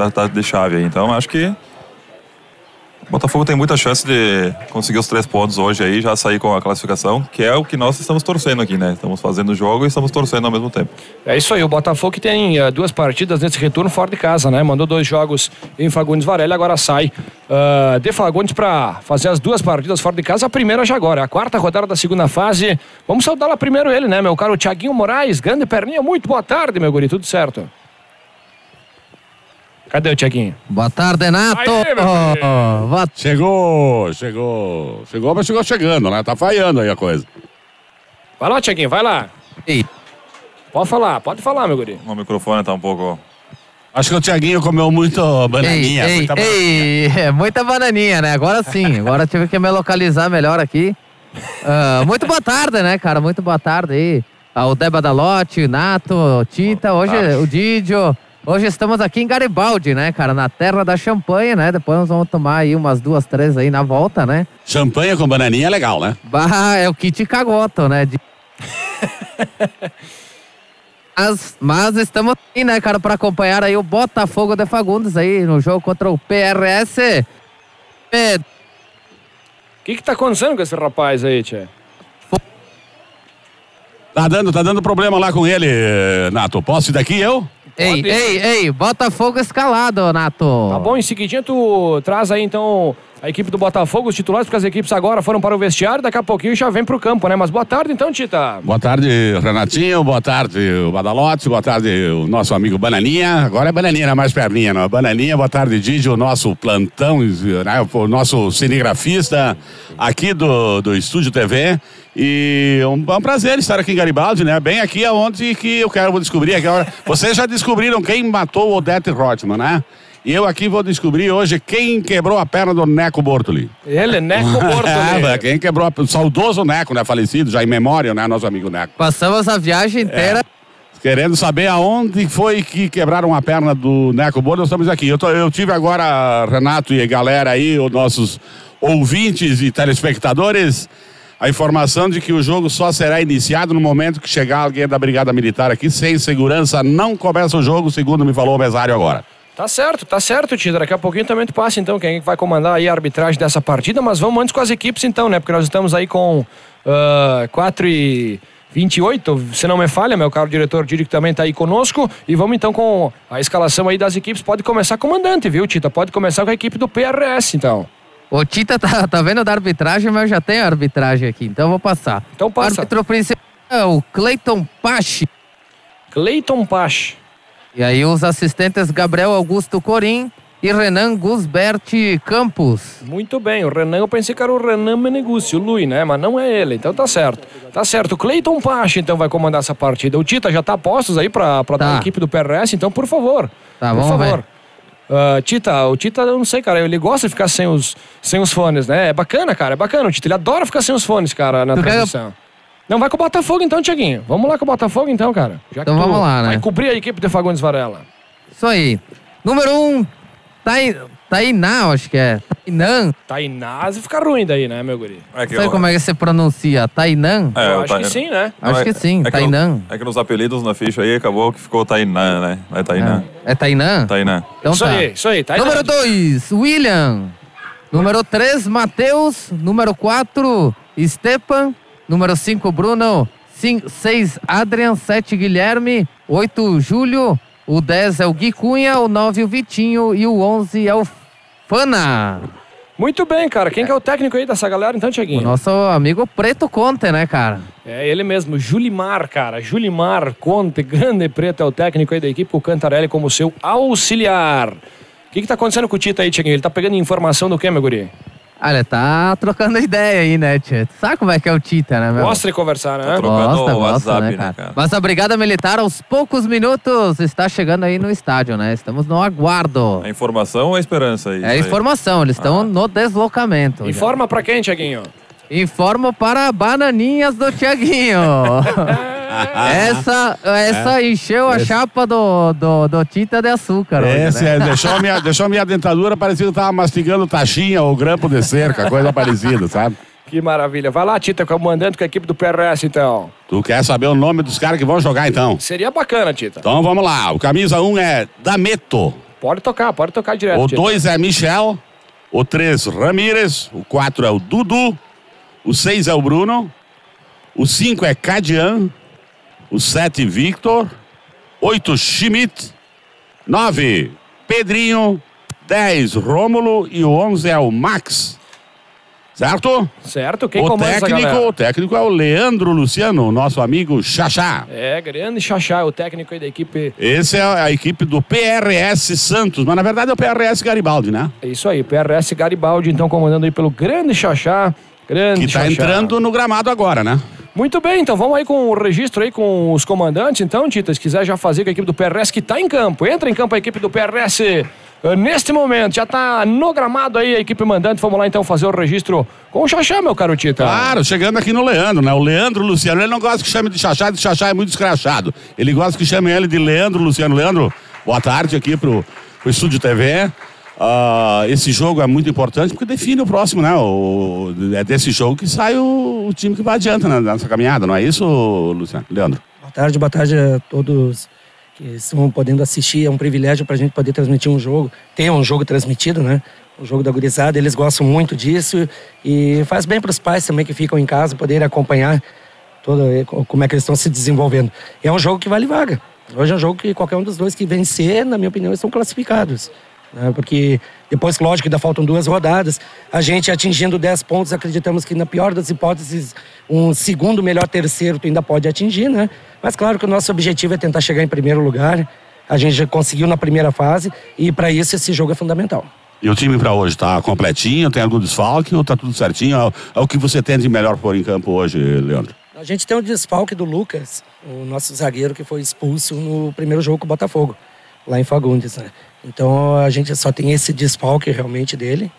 da, da, de chave aí. Então acho que o Botafogo tem muita chance de conseguir os três pontos hoje aí, já sair com a classificação, que é o que nós estamos torcendo aqui, né? Estamos fazendo o jogo e estamos torcendo ao mesmo tempo. É isso aí, o Botafogo que tem uh, duas partidas nesse retorno fora de casa, né? Mandou dois jogos em Fagundes Varela, agora sai uh, de Fagundes para fazer as duas partidas fora de casa. A primeira já agora, a quarta rodada da segunda fase. Vamos saudar lá primeiro ele, né, meu caro Tiaguinho Moraes, grande perninha, muito boa tarde, meu guri, tudo certo? Cadê o Tiaguinho? Boa tarde, Nato. Aê, oh, chegou, chegou. Chegou, mas chegou chegando, né? Tá falhando aí a coisa. Vai lá, Tiaguinho, vai lá. Ei. Pode falar, pode falar, meu guri. O microfone tá um pouco... Acho que o Tiaguinho comeu muito bananinha. Ei, muita, ei, bananinha. É, muita bananinha, né? Agora sim. Agora tive que me localizar melhor aqui. Uh, muito boa tarde, né, cara? Muito boa tarde aí. O Deba Dalote, o Nato, o Tita, hoje o Didio. Hoje estamos aqui em Garibaldi, né, cara? Na terra da champanhe, né? Depois nós vamos tomar aí umas duas, três aí na volta, né? Champanhe com bananinha é legal, né? Bah, é o kit cagoto, né? De... mas, mas estamos aqui, né, cara, para acompanhar aí o Botafogo de Fagundes aí no jogo contra o PRS. O que que tá acontecendo com esse rapaz aí, Tchê? Tá dando, tá dando problema lá com ele, Nato. Posso ir daqui eu? Ei, ei, ei, Botafogo escalado, Nato. Tá bom, em seguidinho tu traz aí então a equipe do Botafogo, os titulares, porque as equipes agora foram para o vestiário, daqui a pouquinho já vem para o campo, né? Mas boa tarde então, Tita. Boa tarde, Renatinho, boa tarde, o Badalote, boa tarde, o nosso amigo Bananinha. Agora é Bananinha, não é mais perninha, não. Bananinha, boa tarde, Didi, o nosso plantão, né? o nosso cinegrafista aqui do, do Estúdio TV. E um, é um prazer estar aqui em Garibaldi, né? Bem aqui é onde que eu quero descobrir. Agora, vocês já descobriram quem matou o Odete Rotman, né? E eu aqui vou descobrir hoje quem quebrou a perna do Neco Bortoli. Ele, Neco Bortoli. é, quem quebrou a... O saudoso Neco, né? Falecido, já em memória, né? Nosso amigo Neco. Passamos a viagem inteira... É. Querendo saber aonde foi que quebraram a perna do Neco Bortoli, nós estamos aqui. Eu, tô, eu tive agora, Renato e galera aí, os nossos ouvintes e telespectadores a informação de que o jogo só será iniciado no momento que chegar alguém da Brigada Militar aqui. Sem segurança, não começa o jogo, segundo me falou o mesário agora. Tá certo, tá certo, Tito. Daqui a pouquinho também tu passa, então, quem vai comandar aí a arbitragem dessa partida. Mas vamos antes com as equipes, então, né? Porque nós estamos aí com uh, 4 e... 28, se não me falha, meu caro diretor Didi que também está aí conosco. E vamos então com a escalação aí das equipes. Pode começar comandante, viu, Tita? Pode começar com a equipe do PRS, então. O Tita tá, tá vendo da arbitragem, mas eu já tenho arbitragem aqui, então eu vou passar. Então passa. O árbitro principal é o Cleiton Pache. Cleiton Pache. E aí os assistentes Gabriel Augusto Corim e Renan Gusberti Campos. Muito bem, o Renan, eu pensei que era o Renan Meneguzzi, o Lui, né? Mas não é ele, então tá certo. Tá certo, Cleiton Pache então vai comandar essa partida. O Tita já tá postos aí pra, pra tá. dar a equipe do PRS, então por favor. Tá, por vamos favor. Ver. Uh, Tita, o Tita, eu não sei, cara, ele gosta de ficar sem os, sem os fones, né? É bacana, cara, é bacana. O Tita, ele adora ficar sem os fones, cara, na tu transmissão. Quer... Não, vai com o Botafogo então, Tiaguinho. Vamos lá com o Botafogo então, cara. Já então vamos lá, né? Vai cobrir a equipe de Fagundes Varela. Isso aí. Número 1, um, Tai, Tainá, acho que é. Tainan. Tainá, fica ruim daí, né, meu guri? É que Sabe eu... como é que você pronuncia? Tainan? É, eu acho que sim, né? Acho é, que sim, é Tainan. Que é que nos apelidos na ficha aí acabou que ficou Tainan, né? É Tainan. É, é Tainan? Tainan. Então isso tá. aí, isso aí. Tainan. Número 2, William. Número 3, Matheus. Número 4, Stepan. Número 5, Bruno. 6, Adrian. 7, Guilherme. 8, Júlio. O 10 é o Gui Cunha. O 9, o Vitinho. E o 11 é o Fana. Muito bem, cara. Quem que é o técnico aí dessa galera, então, Tiaguinho? O nosso amigo Preto Conte, né, cara? É ele mesmo, Julimar, cara. Julimar Conte, grande preto, é o técnico aí da equipe, o Cantarelli como seu auxiliar. O que que tá acontecendo com o Tito aí, Tiaguinho? Ele tá pegando informação do que, meu guri? Olha, tá trocando ideia aí, né, tia? Sabe como é que é o Tita, né, meu? Gosta de conversar, né? Tá trocando gosta, o WhatsApp, né, cara? cara? Mas a Brigada Militar, aos poucos minutos, está chegando aí no estádio, né? Estamos no aguardo. É informação ou é esperança aí? É informação, eles estão ah. no deslocamento. Informa já. pra quem, Tiaguinho? Informo para bananinhas do Tiaguinho. essa essa é. encheu a chapa do, do, do tinta de açúcar. Esse hoje, né? é, deixou, a minha, deixou a minha dentadura parecendo que tava mastigando taxinha ou grampo de cerca, coisa parecida, sabe? Que maravilha. Vai lá, Tita, comandante com a equipe do PRS, então. Tu quer saber o nome dos caras que vão jogar, então? Seria bacana, Tita. Então vamos lá. O camisa 1 um é Dameto. Pode tocar, pode tocar direto. O Tita. 2 é Michel. O 3, Ramírez. O 4 é o Dudu. O 6 é o Bruno. O 5 é Cadian. O 7, Victor. 8, Schmidt. 9, Pedrinho. 10, Rômulo. E o 11 é o Max. Certo? Certo? Quem o técnico, o técnico é o Leandro Luciano, nosso amigo Xaxá. É, grande Xaxá, o técnico aí da equipe. Esse é a equipe do PRS Santos, mas na verdade é o PRS Garibaldi, né? É isso aí, PRS Garibaldi, então comandando aí pelo grande Xaxá. Grande Que tá Xaxá. entrando no gramado agora, né? Muito bem, então vamos aí com o registro aí com os comandantes, então, Tita, se quiser já fazer com a equipe do PRS que tá em campo. Entra em campo a equipe do PRS eh, neste momento, já tá no gramado aí a equipe mandante. Vamos lá então fazer o registro com o Xaxá, meu caro Tita. Claro, chegando aqui no Leandro, né? O Leandro Luciano, ele não gosta que chame de Xaxá, de Xaxá é muito escrachado. Ele gosta que chame ele de Leandro Luciano. Leandro, boa tarde aqui pro, pro Estúdio TV. Ah, esse jogo é muito importante porque define o próximo, né? O, é desse jogo que sai o, o time que vai adiante né, nessa caminhada, não é isso, Luciano? Leandro? Boa tarde, boa tarde a todos que estão podendo assistir. É um privilégio para a gente poder transmitir um jogo, ter um jogo transmitido, né? O jogo da gurizada, eles gostam muito disso e faz bem para os pais também que ficam em casa poderem acompanhar como é que eles estão se desenvolvendo. É um jogo que vale vaga. Hoje é um jogo que qualquer um dos dois que vencer, na minha opinião, estão classificados. Né? Porque depois, lógico, ainda faltam duas rodadas. A gente atingindo 10 pontos, acreditamos que na pior das hipóteses, um segundo melhor terceiro tu ainda pode atingir, né? Mas claro que o nosso objetivo é tentar chegar em primeiro lugar. A gente já conseguiu na primeira fase e para isso esse jogo é fundamental. E o time para hoje tá completinho? Tem algum desfalque ou tá tudo certinho? É o- É o que você tem de melhor pôr em campo hoje, Leandro? A gente tem o desfalque do Lucas, o nosso zagueiro que foi expulso no primeiro jogo com o Botafogo, lá em Fagundes, né? Então a gente só tem esse desfalque realmente dele,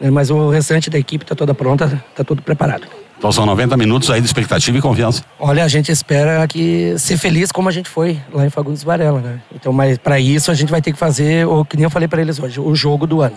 né? mas o restante da equipe está toda pronta, está tudo preparado. Então são 90 minutos aí de expectativa e confiança. Olha, a gente espera que ser feliz como a gente foi lá em Fagundes Varela, né? Então, mas para isso a gente vai ter que fazer o que nem eu falei para eles hoje, o jogo do ano.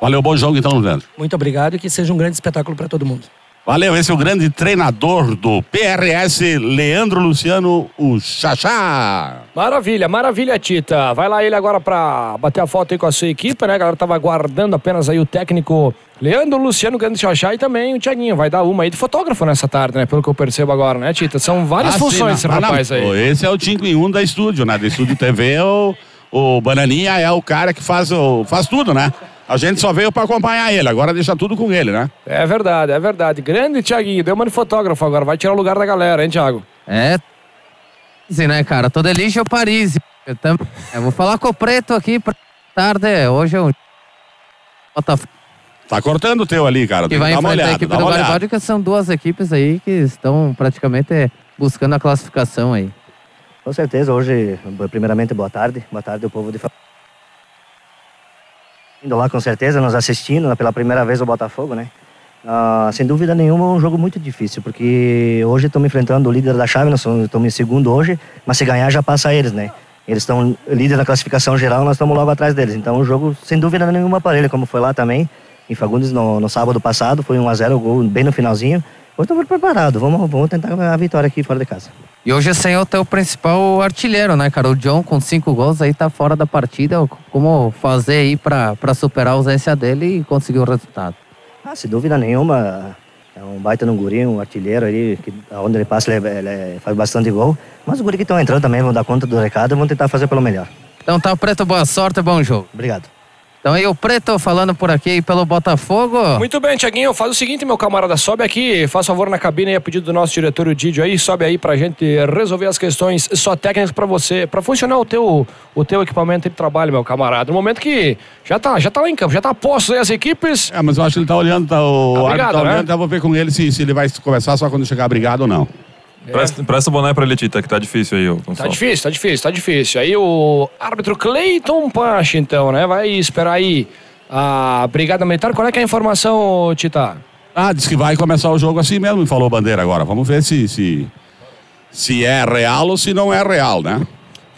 Valeu, bom jogo então, Leandro. Muito obrigado e que seja um grande espetáculo para todo mundo. Valeu, esse é o grande treinador do PRS, Leandro Luciano, o Xaxá. Maravilha, maravilha, Tita. Vai lá ele agora pra bater a foto aí com a sua equipe, né? A galera tava aguardando apenas aí o técnico Leandro Luciano Grande Xaxá e também o Tiaguinho. Vai dar uma aí de fotógrafo nessa tarde, né? Pelo que eu percebo agora, né, Tita? São várias Ah, funções sim, esse não, não, rapaz aí. Esse é o 5 em 1 da estúdio, né? Da estúdio TV, o, o Bananinha é o cara que faz, o, faz tudo, né? A gente só veio pra acompanhar ele, agora deixa tudo com ele, né? É verdade, é verdade. Grande Tiaguinho, deu uma de fotógrafo agora. Vai tirar o lugar da galera, hein, Thiago? É. Sim, né, cara? Todo elixo é o Paris. Eu, tam... eu vou falar com o Preto aqui pra tarde. Hoje é um. Botafogo Tá cortando o teu ali, cara. que Tem vai uma enfrentar a olhada, equipe dá do. Garibaldi, que são duas equipes aí que estão praticamente buscando a classificação aí. Com certeza, hoje, primeiramente, boa tarde. Boa tarde, o povo de Fa- Indo lá, com certeza, nos assistindo pela primeira vez o Botafogo, né? Ah, sem dúvida nenhuma, é um jogo muito difícil, porque hoje estamos enfrentando o líder da chave, nós estamos em segundo hoje, mas se ganhar já passa eles, né? Eles estão líder da classificação geral, nós estamos logo atrás deles. Então, o jogo, sem dúvida nenhuma, aparelho, como foi lá também, em Fagundes, no, no sábado passado, foi 1 a 0 o gol bem no finalzinho. Hoje estamos preparados, vamos, vamos tentar a vitória aqui fora de casa. E hoje sem o teu principal artilheiro, né, cara? O John com cinco gols aí tá fora da partida. Como fazer aí pra superar a ausência dele e conseguir o resultado? Ah, sem dúvida nenhuma. É um baita no guri, um artilheiro ali, que onde ele passa ele, ele faz bastante gol. Mas os guri que estão entrando também vão dar conta do recado e vão tentar fazer pelo melhor. Então tá, Preto, boa sorte, bom jogo. Obrigado. Então aí o Preto falando por aqui pelo Botafogo. Muito bem, Tiaguinho. Faz o seguinte, meu camarada. Sobe aqui, faz favor na cabine aí, a pedido do nosso diretor, o Didio aí. Sobe aí pra gente resolver as questões só técnicas pra você, pra funcionar o teu, o teu equipamento de trabalho, meu camarada. No momento que já tá, já tá lá em campo, já tá posto aí as equipes. É, mas eu acho que ele tá olhando, tá, o Tá brigado, tá né? olhando, então eu vou ver com ele se, se ele vai começar só quando chegar brigado ou não. Presta, presta o boné pra ele, Tita, que tá difícil aí, ô Tá difícil, tá difícil, tá difícil. Aí o árbitro Cleiton Pache, então, né? Vai esperar aí a Brigada Militar. Qual é que é a informação, Tita? Ah, disse que vai começar o jogo assim mesmo, me falou Bandeira agora. Vamos ver se, se, se é real ou se não é real, né?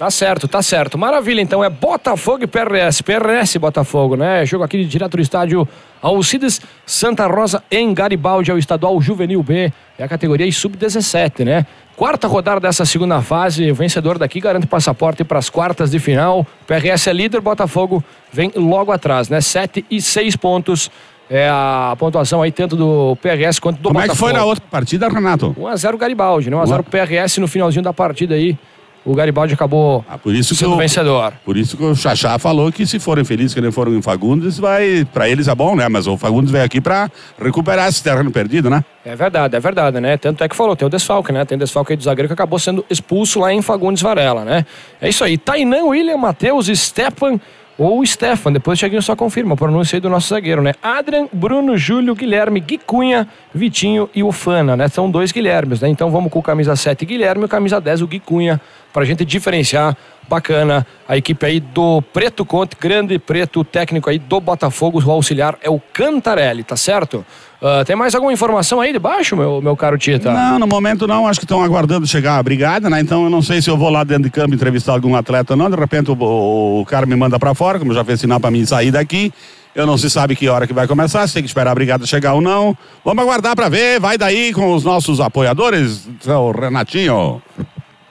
Tá certo, tá certo. Maravilha, então é Botafogo e PRS. PRS Botafogo, né? Jogo aqui direto do estádio Alcides Santa Rosa em Garibaldi, é o estadual Juvenil B. É a categoria sub-17, né? Quarta rodada dessa segunda fase. O vencedor daqui garante passaporte para as quartas de final. PRS é líder, Botafogo vem logo atrás, né? Sete e seis pontos. É a pontuação aí tanto do PRS quanto do Como Botafogo. é que foi na outra partida, Renato? 1x0 Garibaldi, né? 1x0 PRS no finalzinho da partida aí. O Garibaldi acabou Ah, por isso que sendo o, vencedor. Por isso que o Xaxá falou que se forem felizes que nem foram em Fagundes, vai para eles é bom, né? Mas o Fagundes veio aqui para recuperar esse terreno perdido, né? É verdade, é verdade, né? Tanto é que falou, tem o desfalque, né? Tem o desfalque aí do zagueiro que acabou sendo expulso lá em Fagundes Varela, né? É isso aí. Tainan, William, Matheus, Stefan ou Stefan, depois o Thiaguinho só confirma a pronúncia aí do nosso zagueiro, né? Adrian, Bruno, Júlio, Guilherme, Gui Cunha, Vitinho e o Fana, né? São dois Guilhermes, né? Então vamos com o camisa 7 Guilherme e o camisa 10 o Gui Cunha, pra gente diferenciar bacana a equipe aí do Preto Conte, grande preto técnico aí do Botafogo, o auxiliar é o Cantarelli, tá certo? Ah, tem mais alguma informação aí de baixo, meu, meu caro Tita? Não, no momento não. Acho que estão aguardando chegar a brigada, né? Então eu não sei se eu vou lá dentro de campo entrevistar algum atleta ou não. De repente o, o, o cara me manda para fora, como já fez sinal para mim sair daqui. Eu não se sabe que hora que vai começar, se tem que esperar a brigada chegar ou não. Vamos aguardar para ver. Vai daí com os nossos apoiadores, seu Renatinho.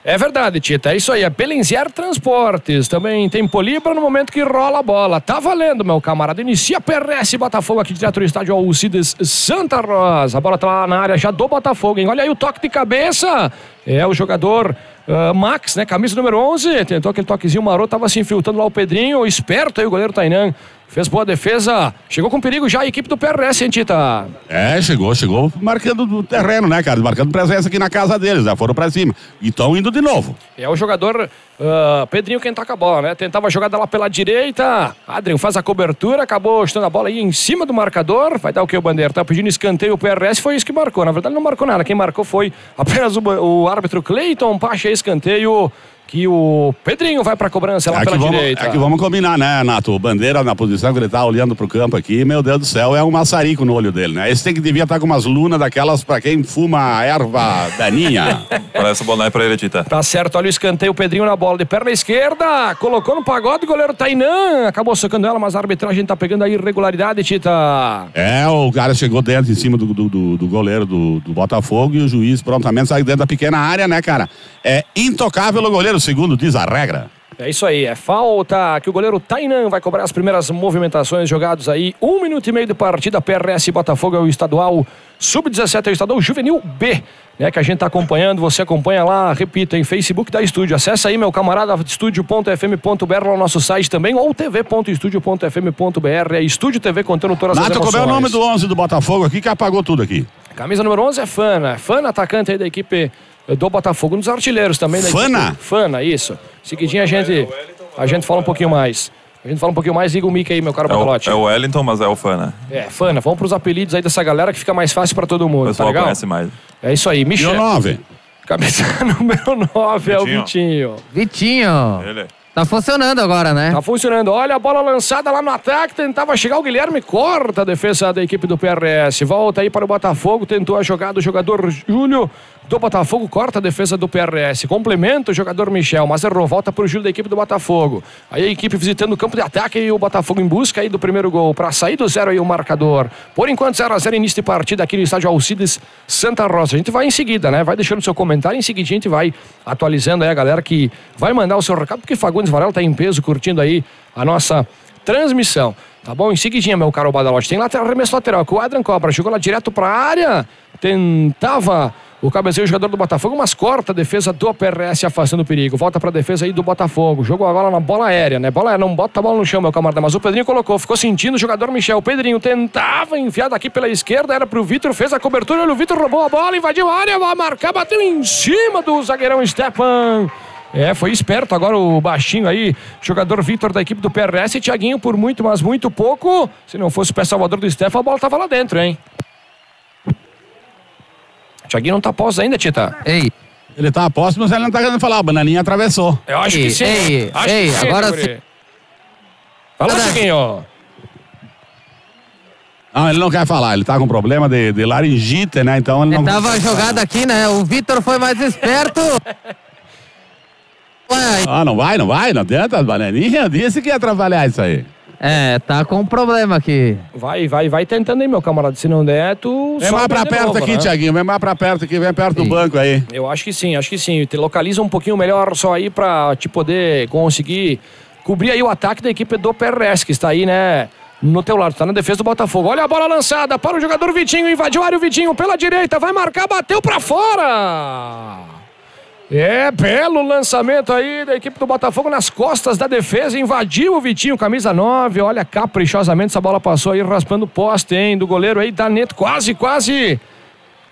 É verdade, Tita. É isso aí. É Belenzier Transportes. Também tem Polibra no momento que rola a bola. Tá valendo, meu camarada. Inicia PRS Botafogo aqui direto do estádio Alcides Santa Rosa. A bola tá lá na área já do Botafogo, hein? Olha aí o toque de cabeça. É o jogador ah, Max, né? Camisa número 11. Tentou aquele toquezinho maroto, tava se infiltrando lá o Pedrinho. Esperto aí o goleiro Tainan. Fez boa defesa. Chegou com perigo já a equipe do PRS, hein, Tita? É, chegou, chegou marcando do terreno, né, cara? Marcando presença aqui na casa deles, já foram pra cima. E estão indo de novo. É o jogador ah, Pedrinho quem toca a bola, né? Tentava a jogada lá pela direita. Adrian faz a cobertura, acabou chutando a bola aí em cima do marcador. Vai dar o que o Bandeira? Tá pedindo escanteio o PRS, foi isso que marcou. Na verdade, não marcou nada. Quem marcou foi apenas o, o árbitro Cleiton Pacha, escanteio. Que o Pedrinho vai pra cobrança lá Aqui pela vamos, direita. aqui vamos combinar, né, Nato? O Bandeira na posição que ele tá olhando pro campo aqui, meu Deus do céu, é um maçarico no olho dele, né? Esse tem que devia estar com umas lunas daquelas pra quem fuma erva daninha. Parece boné pra ele, Tita. Tá certo, olha o escanteio, o Pedrinho na bola de perna esquerda, colocou no pagode, goleiro Tainan, acabou socando ela, mas a arbitragem tá pegando a irregularidade, Tita. é, o cara chegou dentro, em cima do, do, do- do goleiro do, do Botafogo e o juiz prontamente sai dentro da pequena área, né, cara? É intocável o goleiro, segundo diz a regra. É isso aí, é falta que o goleiro Tainan vai cobrar as primeiras movimentações jogados aí. Um minuto e meio de partida, PRS Botafogo é o estadual Sub-17, é o estadual Juvenil B, né? Que a gente tá acompanhando, você acompanha lá, repito, em Facebook da Estúdio. Acessa aí, meu camarada, estúdio.fm.br, lá no nosso site também, ou tv.estúdio.fm.br, é Estúdio TV contando todas as Nato, emoções. como é o nome do 11 do Botafogo aqui que apagou tudo aqui? Camisa número 11 é Fana. Fana, atacante aí da equipe do Botafogo. Um dos artilheiros também Fana? Fana, isso. Seguidinho a gente, a gente fala um pouquinho mais. A gente fala um pouquinho mais, liga o mic aí, meu caro É o, Badalote. é o Wellington, mas é o Fana. É, Fana. Vamos pros apelidos aí dessa galera que fica mais fácil pra todo O mundo, tá pessoal legal? conhece mais. É isso aí, o Michel. 9? Camisa número 9 é o Vitinho. Vitinho. Vitinho. Ele. Tá funcionando agora, né? Tá funcionando. Olha a bola lançada lá no ataque. Tentava chegar o Guilherme. Corta a defesa da equipe do PRS. Volta aí para o Botafogo. Tentou a jogada o jogador Júlio do Botafogo. Corta a defesa do PRS. Complementa o jogador Michel. Mas errou. Volta para o Júlio da equipe do Botafogo. Aí a equipe visitando o campo de ataque e o Botafogo em busca aí do primeiro gol. Para sair do zero aí o marcador. Por enquanto, 0 a 0 início de partida aqui no estádio Alcides Santa Rosa. A gente vai em seguida, né? Vai deixando seu comentário. Em seguida a gente vai atualizando aí a galera que vai mandar o seu recado. Porque Fagundes Varela tá em peso curtindo aí a nossa transmissão. Tá bom? Em seguidinha, meu caro Badalote. Tem lateral, arremesso lateral, que o Adrian Cobra jogou lá direto pra área. Tentava o cabeceio, jogador do Botafogo, mas corta a defesa do PRS afastando o perigo. Volta pra defesa aí do Botafogo. Jogou agora na bola aérea, né? Bola aérea, não bota a bola no chão, meu camarada. Mas o Pedrinho colocou, ficou sentindo o jogador Michel. O Pedrinho tentava enfiar daqui pela esquerda, era pro Vitor, fez a cobertura. Olha, o Vitor roubou a bola, invadiu a área, vai marcar, bateu em cima do zagueirão Stepan. É, foi esperto agora o baixinho aí, jogador Vitor da equipe do PRS. E Thiaguinho, por muito, mas muito pouco. Se não fosse o pé salvador do Stefan, a bola tava lá dentro, hein? Thiaguinho não tá pós ainda, Tita. Ei, Ele tá a posse, mas ele não tá querendo falar. A bananinha atravessou. Eu acho Ei, que sim. ei, acho ei, que sim, agora sim. Fala. Thiaguinho. Não, ele não quer falar. Ele tá com problema de, de laringite, né? Então ele não. ele tava jogado aqui, né? O Vitor foi mais esperto. Ah, não vai, não vai, não adianta. Bananinha disse que ia trabalhar isso aí. É, tá com um problema aqui. Vai, vai, vai tentando aí, meu camarada. Se não der, tu. Vem mais pra perto novo, aqui, né? Tiaguinho. Vem mais pra perto aqui, vem perto do Sim. banco aí. Eu acho que sim, acho que sim. Te localiza um pouquinho melhor só aí pra te poder conseguir cobrir aí o ataque da equipe do PRS, que está aí, né? No teu lado, tá na defesa do Botafogo. Olha a bola lançada para o jogador Vitinho, invadiu a área o Vitinho pela direita, vai marcar, bateu pra fora! É, belo lançamento aí da equipe do Botafogo nas costas da defesa, invadiu o Vitinho, camisa 9, olha caprichosamente essa bola passou aí raspando o poste, hein, do goleiro aí, Daneto, quase, quase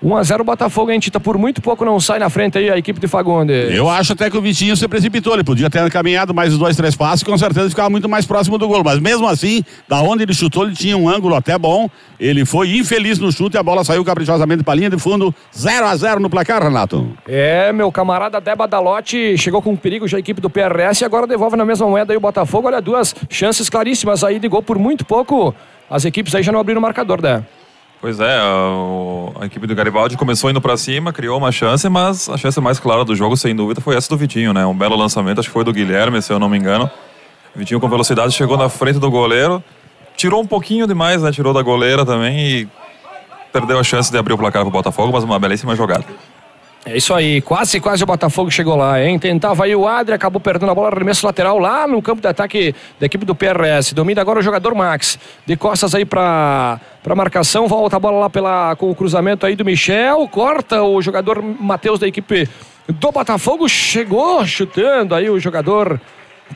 1x0 Botafogo, hein, Tita? Por muito pouco não sai na frente aí a equipe de Fagundes. Eu acho até que o Vitinho se precipitou. Ele podia ter caminhado mais os dois, três passos e com certeza ficava muito mais próximo do gol. Mas mesmo assim, da onde ele chutou, ele tinha um ângulo até bom. Ele foi infeliz no chute e a bola saiu caprichosamente para linha de fundo. 0 a 0 no placar, Renato. É, meu camarada Deba Dalotti chegou com perigo já a equipe do PRS e agora devolve na mesma moeda aí o Botafogo. Olha, duas chances claríssimas aí de gol por muito pouco. As equipes aí já não abriram o marcador, né? Pois é, a equipe do Garibaldi começou indo pra cima, criou uma chance, mas a chance mais clara do jogo, sem dúvida, foi essa do Vitinho, né? Um belo lançamento, acho que foi do Guilherme, se eu não me engano. Vitinho com velocidade chegou na frente do goleiro, tirou um pouquinho demais, né? Tirou da goleira também e perdeu a chance de abrir o placar pro Botafogo, mas uma belíssima jogada. É isso aí, quase, quase o Botafogo chegou lá, hein? Tentava aí o Adri, acabou perdendo a bola, arremesso lateral lá no campo de ataque da equipe do PRS. Domina agora o jogador Max. De costas aí pra, pra marcação, volta a bola lá pela, com o cruzamento aí do Michel, corta o jogador Matheus da equipe do Botafogo, chegou chutando aí o jogador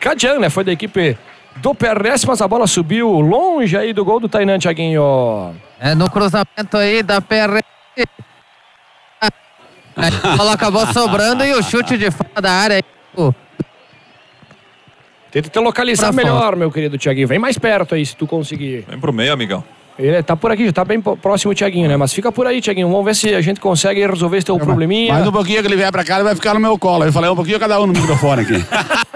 Cadian, né? Foi da equipe do PRS, mas a bola subiu longe aí do gol do Tainan, Thiaguinho. É no cruzamento aí da PR. A bola acabou sobrando e o chute de fora da área. aí, Tenta te localizar Pra fora. melhor, meu querido Thiaguinho. Vem mais perto aí, se tu conseguir. Vem pro meio, amigão. Ele tá por aqui, já tá bem próximo o Thiaguinho, né? Mas fica por aí, Thiaguinho. Vamos ver se a gente consegue resolver esse teu probleminha. Mais um pouquinho que ele vier pra cá, ele vai ficar no meu colo. Eu falei um pouquinho cada um no microfone aqui.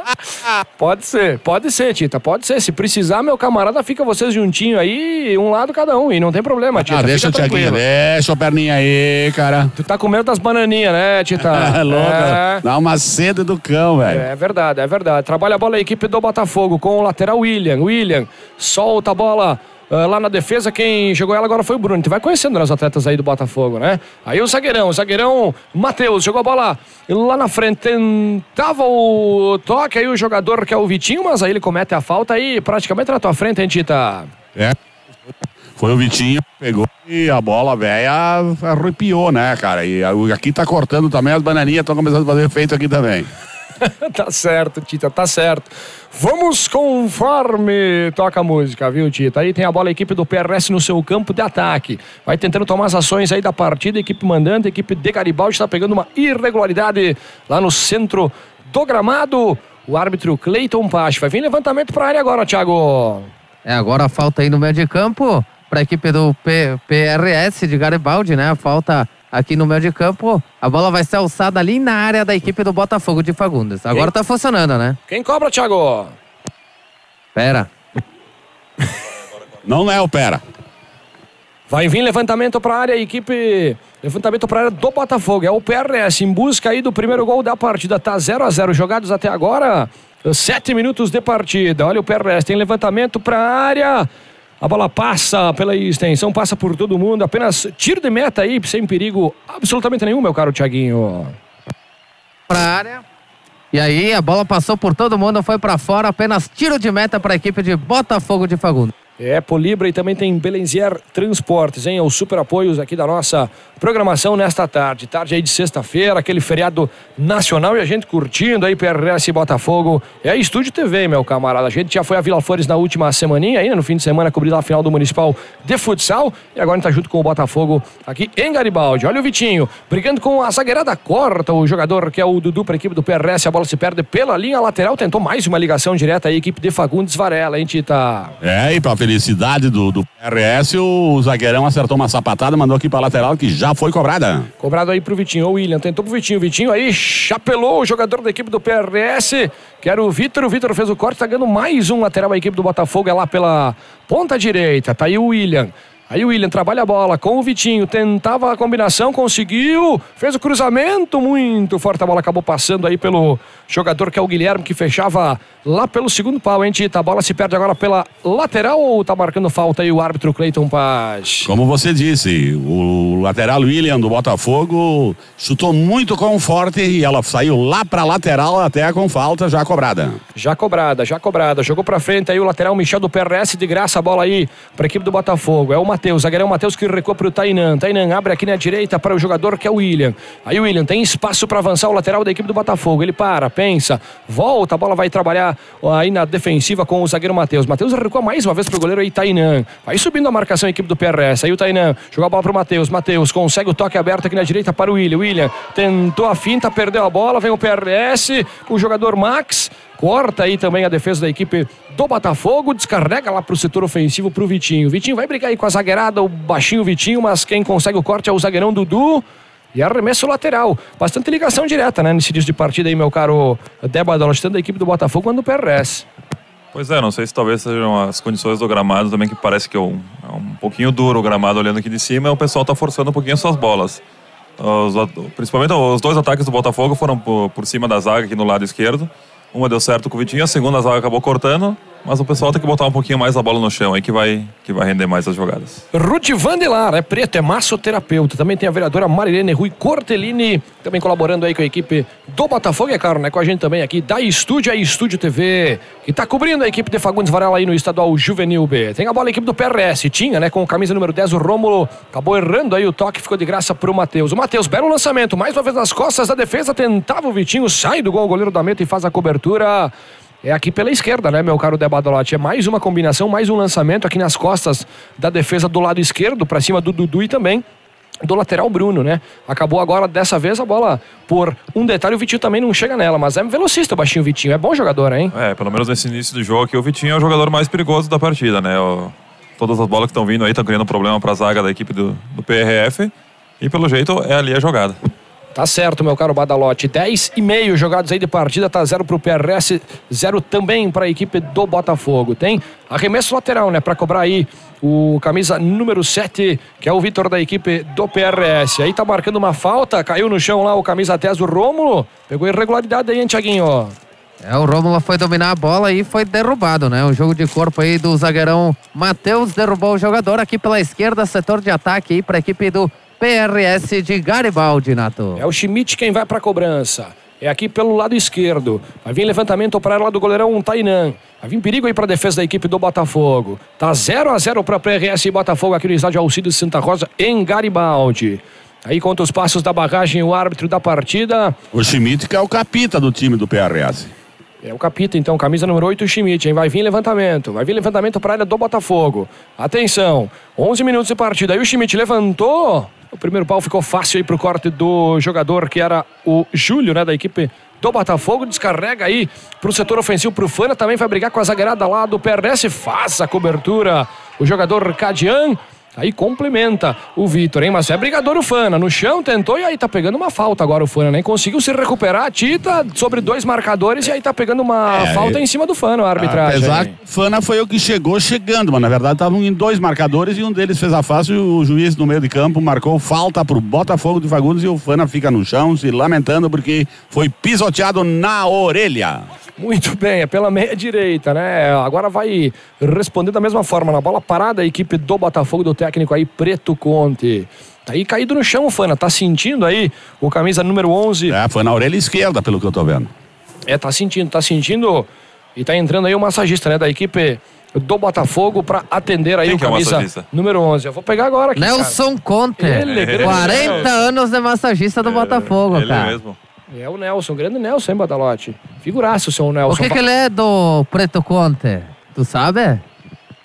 Pode ser, pode ser, Tita, pode ser. Se precisar, meu camarada, fica vocês juntinho aí, um lado cada um, e não tem problema, Tita. Ah, deixa o Tiaguinho, deixa o perninha aí, cara. Tu tá com medo das bananinhas, né, Tita? É louca. É. Dá uma sede do cão, velho. É verdade, é verdade. Trabalha a bola a equipe do Botafogo com o lateral William. William solta a bola ah, lá na defesa. Quem jogou ela agora foi o Bruno. Tu vai conhecendo os atletas aí do Botafogo, né? Aí o zagueirão, o zagueirão Matheus jogou a bola lá na frente. Tentava o toque aí o jogador que é o Vitinho, mas aí ele comete a falta aí praticamente na tua frente, hein, Tita? É. Foi o Vitinho, pegou e a bola velha arrepiou, né, cara? E aqui tá cortando também, as bananinhas estão começando a fazer efeito aqui também. tá certo, Tita, tá certo. Vamos conforme toca a música, viu, Tita? Aí tem a bola, a equipe do PRS no seu campo de ataque. Vai tentando tomar as ações aí da partida, equipe mandante, equipe de Garibaldi está pegando uma irregularidade lá no centro do gramado. O árbitro Cleiton Pache vai vir levantamento para a área agora, Thiago. É, agora a falta aí no meio de campo para a equipe do P- PRS de Garibaldi, né? A falta aqui no meio de campo. A bola vai ser alçada ali na área da equipe do Botafogo de Fagundes. Agora tá funcionando, né? Quem cobra, Thiago? Pera. Não é o Pera. Vai vir levantamento para a área, equipe. Levantamento para a área do Botafogo. É o PRS em busca aí do primeiro gol da partida. Tá 0 a 0 jogados até agora. Sete minutos de partida. Olha o PRS. Tem levantamento para a área. A bola passa pela extensão, passa por todo mundo. Apenas tiro de meta aí, sem perigo absolutamente nenhum, meu caro Thiaguinho. Pra área. E aí a bola passou por todo mundo, foi para fora. Apenas tiro de meta para a equipe de Botafogo de Fagundes. É, Polibra e também tem Belenzier Transportes, hein? Os super apoios aqui da nossa programação nesta tarde. Tarde aí de sexta-feira, aquele feriado nacional e a gente curtindo aí PRS Botafogo. É Estúdio TV, meu camarada. A gente já foi a Vila Flores na última semaninha, ainda no fim de semana, cobrir lá a final do Municipal de Futsal. E agora a gente tá junto com o Botafogo aqui em Garibaldi. Olha o Vitinho, brigando com a zagueirada corta, o jogador que é o Dudu para a equipe do PRS. A bola se perde pela linha lateral, tentou mais uma ligação direta aí, equipe de Fagundes Varela, hein, Tita? É, e pra felicidade do, do RS, o zagueirão acertou uma sapatada, mandou aqui pra lateral que já foi cobrada. Cobrado aí pro Vitinho. O William tentou pro Vitinho. Vitinho aí chapelou o jogador da equipe do PRS, que era o Vitor. O Vitor fez o corte, tá ganhando mais um lateral. A equipe do Botafogo é lá pela ponta direita. Tá aí o William. Aí o William trabalha a bola com o Vitinho, tentava a combinação, conseguiu, fez o cruzamento, muito forte. A bola acabou passando aí pelo jogador que é o Guilherme, que fechava lá pelo segundo pau, hein, Tita? A bola se perde agora pela lateral ou tá marcando falta aí o árbitro Cleiton Paz? Como você disse, o lateral William do Botafogo chutou muito com forte e ela saiu lá pra lateral até com falta já cobrada. Já cobrada, já cobrada. Jogou pra frente aí o lateral Michel do PRS de graça a bola aí pra equipe do Botafogo. É o Matheus, zagueirão Matheus que recua pro Tainan. Tainan abre aqui na direita para o jogador que é o William. Aí o William tem espaço para avançar o lateral da equipe do Botafogo. Ele para, pensa, volta, a bola vai trabalhar aí na defensiva com o zagueiro Matheus. Matheus recua mais uma vez pro goleiro aí Tainan. Vai subindo a marcação a equipe do PRS. Aí o Tainan jogou a bola pro Matheus. Matheus consegue o toque aberto aqui na direita para o William. William tentou a finta, perdeu a bola, vem o PRS com o jogador Max. Corta aí também a defesa da equipe do Botafogo, descarrega lá pro setor ofensivo pro Vitinho. Vitinho vai brigar aí com a zagueirada, o baixinho Vitinho, mas quem consegue o corte é o zagueirão Dudu. E arremesso lateral. Bastante ligação direta, né? Nesse dia de partida aí, meu caro Débora tanto da equipe do Botafogo quanto do PRS. Pois é, não sei se talvez sejam as condições do gramado também, que parece que é um, é um pouquinho duro o gramado olhando aqui de cima, o pessoal tá forçando um pouquinho suas bolas. Os, principalmente os dois ataques do Botafogo foram por, por cima da zaga aqui no lado esquerdo. Uma deu certo com o Vitinho, a segunda a zaga acabou cortando. Mas o pessoal tem que botar um pouquinho mais a bola no chão aí que vai, que vai render mais as jogadas. Ruth Vandelar, é preto, é massoterapeuta. Também tem a vereadora Marilene Rui Cortellini, também colaborando aí com a equipe do Botafogo, é claro, né? Com a gente também aqui da Estúdio, a Estúdio TV, que tá cobrindo a equipe de Fagundes Varela aí no estadual Juvenil B. Tem a bola a equipe do PRS, tinha, né? Com camisa número 10, o Rômulo acabou errando aí o toque, ficou de graça pro Matheus. O Matheus, belo lançamento, mais uma vez nas costas da defesa, tentava o Vitinho, sai do gol, o goleiro da meta e faz a cobertura. É aqui pela esquerda, né, meu caro Debadolote? É mais uma combinação, mais um lançamento aqui nas costas da defesa do lado esquerdo, para cima do Dudu e também do lateral Bruno, né? Acabou agora, dessa vez, a bola por um detalhe, o Vitinho também não chega nela, mas é velocista o baixinho Vitinho, é bom jogador, hein? É, pelo menos nesse início do jogo aqui, o Vitinho é o jogador mais perigoso da partida, né? O, todas as bolas que estão vindo aí estão criando problema para a zaga da equipe do, do PRF e pelo jeito é ali a jogada. Tá certo, meu caro Badalote. 10 e meio jogados aí de partida, tá zero pro PRS, zero também para a equipe do Botafogo. Tem arremesso lateral, né, para cobrar aí o camisa número 7, que é o Vitor da equipe do PRS. Aí tá marcando uma falta, caiu no chão lá o camisa 10 do Rômulo. Pegou irregularidade aí, hein, Thiaguinho? É, o Rômulo foi dominar a bola e foi derrubado, né? O jogo de corpo aí do zagueirão Matheus derrubou o jogador aqui pela esquerda, setor de ataque aí para a equipe do PRS de Garibaldi, Nato. É o Schmidt quem vai para a cobrança. É aqui pelo lado esquerdo. Vai vir levantamento para lá do goleirão Tainan. Vai vir perigo aí para a defesa da equipe do Botafogo. Tá 0 a 0 para PRS e Botafogo aqui no estádio Alcides Santa Rosa em Garibaldi. Aí conta os passos da barragem, o árbitro da partida. O Schmidt que é o capita do time do PRS. É o capita, então, camisa número 8, o Schmidt, hein? Vai vir levantamento. Vai vir levantamento para a área do Botafogo. Atenção, 11 minutos de partida. Aí o Schmidt levantou. O primeiro pau ficou fácil aí pro corte do jogador que era o Júlio, né, da equipe do Botafogo. Descarrega aí pro setor ofensivo pro Fana. Também vai brigar com a zagueirada lá do PRS. Faz a cobertura. O jogador Cadian. Aí complementa o Vitor, hein? Mas é brigador o Fana. No chão tentou e aí tá pegando uma falta agora o Fana, né? Conseguiu se recuperar a Tita sobre dois marcadores e aí tá pegando uma é, falta em cima do Fana, a arbitragem. Apesar que Fana foi o que chegou chegando, mas na verdade estavam em dois marcadores e um deles fez a face e o juiz no meio de campo marcou falta pro Botafogo de Fagundes e o Fana fica no chão se lamentando porque foi pisoteado na orelha. Muito bem, é pela meia direita, né? Agora vai responder da mesma forma na bola parada a equipe do Botafogo do técnico aí Preto Conte. Tá aí caído no chão o Fana, tá sentindo aí o camisa número 11. É, foi na orelha esquerda, pelo que eu tô vendo. É, tá sentindo, tá sentindo e tá entrando aí o massagista, né, da equipe do Botafogo para atender aí Quem o camisa é o número 11. Eu vou pegar agora aqui, Nelson cara. Conte. Ele, é 40 anos de massagista do É, Botafogo, ele cara. mesmo. É o Nelson, o grande Nelson, hein, Badalote? Figuraço, seu Nelson. O que, que ele é do Preto Conte? Tu sabe?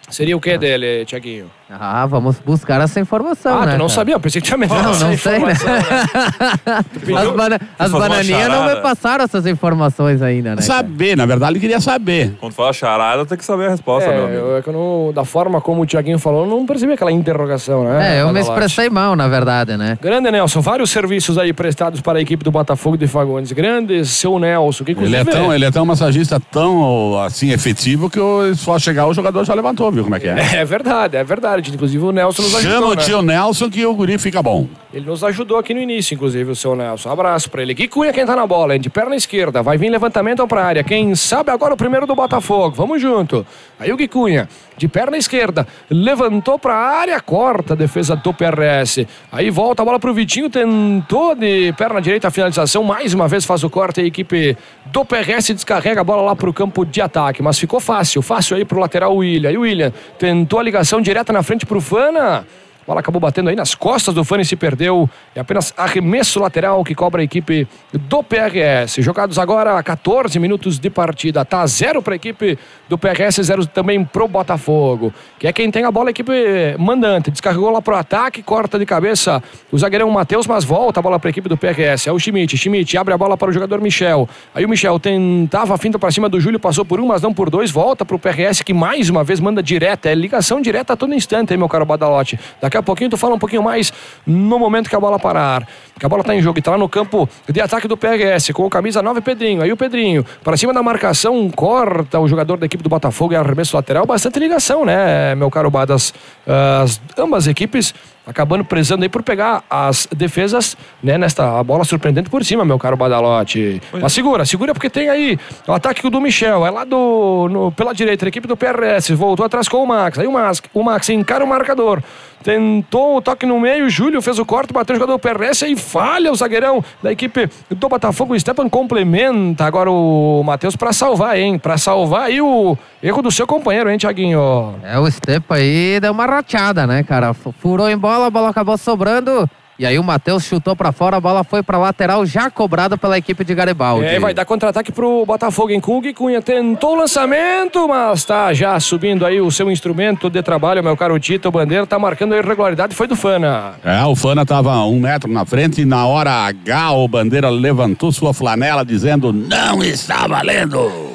Seria o que dele, Tiaguinho? Ah, vamos buscar essa informação, Ah, né? tu não cara? sabia? Eu pensei que tinha me dado Não, essa não sei, né? né? As, bana as bananinhas não me passaram essas informações ainda, né? cara? Saber, na verdade, ele queria saber. Quando fala charada, tem que saber a resposta, meu É, amigo. eu, é que eu não, da forma como o Tiaguinho falou, eu não percebi aquela interrogação, né? É, eu me expressei mal, na verdade, né? Grande Nelson, vários serviços aí prestados para a equipe do Botafogo de Fagundes. Grande seu Nelson, que Ele é, tão, ele é tão massagista, tão assim efetivo que só chegar o jogador já levantou, viu como é que é? É verdade, é verdade. Tarde. Inclusive o Nelson nos Chama ajudou, o né? tio Nelson que o guri fica bom. Ele nos ajudou aqui no início, inclusive, o seu Nelson. Abraço pra ele. Gui Cunha, quem tá na bola, hein? De perna esquerda. Vai vir levantamento pra área. Quem sabe agora o primeiro do Botafogo. Vamos junto. Aí o Gui Cunha, de perna esquerda. Levantou pra área, corta a defesa do PRS. Aí volta a bola pro Vitinho, tentou de perna direita a finalização. Mais uma vez faz o corte a equipe do PRS descarrega a bola lá pro campo de ataque. Mas ficou fácil, fácil aí pro lateral William. E o William tentou a ligação direta na frente pro Fana. A bola acabou batendo aí nas costas do Fana e se perdeu. É apenas arremesso lateral que cobra a equipe do PRS. Jogados agora 14 minutos de partida. Tá zero para a equipe do PRS, zero também pro Botafogo. Que é quem tem a bola, a equipe mandante. Descarregou lá pro ataque, corta de cabeça o zagueirão Matheus, mas volta a bola para a equipe do PRS. É o Schmidt. Schmidt abre a bola para o jogador Michel. Aí o Michel tentava a finta para cima do Júlio, passou por um, mas não por dois. Volta pro PRS que mais uma vez manda direta. É ligação direta a todo instante, hein, meu caro Badalote. Daqui a pouquinho tu fala um pouquinho mais no momento que a bola parar. Que a bola tá em jogo e tá lá no campo de ataque do PRS com o camisa 9 Pedrinho. Aí o Pedrinho, para cima da marcação, corta o jogador da equipe do Botafogo e arremesso lateral. Bastante ligação, né, meu caro Badas? As, ambas equipes acabando prezando aí por pegar as defesas, né, nesta a bola surpreendente por cima, meu caro Badalote. Mas segura, segura porque tem aí o ataque do Michel, é lá do no- pela direita, a equipe do PRS, voltou atrás com o Max. Aí o Max, o Max encara o marcador. Tentou o toque no meio, Júlio fez o corte, bateu o jogador do PRS e falha o zagueirão da equipe do Botafogo. O Stepan complementa agora o Matheus para salvar, hein? Para salvar aí o erro do seu companheiro, hein, Thiaguinho? É, o Stepa aí deu uma rateada, né, cara? Furou em bola, a bola acabou sobrando. E aí o Matheus chutou pra fora, a bola foi pra lateral, já cobrada pela equipe de Garibaldi. É, vai dar contra-ataque pro Botafogo em Kung. Cunha tentou o lançamento, mas tá já subindo aí o seu instrumento de trabalho, meu caro Tito. O Bandeira tá marcando a irregularidade, foi do Fana. É, o Fana tava um metro na frente e na hora H o Bandeira levantou sua flanela dizendo não está valendo.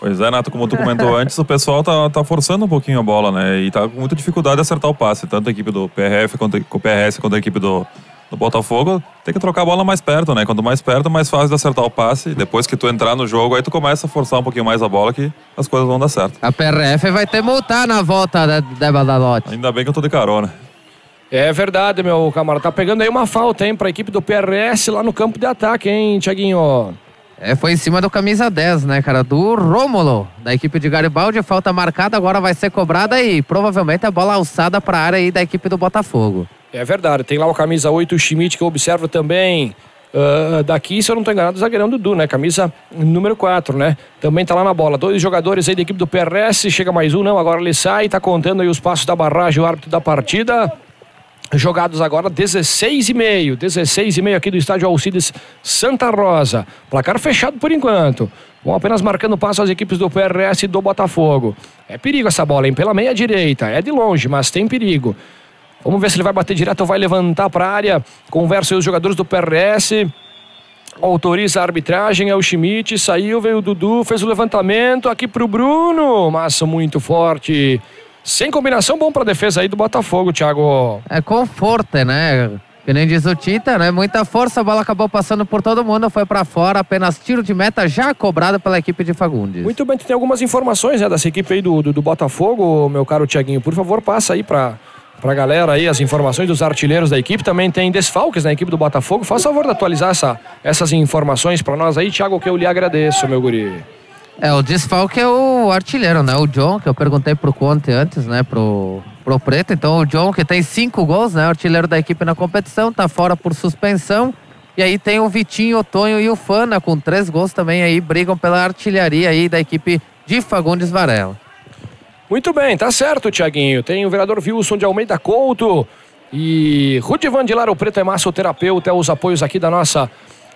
Pois é, Nato, como tu comentou antes, o pessoal tá, tá forçando um pouquinho a bola, né? E tá com muita dificuldade de acertar o passe. Tanto a equipe do PRF quanto o PRS quanto a equipe do, do Botafogo. Tem que trocar a bola mais perto, né? Quanto mais perto, mais fácil de acertar o passe. Depois que tu entrar no jogo, aí tu começa a forçar um pouquinho mais a bola que as coisas vão dar certo. A PRF vai ter multar na volta da, da Badalote. Ainda bem que eu tô de carona. É verdade, meu camarada. Tá pegando aí uma falta, hein, pra equipe do PRS lá no campo de ataque, hein, Thiaguinho? É, foi em cima do camisa 10, né, cara? Do Rômulo, da equipe de Garibaldi. Falta marcada, agora vai ser cobrada e provavelmente a bola alçada pra área aí da equipe do Botafogo. É verdade. Tem lá o camisa 8, o Schmidt, que eu observo também. ah, daqui, se eu não tô enganado, o zagueirão Dudu, né? Camisa número 4, né? Também tá lá na bola. Dois jogadores aí da equipe do PRS. Chega mais um, não. Agora ele sai, tá contando aí os passos da barragem, o árbitro da partida. Jogados agora 16 e meio, 16 e meio aqui do estádio Alcides Santa Rosa. Placar fechado por enquanto. Vão apenas marcando passo as equipes do PRS e do Botafogo. É perigo essa bola, hein? Pela meia direita. É de longe, mas tem perigo. Vamos ver se ele vai bater direto ou vai levantar para a área. Conversa os jogadores do PRS. Autoriza a arbitragem, é o Schmidt. Saiu, veio o Dudu, fez o levantamento aqui pro Bruno. Massa muito forte. Sem combinação, bom pra defesa aí do Botafogo, Thiago. É conforto, né? Que nem diz o Tita, né? Muita força, a bola acabou passando por todo mundo, foi pra fora, apenas tiro de meta já cobrado pela equipe de Fagundes. Muito bem, tu tem algumas informações né, dessa equipe aí do, do, do Botafogo, meu caro Thiaguinho. Por favor, passa aí pra, pra galera aí as informações dos artilheiros da equipe. Também tem desfalques na equipe do Botafogo. Faça favor de atualizar essa, essas informações pra nós aí, Thiago, que eu lhe agradeço, meu guri. É, o desfalque é o artilheiro, né? O John, que eu perguntei pro Conte antes, né? Pro, pro Preto. Então, o John, que tem cinco gols, né? Artilheiro da equipe na competição, tá fora por suspensão. E aí tem o Vitinho, o Tonho e o Fana, com três gols também aí, brigam pela artilharia aí da equipe de Fagundes Varela. Muito bem, tá certo, Tiaguinho. Tem o vereador Wilson de Almeida Couto e Rudivan de Lara, o Preto é massoterapeuta, é os apoios aqui da nossa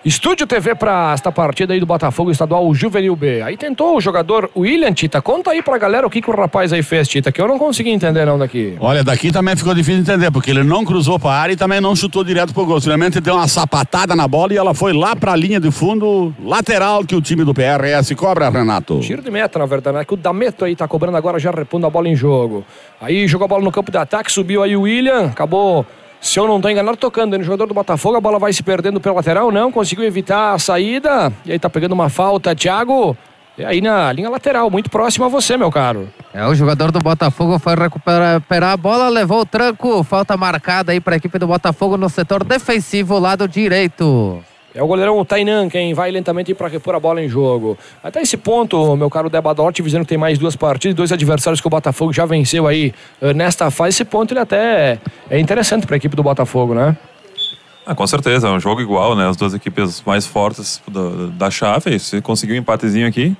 Estúdio TV para esta partida aí do Botafogo Estadual Juvenil B. Aí tentou o jogador William Tita. Conta aí pra galera o que, que o rapaz aí fez, Tita, que eu não consegui entender não daqui. Olha, daqui também ficou difícil de entender, porque ele não cruzou para a área e também não chutou direto pro gol. Simplesmente deu uma sapatada na bola e ela foi lá para a linha de fundo lateral que o time do PRS cobra, Renato. Tiro de meta, na verdade, né? Que o Dameto aí tá cobrando agora, já repondo a bola em jogo. Aí jogou a bola no campo de ataque, subiu aí o William, acabou, se eu não tô enganado, tocando no jogador do Botafogo, a bola vai se perdendo pela lateral, não, conseguiu evitar a saída, e aí tá pegando uma falta, Thiago. é aí na linha lateral, muito próximo a você, meu caro. É, o jogador do Botafogo foi recuperar a bola, levou o tranco, falta marcada aí para a equipe do Botafogo no setor defensivo, lado direito. É o goleirão Tainan quem vai lentamente para repor a bola em jogo. Até esse ponto, meu caro Debadorte, dizendo que tem mais duas partidas, dois adversários que o Botafogo já venceu aí uh, nesta fase. Esse ponto ele até é interessante para a equipe do Botafogo, né? Ah, com certeza, é um jogo igual, né? As duas equipes mais fortes da, chave. Se conseguiu um empatezinho aqui,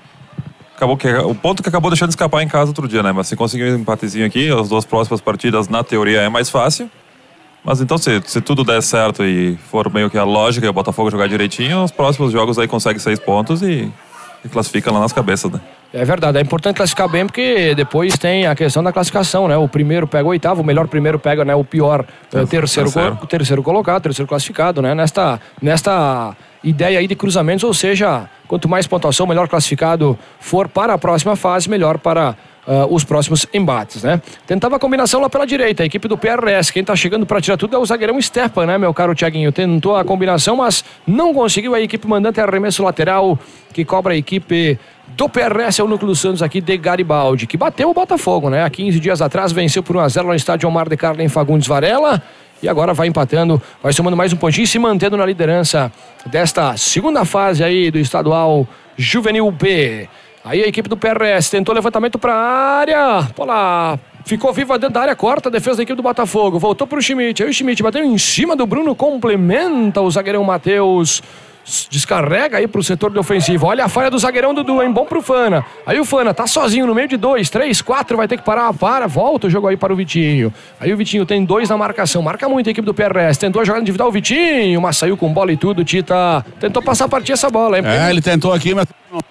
acabou que o ponto que acabou deixando de escapar em casa outro dia, né? Mas se conseguiu um empatezinho aqui, as duas próximas partidas, na teoria, é mais fácil. Mas então, se, se tudo der certo e for meio que a lógica e o Botafogo jogar direitinho, os próximos jogos aí consegue seis pontos e, e classifica lá nas cabeças, né? É verdade, é importante classificar bem porque depois tem a questão da classificação, né? O primeiro pega o oitavo, o melhor primeiro pega né, o pior é, terceiro, terceiro. terceiro colocado, terceiro classificado, né? Nesta, nesta ideia aí de cruzamentos, ou seja, quanto mais pontuação, melhor classificado for para a próxima fase, melhor para Uh, os próximos embates, né? Tentava a combinação lá pela direita, a equipe do PRS. Quem tá chegando para tirar tudo é o zagueirão Stepan, né, meu caro Thiaguinho? Tentou a combinação, mas não conseguiu. A equipe mandante arremesso lateral que cobra a equipe do PRS é o Núcleo Santos aqui de Garibaldi, que bateu o Botafogo, né? Há 15 dias atrás venceu por 1x0 no estádio Omar de Carla em Fagundes Varela. E agora vai empatando, vai somando mais um pontinho e se mantendo na liderança desta segunda fase aí do estadual Juvenil B. Aí a equipe do PRS tentou levantamento para a área. Lá, ficou viva dentro da área, corta a defesa da equipe do Botafogo. Voltou para o Schmidt. Aí o Schmidt bateu em cima do Bruno, complementa o zagueirão Matheus descarrega aí pro setor de ofensivo. Olha a falha do zagueirão Dudu, hein? Bom pro Fana. Aí o Fana tá sozinho no meio de dois, três, quatro, vai ter que parar, para, volta o jogo aí para o Vitinho. Aí o Vitinho tem dois na marcação, marca muito a equipe do PRS. Tentou a jogada individual, o Vitinho, mas saiu com bola e tudo. Tita tentou passar a partir essa bola, hein? É, ele tentou aqui, mas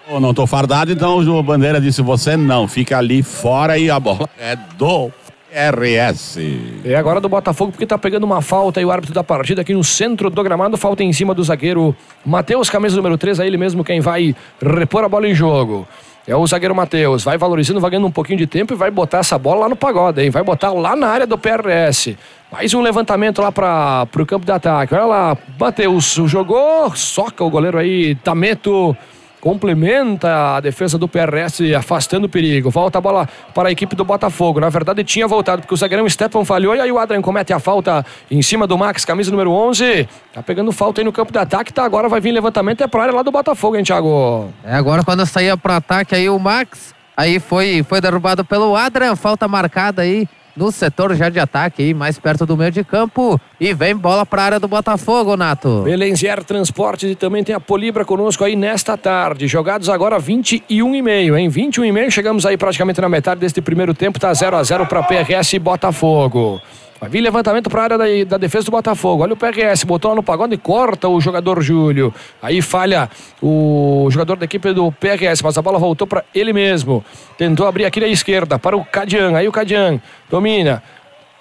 não, não tô fardado, então o Bandeira disse: você não, fica ali fora e a bola é do RS. É agora do Botafogo, porque tá pegando uma falta e o árbitro da partida aqui no centro do gramado, falta em cima do zagueiro Matheus, camisa número 3, é ele mesmo quem vai repor a bola em jogo. É o zagueiro Matheus, vai valorizando, vai ganhando um pouquinho de tempo e vai botar essa bola lá no pagode, hein? Vai botar lá na área do PRS. Mais um levantamento lá para o campo de ataque. Olha lá, Matheus jogou, soca o goleiro aí, Tameto complementa a defesa do PRS, afastando o perigo. Volta a bola para a equipe do Botafogo. Na verdade, tinha voltado, porque o zagueirão Stefan falhou e aí o Adrian comete a falta em cima do Max, camisa número 11. Tá pegando falta aí no campo de ataque, tá? Agora vai vir levantamento, é para área lá do Botafogo, hein, Thiago? É, agora quando saía para ataque aí o Max, aí foi, foi derrubado pelo Adrian, falta marcada aí no setor já de ataque aí, mais perto do meio de campo. E vem bola para a área do Botafogo, Nato. Belenzier Transportes e também tem a Polibra conosco aí nesta tarde. Jogados agora 21 e meio, hein? 21 e meio, chegamos aí praticamente na metade deste primeiro tempo, tá 0 a 0 para PRS e Botafogo. Vai levantamento para a área da, da, defesa do Botafogo. Olha o PRS, botou lá no pagode e corta o jogador Júlio. Aí falha o jogador da equipe do PRS, mas a bola voltou para ele mesmo. Tentou abrir aqui da esquerda para o Cadian. Aí o Cadian domina.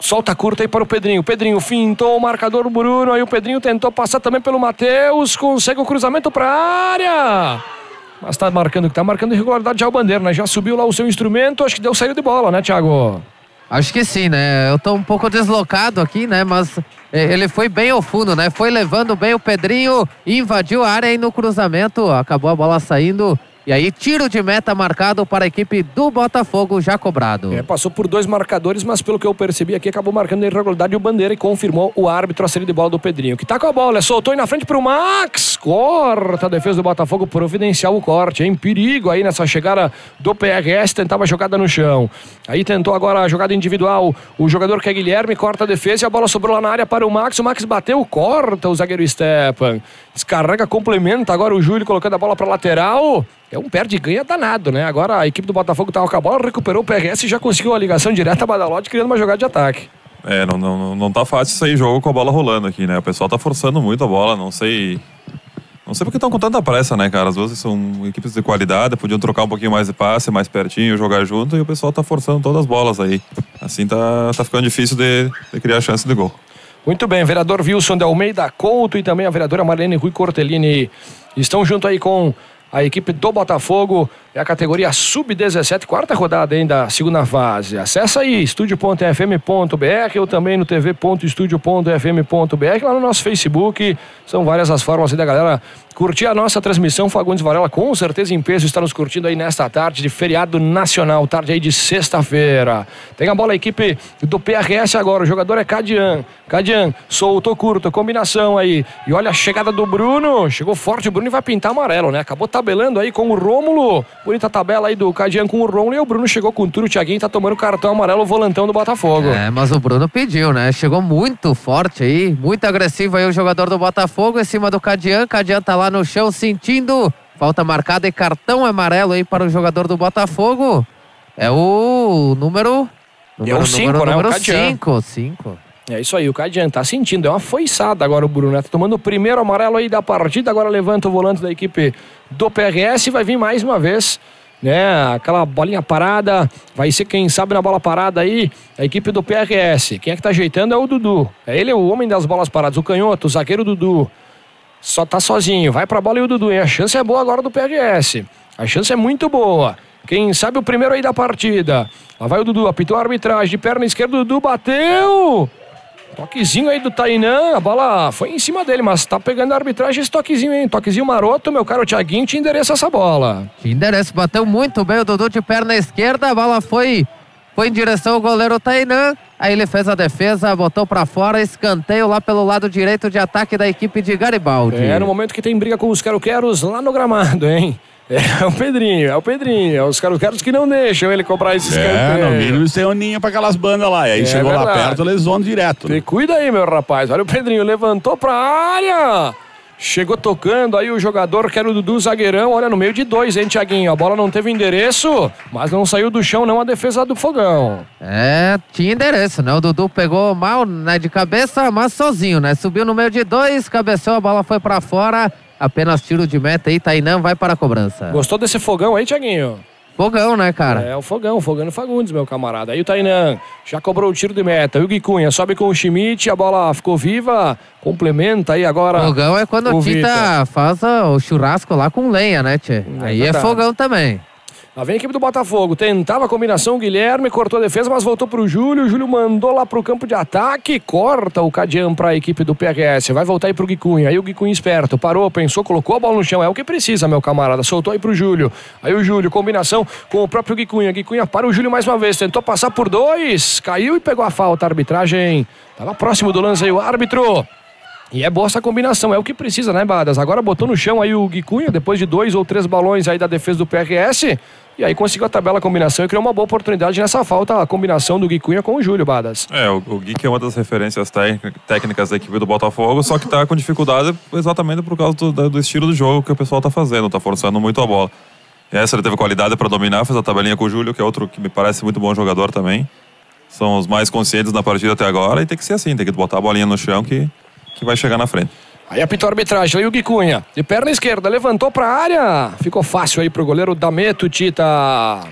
Solta curta aí para o Pedrinho. Pedrinho fintou o marcador Bruno. Aí o Pedrinho tentou passar também pelo Matheus. Consegue o cruzamento para a área. Mas está marcando que está marcando irregularidade já o Bandeira, né? Já subiu lá o seu instrumento. Acho que deu saída de bola, né, Thiago? Acho que sim, né? Eu tô um pouco deslocado aqui, né? Mas é, ele foi bem ao fundo, né? Foi levando bem o Pedrinho, invadiu a área aí no cruzamento, acabou a bola saindo e aí, tiro de meta marcado para a equipe do Botafogo já cobrado. É, passou por dois marcadores, mas pelo que eu percebi aqui, acabou marcando a irregularidade o Bandeira e confirmou o árbitro a saída de bola do Pedrinho. Que tá com a bola, soltou aí na frente para o Max. Corta a defesa do Botafogo, providencial o corte. Em perigo aí nessa chegada do PRS, tentava a jogada no chão. Aí tentou agora a jogada individual. O jogador que é Guilherme corta a defesa e a bola sobrou lá na área para o Max. O Max bateu, corta o zagueiro Stepan. Descarrega, complementa agora o Júlio colocando a bola para lateral. É um perde-ganha danado, né? Agora a equipe do Botafogo estava com a bola, recuperou o PRS e já conseguiu a ligação direta a Badalote, criando uma jogada de ataque. É, não, não, não tá fácil sair jogo com a bola rolando aqui, né? O pessoal tá forçando muito a bola, não sei. Não sei porque estão com tanta pressa, né, cara? Às vezes são equipes de qualidade, podiam trocar um pouquinho mais de passe, mais pertinho, jogar junto, e o pessoal tá forçando todas as bolas aí. Assim tá, tá ficando difícil de, de criar chance de gol. Muito bem, vereador Wilson de Almeida Couto e também a vereadora Marlene Rui Cortellini estão junto aí com a equipe do Botafogo É a categoria Sub-17, quarta rodada ainda da segunda fase. Acesse aí estúdio.fm.br ou também no tv.estúdio.fm.br, lá no nosso Facebook. São várias as formas aí da galera curtir a nossa transmissão. Fagundes Varela, com certeza em peso, está nos curtindo aí nesta tarde de feriado nacional, tarde aí de sexta-feira. Tem a bola a equipe do PRS agora, o jogador é Cadian. Cadian, soltou curto, combinação aí. E olha a chegada do Bruno, chegou forte o Bruno e vai pintar amarelo, né? Acabou tabelando aí com o Rômulo. Bonita tabela aí do Cadian com o e o Bruno chegou com tudo. O Thiaguinho tá tomando cartão amarelo, o volantão do Botafogo. É, mas o Bruno pediu, né? Chegou muito forte aí, muito agressivo aí o jogador do Botafogo em cima do Cadian. Cadian tá lá no chão sentindo. Falta marcada e cartão amarelo aí para o jogador do Botafogo. É o número. É número, né? O Número Cadian. 5, 5. É isso aí, o Cadian tá sentindo. É uma foiçada agora o Bruno, né? Tá tomando o primeiro amarelo aí da partida. Agora levanta o volante da equipe do PRS e vai vir mais uma vez, né? Aquela bolinha parada. Vai ser quem sabe na bola parada aí, a equipe do PRS. Quem é que tá ajeitando é o Dudu. É ele o homem das bolas paradas, o canhoto, o zagueiro Dudu. Só tá sozinho. Vai pra bola e o Dudu, hein? A chance é boa agora do PRS. A chance é muito boa. Quem sabe o primeiro aí da partida. Lá vai o Dudu, apitou a arbitragem de perna esquerda, o Dudu bateu. Toquezinho aí do Tainã, a bola foi em cima dele, mas tá pegando a arbitragem esse toquezinho, hein? Toquezinho maroto, meu caro Thiaguinho, te endereça essa bola. Que endereço, bateu muito bem o Dudu de perna esquerda, a bola foi, foi em direção ao goleiro Tainan. Aí ele fez a defesa, botou pra fora, escanteio lá pelo lado direito de ataque da equipe de Garibaldi. É no momento que tem briga com os quero-queros lá no gramado, hein? É o Pedrinho, é o Pedrinho. É os quero-queros que não deixam ele comprar esse É, escanteio. no mínimo eles têm um ninho pra aquelas bandas lá. E aí É chegou lá verdade. perto, eles vão direto. né? Te cuida aí, meu rapaz. Olha o Pedrinho, levantou pra área. Chegou tocando aí o jogador, que era o Dudu Zagueirão. Olha, no meio de dois, hein, Tiaguinho? A bola não teve endereço, mas não saiu do chão, não, a defesa do Fogão. É, tinha endereço, né? O Dudu pegou mal né, de cabeça, mas sozinho, né? Subiu no meio de dois, cabeceou, a bola foi pra fora. Apenas tiro de meta aí, Tainã vai para a cobrança. Gostou desse fogão aí, Tiaguinho? Fogão, né, cara? É o fogão, fogão Fagundes, meu camarada. Aí o Tainan já cobrou o tiro de meta. O Gui Cunha sobe com o Schmidt, a bola ficou viva, complementa aí agora. Fogão é quando o o Tita faz o churrasco lá com lenha, né, Tchê? Aí é fogão também. Lá vem a equipe do Botafogo. Tentava a combinação, o Guilherme cortou a defesa, mas voltou pro Júlio. O Júlio mandou lá pro campo de ataque. Corta o Cadian pra equipe do PRS. Vai voltar aí pro Guicunha. Aí o Guicunha esperto. Parou, pensou, colocou a bola no chão. É o que precisa, meu camarada. Soltou aí pro Júlio. Aí o Júlio, combinação com o próprio Guicunha. Guicunha para o Júlio mais uma vez. Tentou passar por dois. Caiu e pegou a falta. A arbitragem tava próximo do lance aí o árbitro. E é boa essa combinação, é o que precisa, né, Badas? Agora botou no chão aí o Guicunha, depois de dois ou três balões aí da defesa do PRS, e aí conseguiu a tabela a combinação e criou uma boa oportunidade nessa falta, a combinação do Guicunha com o Júlio, Badas. É, o, o Gui que é uma das referências técnica- técnicas da equipe do Botafogo, só que tá com dificuldade exatamente por causa do, do estilo do jogo que o pessoal tá fazendo, tá forçando muito a bola. Essa ele teve qualidade para dominar, fez a tabelinha com o Júlio, que é outro que me parece muito bom jogador também. São os mais conscientes na partida até agora e tem que ser assim, tem que botar a bolinha no chão que, que vai chegar na frente. Aí apitou a arbitragem, aí o Guicunha, de perna esquerda, levantou pra área, ficou fácil aí pro goleiro Dameto, Tita.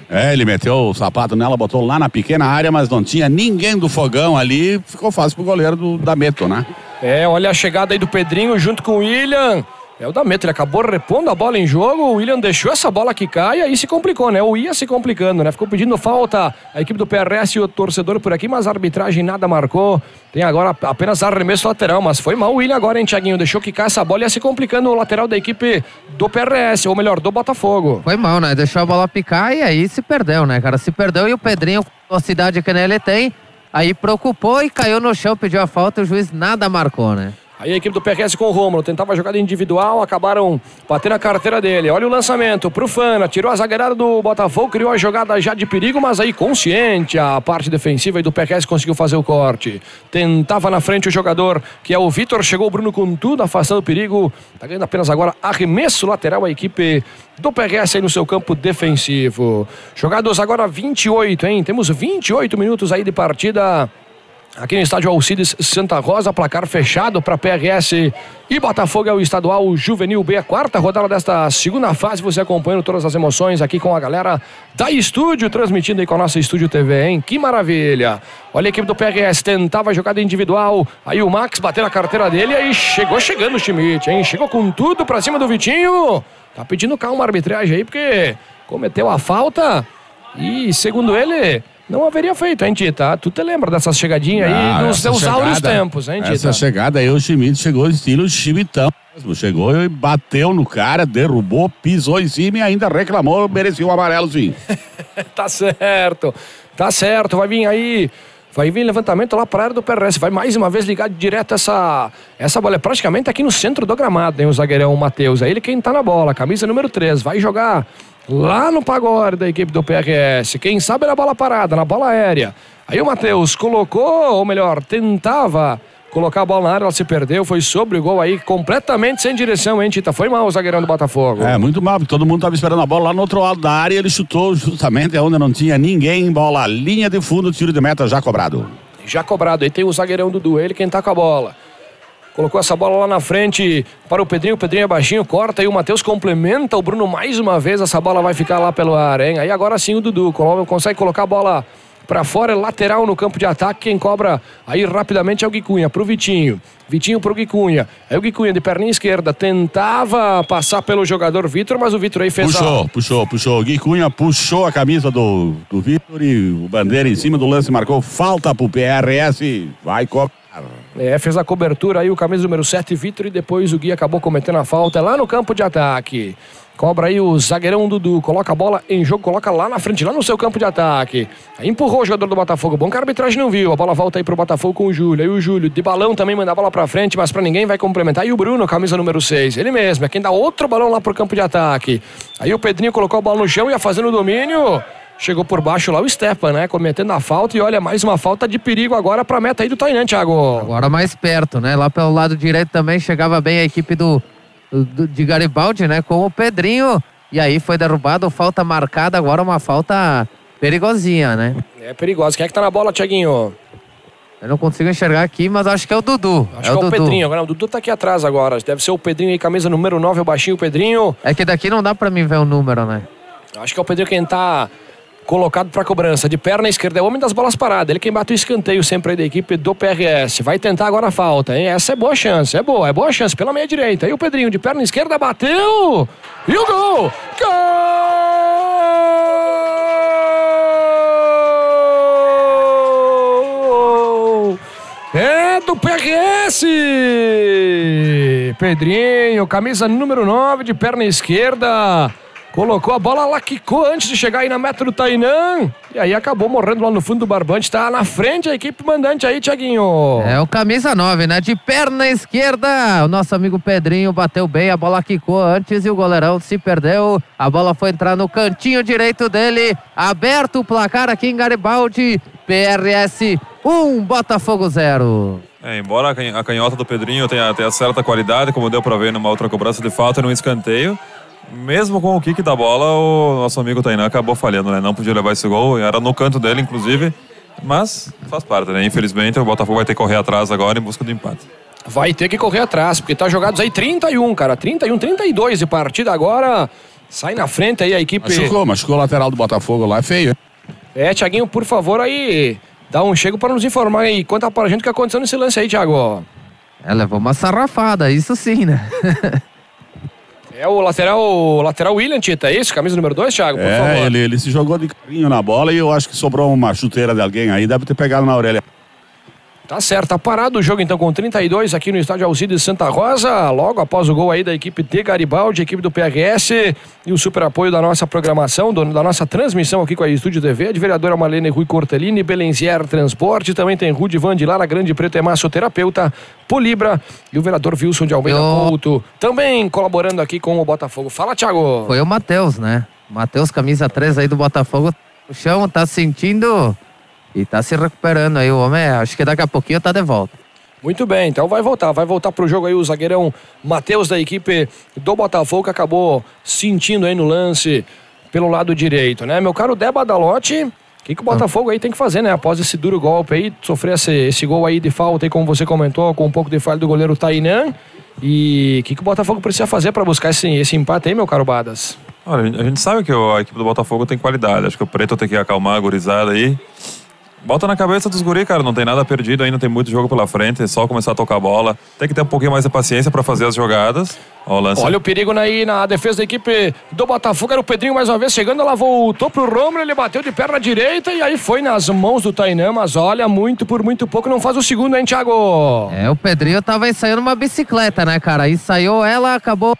É, ele meteu o sapato nela, botou lá na pequena área, mas não tinha ninguém do fogão ali. Ficou fácil pro goleiro do, da Meto, né? É, olha a chegada aí do Pedrinho junto com o William. É o Dameto, ele acabou repondo a bola em jogo. O William deixou essa bola que cai e aí se complicou, né? Ou ia se complicando, né? Ficou pedindo falta a equipe do PRS e o torcedor por aqui, mas a arbitragem nada marcou. Tem agora apenas arremesso lateral, mas foi mal o William agora, hein, Thiaguinho? Deixou quicar essa bola e ia se complicando o lateral da equipe do PRS, ou melhor, do Botafogo. Foi mal, né? Deixou a bola picar e aí se perdeu, né, cara? Se perdeu e o Pedrinho, com a cidade que ele tem, aí preocupou e caiu no chão, pediu a falta o juiz nada marcou, né? Aí a equipe do PRS com o Rômulo tentava jogada individual, acabaram batendo a carteira dele. Olha o lançamento pro Fana, tirou a zagueirada do Botafogo, criou a jogada já de perigo, mas aí consciente a parte defensiva aí do PRS conseguiu fazer o corte. Tentava na frente o jogador, que é o Vitor, chegou o Bruno com tudo, afastando o perigo. Tá ganhando apenas agora arremesso lateral a equipe do PRS aí no seu campo defensivo. Jogados agora 28, hein? Temos 28 minutos aí de partida. Aqui no estádio Alcides Santa Rosa, placar fechado para PRS e Botafogo é o estadual Juvenil B, a quarta rodada desta segunda fase. Você acompanhando todas as emoções aqui com a galera da estúdio, transmitindo aí com a nossa Estúdio TV, hein? Que maravilha! Olha a equipe do PRS, tentava a jogada individual. Aí o Max bateu na carteira dele e aí chegou chegando o Schmidt, hein? Chegou com tudo pra cima do Vitinho. Tá pedindo calma a arbitragem aí, porque cometeu a falta e, segundo ele, não haveria feito, hein, Tita? Tu te lembra dessas chegadinhas aí Ah, essa seus áureos tempos, hein, Tita? Essa chegada aí, o Schmidt chegou estilo Chimitão. mesmo. Chegou e bateu no cara, derrubou, pisou em cima e ainda reclamou, merecia o amarelo sim. Tá certo, tá certo. Vai vir aí, vai vir levantamento lá para a área do PRS. Vai mais uma vez ligar direto essa, essa bola. É praticamente aqui no centro do gramado, hein, o zagueirão Matheus. É ele quem tá na bola, camisa número 3. Vai jogar lá no pagode da equipe do PRS. Quem sabe na bola parada, na bola aérea. Aí o Matheus colocou, ou melhor, tentava colocar a bola na área, ela se perdeu, foi sobre o gol aí, completamente sem direção, hein, Tita? Foi mal o zagueirão do Botafogo. É, muito mal, porque todo mundo tava esperando a bola lá no outro lado da área e ele chutou justamente onde não tinha ninguém. Bola, linha de fundo, tiro de meta já cobrado. Já cobrado. Aí tem o zagueirão Dudu, ele quem tá com a bola. Colocou essa bola lá na frente para o Pedrinho. O Pedrinho é baixinho, corta. E o Matheus complementa o Bruno mais uma vez. Essa bola vai ficar lá pelo ar, hein? Aí agora sim o Dudu consegue colocar a bola para fora, lateral no campo de ataque. Quem cobra aí rapidamente é o Guicunha, pro Vitinho. Vitinho pro Guicunha. Aí o Guicunha de perninha esquerda tentava passar pelo jogador Vitor, mas o Vitor aí fez a... Puxou, puxou, puxou. Gui Cunha puxou a camisa do, do Vitor e o Bandeira em cima do lance marcou falta pro PRS. Vai cobrar. É, fez a cobertura aí o camisa número 7, Vitor, e depois o Gui acabou cometendo a falta É lá no campo de ataque. Cobra aí o zagueirão Dudu, coloca a bola em jogo, coloca lá na frente, lá no seu campo de ataque. Aí empurrou o jogador do Botafogo. Bom que a arbitragem não viu. A bola volta aí pro Botafogo com o Júlio. Aí o Júlio de balão também manda a bola pra frente, mas pra ninguém vai complementar. E o Bruno, camisa número 6, ele mesmo, é quem dá outro balão lá pro campo de ataque. Aí o Pedrinho colocou a bola no chão, ia fazendo o domínio. Chegou por baixo lá o Stepan, né? Cometendo a falta e olha, mais uma falta de perigo agora pra meta aí do Tainan, Thiago. Agora mais perto, né? Lá pelo lado direito também chegava bem a equipe do- de Garibaldi, né? Com o Pedrinho. E aí foi derrubado, falta marcada, agora uma falta perigosinha, né? É perigoso. Quem é que tá na bola, Thiaguinho? Eu não consigo enxergar aqui, mas acho que é o Dudu. Acho que é o Pedrinho. Agora, o Dudu tá aqui atrás agora. Deve ser o Pedrinho aí, camisa número 9, o baixinho Pedrinho. É que daqui não dá pra mim ver o número, né? Acho que é o Pedrinho quem tá colocado pra cobrança. De perna esquerda, é o homem das bolas paradas. Ele quem bate o escanteio sempre aí da equipe do PRS. Vai tentar agora a falta, hein? Essa é boa chance, é boa, é boa chance pela meia direita. Aí o Pedrinho de perna esquerda bateu! E o gol! Gol! É do PRS! Pedrinho, camisa número 9, de perna esquerda. Colocou a bola lá, quicou antes de chegar aí na meta do Tainan. E aí acabou morrendo lá no fundo do barbante. Tá na frente a equipe mandante aí, Tiaguinho. É o camisa 9, né? De perna esquerda. O nosso amigo Pedrinho bateu bem, a bola quicou antes e o goleirão se perdeu. A bola foi entrar no cantinho direito dele. Aberto o placar aqui em Garibaldi. PRS 1, Botafogo 0. É, embora a canh- a canhota do Pedrinho tenha, tenha certa qualidade, como deu pra ver numa outra cobrança de falta e num escanteio, mesmo com o kick da bola, o nosso amigo Tainan acabou falhando, né? Não podia levar esse gol, era no canto dele, inclusive, mas faz parte, né? Infelizmente, o Botafogo vai ter que correr atrás agora em busca do empate. Vai ter que correr atrás, porque tá jogados aí 31, cara. 31, 32 de partida agora. Sai na frente aí a equipe. Machucou, machucou o lateral do Botafogo lá, é feio. hein? É, Tiaguinho, por favor, aí. Dá um chego para nos informar aí. Conta pra gente o que aconteceu nesse lance aí, Thiago. É, levou uma sarrafada, isso sim, né? É o lateral, o lateral William Tita, é isso? Camisa número 2, Thiago, por É, favor. ele, ele se jogou de carinho na bola e eu acho que sobrou uma chuteira de alguém aí, deve ter pegado na orelha. Tá certo, tá parado o jogo então com 32 aqui no estádio Alcides Santa Rosa, logo após o gol aí da equipe de Garibaldi, equipe do PRS e o super apoio da nossa programação, do- da nossa transmissão aqui com a Estúdio TV, de vereadora Marlene Rui Cortellini, Belenzier Transporte, também tem Rude Van de Lara, Grande Preto é massoterapeuta, Polibra e o vereador Wilson de Almeida Eu- Couto, também colaborando aqui com o Botafogo. Fala, Thiago. Foi o Matheus, né? Matheus, camisa 3 aí do Botafogo. O chão tá sentindo e tá se recuperando aí. O homem, acho que daqui a pouquinho tá de volta. Muito bem, então vai voltar, vai voltar pro jogo aí o zagueirão Matheus da equipe do Botafogo que acabou sentindo aí no lance pelo lado direito, né? Meu caro Deba Dalotti, o que, que o Botafogo aí tem que fazer, né? Após esse duro golpe aí, sofrer esse, esse gol aí de falta aí, como você comentou, com um pouco de falha do goleiro Tainan. E o que, que o Botafogo precisa fazer para buscar esse, esse empate aí, meu caro Badas? Olha, a gente sabe que o- a equipe do Botafogo tem qualidade. Acho que o Preto tem que acalmar a gurizada aí. Bota na cabeça dos guri, cara. Não tem nada perdido ainda, tem muito jogo pela frente. É só começar a tocar a bola. Tem que ter um pouquinho mais de paciência para fazer as jogadas. Ó, o lance. Olha o perigo aí na defesa da equipe do Botafogo. Era o Pedrinho mais uma vez chegando. Ela voltou pro Romulo. Ele bateu de perna direita e aí foi nas mãos do Tainan. Mas olha, muito por muito pouco. Não faz o segundo, hein, Thiago? É, o Pedrinho tava ensaiando uma bicicleta, né, cara? Ensaiou ela, acabou.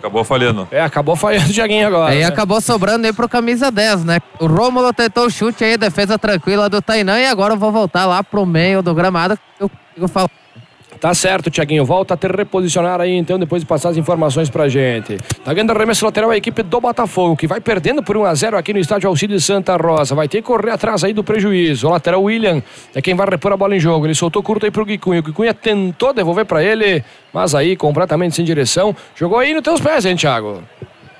Acabou falhando. É, acabou falhando o Thiaguinho agora. Aí né? acabou sobrando aí pro camisa 10, né? O Rômulo tentou o chute aí, defesa tranquila do Tainan. E agora eu vou voltar lá pro meio do gramado. Eu consigo falar. Tá certo, Thiaguinho. Volta a te reposicionar aí, então, depois de passar as informações pra gente. Tá ganhando arremesso lateral a equipe do Botafogo, que vai perdendo por 1 a 0 aqui no estádio Alcide Santa Rosa. Vai ter que correr atrás aí do prejuízo. O lateral William é quem vai repor a bola em jogo. Ele soltou curto aí pro Guicunha. O Guicunha tentou devolver pra ele, mas aí completamente sem direção. Jogou aí nos teus pés, hein, Thiago?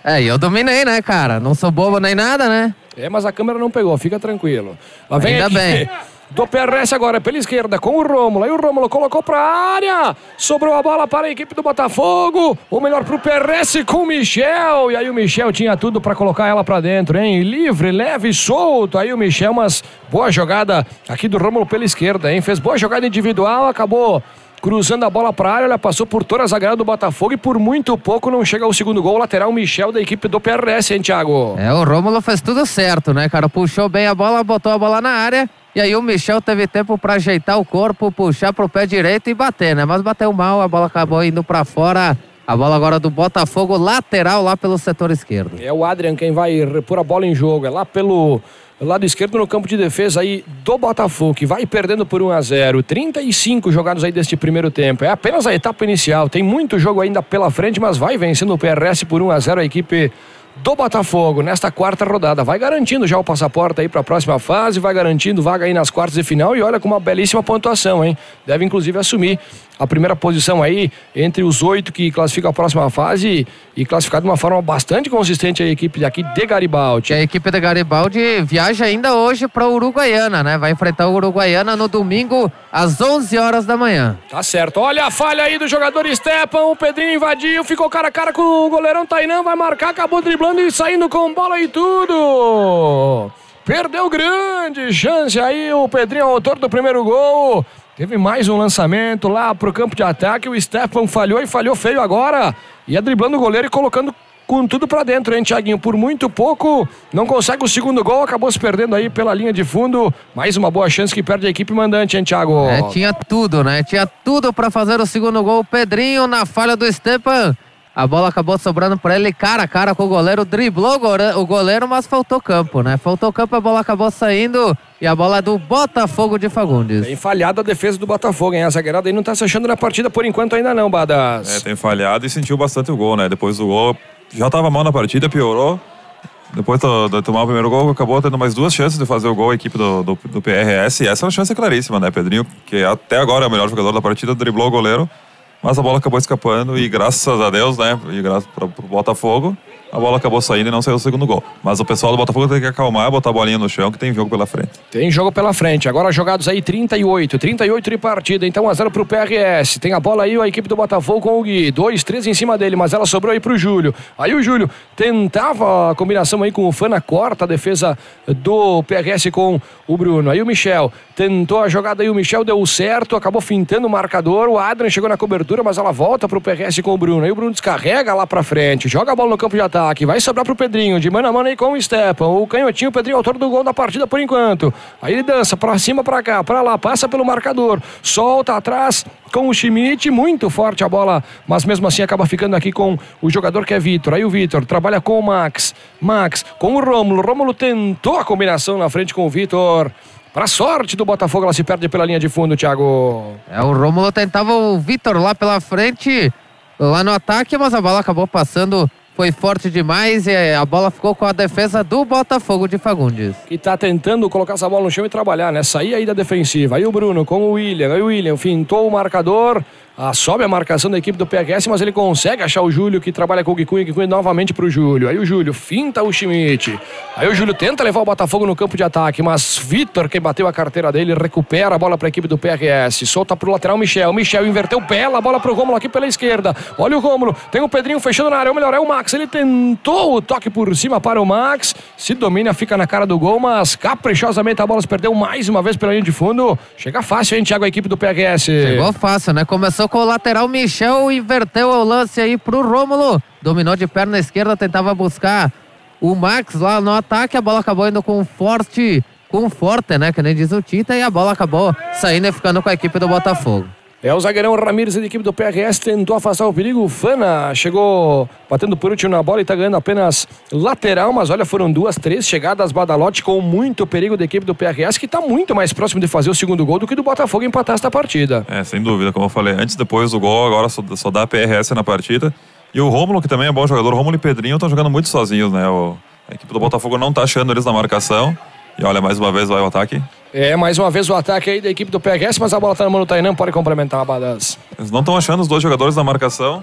É, e eu dominei, né, cara? Não sou bobo nem nada, né? É, mas a câmera não pegou, fica tranquilo. Lá vem Ainda aqui. bem. Do PRS agora pela esquerda com o Rômulo. Aí o Rômulo colocou pra área. Sobrou a bola para a equipe do Botafogo. Ou melhor pro PRS com o Michel. E aí o Michel tinha tudo pra colocar ela pra dentro, hein? Livre, leve solto. Aí o Michel, mas boa jogada aqui do Rômulo pela esquerda, hein? Fez boa jogada individual, acabou cruzando a bola para área, ela passou por toda a zagueira do Botafogo e por muito pouco não chega ao segundo gol, lateral Michel da equipe do PRS, hein, Thiago? É, o Rômulo fez tudo certo, né, cara? Puxou bem a bola, botou a bola na área. E aí o Michel teve tempo pra ajeitar o corpo, puxar pro pé direito e bater, né? Mas bateu mal, a bola acabou indo pra fora. A bola agora do Botafogo, lateral lá pelo setor esquerdo. É o Adrian quem vai repor a bola em jogo. É lá pelo lado esquerdo no campo de defesa aí do Botafogo, que vai perdendo por 1 a 0. 35 jogados aí deste primeiro tempo. É apenas a etapa inicial. Tem muito jogo ainda pela frente, mas vai vencendo o PRS por 1 a 0 a equipe do Botafogo nesta quarta rodada. Vai garantindo já o passaporte aí para a próxima fase, vai garantindo vaga aí nas quartas de final e olha com uma belíssima pontuação, hein? Deve inclusive assumir a primeira posição aí entre os oito que classificam a próxima fase e classificar de uma forma bastante consistente a equipe daqui de Garibaldi. A equipe de Garibaldi viaja ainda hoje para Uruguaiana, né? Vai enfrentar o Uruguaiana no domingo às 11 horas da manhã. Tá certo. Olha a falha aí do jogador Stepan. O Pedrinho invadiu, ficou cara a cara com o goleirão Tainan. Vai marcar, acabou driblando e saindo com bola e tudo. Perdeu grande chance aí. O Pedrinho, autor do primeiro gol. Teve mais um lançamento lá pro campo de ataque. O Stefan falhou e falhou feio agora. Ia driblando o goleiro e colocando com tudo pra dentro, hein, Thiaguinho? Por muito pouco, não consegue o segundo gol, acabou se perdendo aí pela linha de fundo. Mais uma boa chance que perde a equipe mandante, hein, Thiago? É, tinha tudo, né? Tinha tudo para fazer o segundo gol. O Pedrinho na falha do Stepan. A bola acabou sobrando para ele cara a cara com o goleiro. Driblou o goleiro, mas faltou campo, né? Faltou campo, a bola acabou saindo. E a bola é do Botafogo de Fagundes. Bem falhada a defesa do Botafogo, hein? A zagueirada aí não tá se achando na partida por enquanto ainda não, Badas. É, tem falhado e sentiu bastante o gol, né? Depois do gol, já tava mal na partida, piorou. Depois do- de tomar o primeiro gol, acabou tendo mais duas chances de fazer o gol a equipe do, do, do PRS. E essa é uma chance claríssima, né? Pedrinho, que até agora é o melhor jogador da partida, driblou o goleiro. Mas a bola acabou escapando e graças a Deus, né? E graças para o Botafogo, a bola acabou saindo e não saiu o segundo gol. Mas o pessoal do Botafogo tem que acalmar, botar a bolinha no chão, que tem jogo pela frente. Tem jogo pela frente. Agora jogados aí 38. 38 de partida. Então 1x0 pro PRS. Tem a bola aí a equipe do Botafogo com o Gui. 2, 3 em cima dele, mas ela sobrou aí pro Júlio. Aí o Júlio tentava a combinação aí com o Fana, corta a defesa do PRS com o Bruno. Aí o Michel tentou a jogada aí, o Michel deu certo, acabou fintando o marcador. O Adrian chegou na cobertura, mas ela volta pro PRS com o Bruno. Aí o Bruno descarrega lá pra frente, joga a bola no campo de ataque. Vai sobrar pro Pedrinho, de mano a mano aí com o Stepan. O canhotinho, o Pedrinho, autor do gol da partida por enquanto. Aí ele dança pra cima, pra cá, pra lá, passa pelo marcador, solta atrás com o Schmidt, muito forte a bola, mas mesmo assim acaba ficando aqui com o jogador que é Vitor. Aí o Vitor trabalha com o Max, Max com o Rômulo. Rômulo tentou a combinação na frente com o Vitor. Pra sorte do Botafogo, ela se perde pela linha de fundo, Thiago. É, o Rômulo tentava o Vitor lá pela frente, lá no ataque, mas a bola acabou passando. Foi forte demais e a bola ficou com a defesa do Botafogo de Fagundes. que tá tentando colocar essa bola no chão e trabalhar, né? Sair aí da defensiva. Aí o Bruno com o William. Aí o William fintou o marcador. Ah, sobe a marcação da equipe do PHS, mas ele consegue achar o Júlio, que trabalha com o Guicunha, Guicunha novamente pro Júlio. Aí o Júlio finta o Schmidt. Aí o Júlio tenta levar o Botafogo no campo de ataque, mas Vitor, que bateu a carteira dele, recupera a bola para a equipe do PRS. Solta pro lateral Michel. Michel inverteu bela bola pro Rômulo aqui pela esquerda. Olha o Rômulo, tem o Pedrinho fechando na área. O melhor é o Max. Ele tentou o toque por cima para o Max. Se domina, fica na cara do gol, mas caprichosamente a bola se perdeu mais uma vez pela linha de fundo. Chega fácil, hein, Thiago, a equipe do PRS. Chegou fácil, né? Começou com o lateral Michel, inverteu o lance aí pro Rômulo. Dominou de perna esquerda, tentava buscar o Max lá no ataque. A bola acabou indo com forte, com forte, né? Que nem diz o Tita. E a bola acabou saindo e ficando com a equipe do Botafogo. É o zagueirão Ramires da equipe do PRS tentou afastar o perigo. Fana chegou batendo por último na bola e está ganhando apenas lateral. Mas olha, foram duas, três chegadas Badalote com muito perigo da equipe do PRS, que está muito mais próximo de fazer o segundo gol do que do Botafogo empatar esta partida. É, sem dúvida, como eu falei, antes depois do gol, agora só, só dá PRS na partida. E o Rômulo, que também é bom jogador, Rômulo e Pedrinho estão jogando muito sozinhos, né? O, a equipe do Botafogo não está achando eles na marcação. E olha, mais uma vez vai o ataque. É, mais uma vez o ataque aí da equipe do PRS, mas a bola tá na mão do Tainan, pode complementar, Badas. Eles não estão achando os dois jogadores na marcação.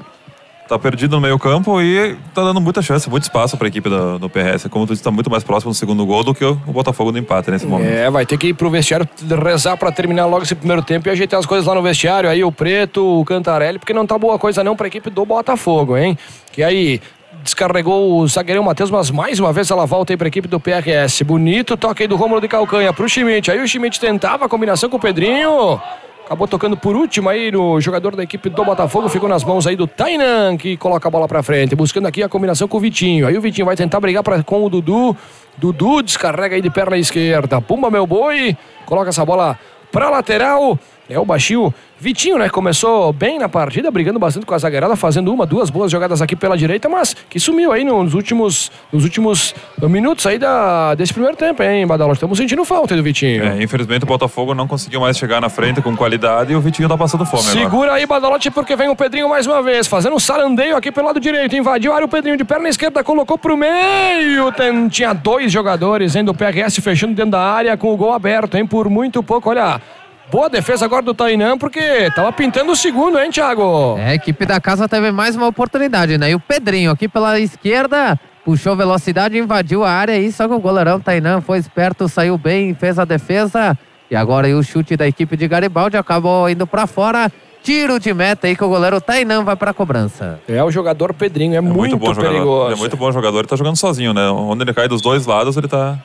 Tá perdido no meio campo e tá dando muita chance, muito espaço para a equipe do, do PRS. Como tu disse, tá muito mais próximo do segundo gol do que o, o Botafogo do empate nesse momento. É, vai ter que ir pro vestiário rezar para terminar logo esse primeiro tempo e ajeitar as coisas lá no vestiário. Aí o Preto, o Cantarelli, porque não tá boa coisa não para a equipe do Botafogo, hein? Que aí descarregou o zagueirão Matheus, mas mais uma vez ela volta aí para a equipe do PRS. Bonito toque aí do Rômulo de Calcanha pro Schmidt. Aí o Schmidt tentava a combinação com o Pedrinho. Acabou tocando por último aí no jogador da equipe do Botafogo. Ficou nas mãos aí do Tainan, que coloca a bola pra frente. Buscando aqui a combinação com o Vitinho. Aí o Vitinho vai tentar brigar pra, com o Dudu. Dudu descarrega aí de perna esquerda. Pumba, meu boi. Coloca essa bola pra lateral. É o baixinho Vitinho, né? Começou bem na partida, brigando bastante com a zagueirada, fazendo uma, duas boas jogadas aqui pela direita, mas que sumiu aí nos últimos, nos últimos minutos aí da, desse primeiro tempo, hein, Badalo? Estamos sentindo falta aí do Vitinho. É, infelizmente o Botafogo não conseguiu mais chegar na frente com qualidade e o Vitinho tá passando fome Segura agora. aí, Badalote, porque vem o Pedrinho mais uma vez, fazendo um sarandeio aqui pelo lado direito. Invadiu a área o Pedrinho de perna esquerda, colocou pro meio. Tem, tinha dois jogadores, hein, do PRS fechando dentro da área com o gol aberto, hein, por muito pouco. Olha, Boa defesa agora do Tainan, porque tava pintando o segundo, hein, Thiago? É, a equipe da casa teve mais uma oportunidade, né? E o Pedrinho aqui pela esquerda puxou velocidade, invadiu a área aí, só que o goleirão Tainan foi esperto, saiu bem, fez a defesa. E agora aí o chute da equipe de Garibaldi acabou indo para fora. Tiro de meta aí que o goleiro Tainan vai para a cobrança. É o jogador Pedrinho, é, é muito, muito bom perigoso. Jogador. É muito bom jogador, ele tá jogando sozinho, né? Onde ele cai dos dois lados, ele tá,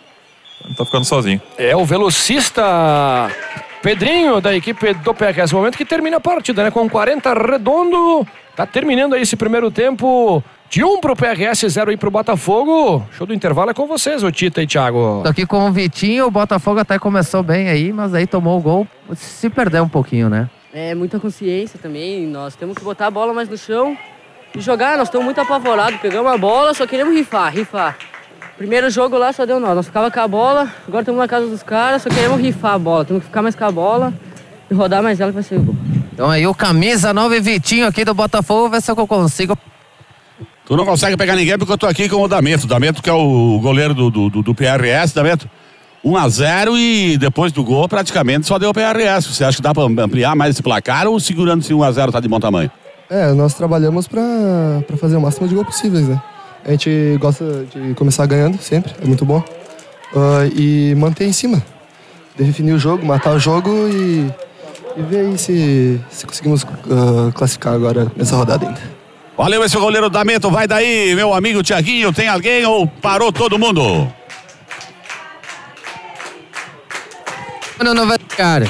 tá ficando sozinho. É o velocista Pedrinho, da equipe do PRS. Momento que termina a partida, né? Com 40 redondo. Tá terminando aí esse primeiro tempo. De 1 um pro PRS, 0 aí pro Botafogo. Show do intervalo é com vocês, o Tita e Thiago. Tô aqui com o Vitinho, o Botafogo até começou bem aí, mas aí tomou o gol, se perdeu um pouquinho, né? É, muita consciência também. Nós temos que botar a bola mais no chão e jogar. Nós estamos muito apavorados. Pegamos a bola, só queremos rifar, rifar. Primeiro jogo lá só deu nó. Nós ficava com a bola, agora estamos na casa dos caras, só queremos rifar a bola. Temos que ficar mais com a bola e rodar mais ela que vai ser o gol. Então aí o camisa 9 Vitinho aqui do Botafogo, ver se eu consigo. Tu não consegue pegar ninguém porque eu tô aqui com o Damento. Damento que é o goleiro do, do, do PRS, Damento. 1 a 0 e depois do gol praticamente só deu o PRS. Você acha que dá para ampliar mais esse placar ou segurando se 1 a 0 tá de bom tamanho? É, nós trabalhamos para fazer o máximo de gol possíveis, né? A gente gosta de começar ganhando sempre, é muito bom. Uh, e manter em cima. Definir o jogo, matar o jogo e, e ver aí se, se conseguimos uh, classificar agora nessa rodada ainda. Valeu esse goleiro da Mento, vai daí, meu amigo Tiaguinho, tem alguém ou parou todo mundo? Não, não vai cara.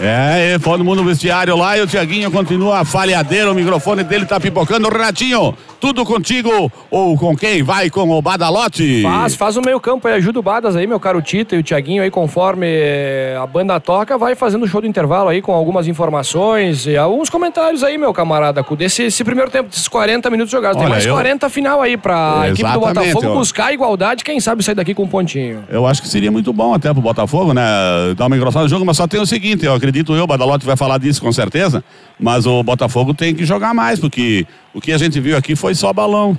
É, todo mundo no vestiário lá e o Tiaguinho continua falhadeiro, o microfone dele tá pipocando. Renatinho, tudo contigo ou com quem? Vai com o Badalote? Faz, faz o meio campo aí, ajuda o Badas aí, meu caro Tita e o Tiaguinho aí, conforme a banda toca, vai fazendo o show do intervalo aí com algumas informações e alguns comentários aí, meu camarada, desse esse primeiro tempo, desses 40 minutos jogados. Tem mais eu... 40 final aí pra Exatamente, equipe do Botafogo eu... buscar a igualdade, quem sabe sair daqui com um pontinho. Eu acho que seria muito bom até pro Botafogo, né? Dar uma engrossada no jogo, mas só tem o seguinte, eu acredito eu, o Badalote vai falar disso com certeza, mas o Botafogo tem que jogar mais, porque o que a gente viu aqui foi só balão.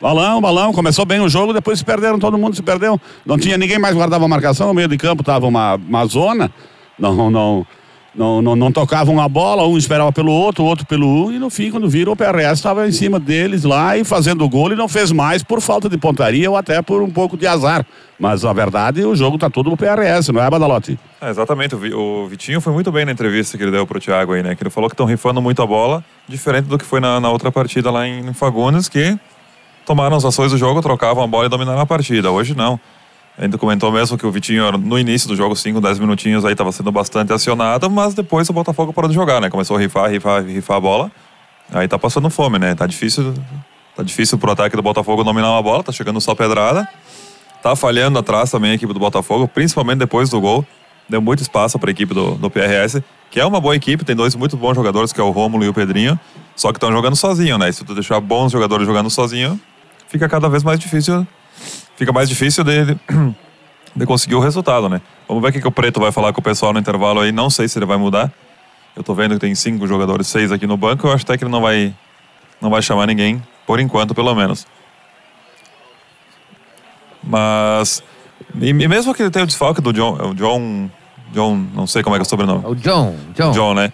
Balão, balão, começou bem o jogo, depois se perderam, todo mundo se perdeu. Não tinha ninguém mais guardava a marcação, no meio de campo tava uma, uma zona. Não, não. Não, não, não tocavam a bola, um esperava pelo outro, o outro pelo um, e no fim, quando viram, o PRS estava em cima deles lá e fazendo o gol e não fez mais por falta de pontaria ou até por um pouco de azar. Mas a verdade, o jogo tá todo no PRS, não é, Badalotti? É, exatamente, o Vi- o Vitinho foi muito bem na entrevista que ele deu pro Thiago aí, né? Que ele falou que estão rifando muito a bola, diferente do que foi na, na outra partida lá em Fagundes, que tomaram as ações do jogo, trocavam a bola e dominaram a partida. Hoje não. Ainda comentou mesmo que o Vitinho, no início do jogo, 5, 10 minutinhos aí, estava sendo bastante acionado, mas depois o Botafogo parou de jogar, né? Começou a rifar, rifar, rifar a bola. Aí tá passando fome, né? Tá difícil, tá difícil pro ataque do Botafogo dominar uma bola, tá chegando só pedrada. Tá falhando atrás também a equipe do Botafogo, principalmente depois do gol. Deu muito espaço para a equipe do, do PRS, que é uma boa equipe, tem dois muito bons jogadores, que é o Rômulo e o Pedrinho, só que estão jogando sozinho, né? E se tu deixar bons jogadores jogando sozinho, fica cada vez mais difícil, fica mais difícil de, de conseguir o resultado, né? Vamos ver o que, que o Preto vai falar com o pessoal no intervalo aí, não sei se ele vai mudar. Eu tô vendo que tem cinco jogadores, seis aqui no banco, eu acho até que ele não vai, não vai chamar ninguém, por enquanto, pelo menos. Mas. E, mesmo que ele tenha o desfalque do John. O John. John, não sei como é que é o sobrenome. O John, John. John, né?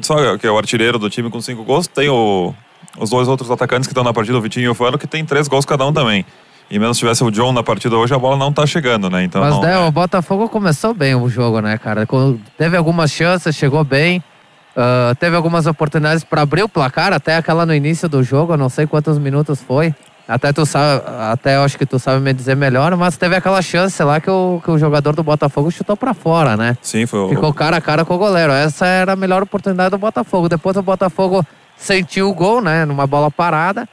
Só que é o artilheiro do time com cinco gols. Tem o, os dois outros atacantes que estão na partida, o Vitinho e o Fano, que tem três gols cada um também. E mesmo se tivesse o John na partida hoje, a bola não tá chegando, né? Então Mas não, né, o Botafogo começou bem o jogo, né, cara? Teve algumas chances, chegou bem. ah, teve algumas oportunidades para abrir o placar, até aquela no início do jogo, eu não sei quantos minutos foi. Até tu sabe, até eu acho que tu sabe me dizer melhor, mas teve aquela chance lá que o, que o jogador do Botafogo chutou para fora, né? Sim, foi o. Ficou cara a cara com o goleiro. Essa era a melhor oportunidade do Botafogo. Depois o Botafogo sentiu o gol, né? Numa bola parada.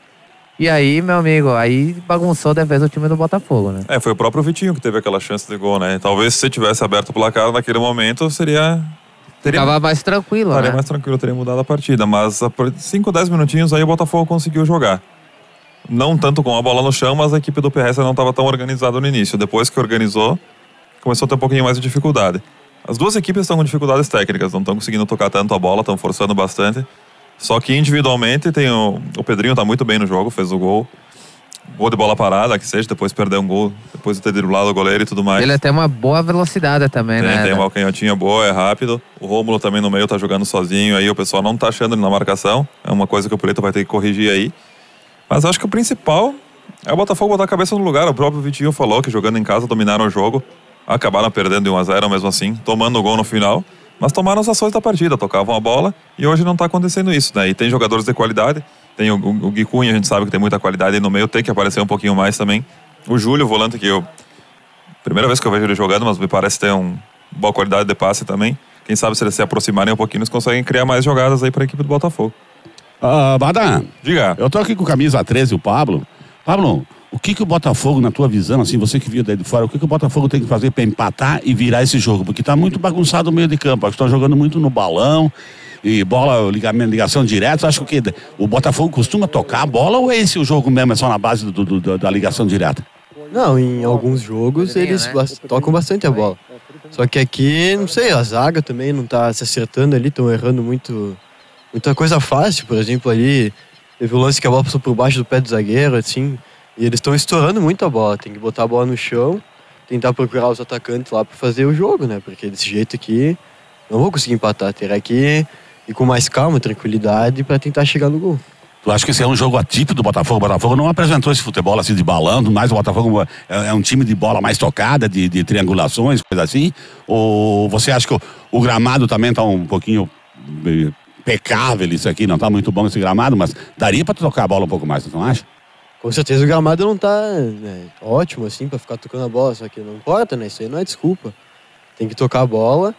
E aí, meu amigo, aí bagunçou de vez o time do Botafogo, né? É, foi o próprio Vitinho que teve aquela chance de gol, né? Talvez se tivesse aberto o placar naquele momento, seria. Teria, Ficava mais tranquilo, estaria né? mais tranquilo, teria mudado a partida. Mas a 5, 10 minutinhos aí o Botafogo conseguiu jogar. Não tanto com a bola no chão, mas a equipe do PRS não estava tão organizada no início. Depois que organizou, começou a ter um pouquinho mais de dificuldade. As duas equipes estão com dificuldades técnicas, não estão conseguindo tocar tanto a bola, estão forçando bastante. Só que individualmente tem o, o Pedrinho tá muito bem no jogo, fez o gol. Gol de bola parada, que seja, depois perdeu um gol, depois de ter driblado o goleiro e tudo mais. Ele tem uma boa velocidade também, Tem, né? tem uma canhotinha boa, é rápido. O Rômulo também no meio tá jogando sozinho aí, o pessoal não tá achando ele na marcação. É uma coisa que o Preto vai ter que corrigir aí. Mas acho que o principal é o Botafogo botar a cabeça no lugar. O próprio Vitinho falou que jogando em casa dominaram o jogo. Acabaram perdendo de 1 a 0 mesmo assim, tomando o gol no final. Mas tomaram as ações da partida, tocavam a bola e hoje não tá acontecendo isso, né? E tem jogadores de qualidade. Tem o, o, o Gui Cunha, a gente sabe que tem muita qualidade aí no meio, tem que aparecer um pouquinho mais também. O Júlio, o volante que eu Primeira vez que eu vejo ele jogando, mas me parece ter um boa qualidade de passe também. Quem sabe se eles se aproximarem um pouquinho, eles conseguem criar mais jogadas aí para a equipe do Botafogo. Badá, Diga. eu tô aqui com camisa 13, o Pablo. Pablo, o que que o Botafogo, na tua visão, assim, você que viu daí de fora, o que que o Botafogo tem que fazer para empatar e virar esse jogo? Porque tá muito bagunçado o meio de campo. Acho que estão jogando muito no balão e bola, ligamento, ligação direta. Acho que o Botafogo costuma tocar a bola ou é esse o jogo mesmo, é só na base do, do- do- da ligação direta? Não, em alguns jogos eles né? tocam bastante a bola. Só que aqui, não sei, a zaga também não tá se acertando ali, estão errando muito, muita coisa fácil. Por exemplo, ali teve o lance que a bola passou por baixo do pé do zagueiro, assim, e eles estão estourando muito a bola. Tem que botar a bola no chão, tentar procurar os atacantes lá para fazer o jogo, né? Porque desse jeito aqui não vou conseguir empatar. Terá que ir com mais calma, tranquilidade para tentar chegar no gol. Tu acha que esse é um jogo atípico do Botafogo? O Botafogo não apresentou esse futebol assim de balão, mas o Botafogo é, é um time de bola mais tocada, de, de triangulações, coisa assim? Ou você acha que o, o gramado também tá um pouquinho eh, pecável isso aqui, não tá muito bom esse gramado, mas daria para tocar a bola um pouco mais, tu não acha? Com certeza o gramado não tá né, ótimo assim para ficar tocando a bola, só que não importa, né? Isso aí não é desculpa. Tem que tocar a bola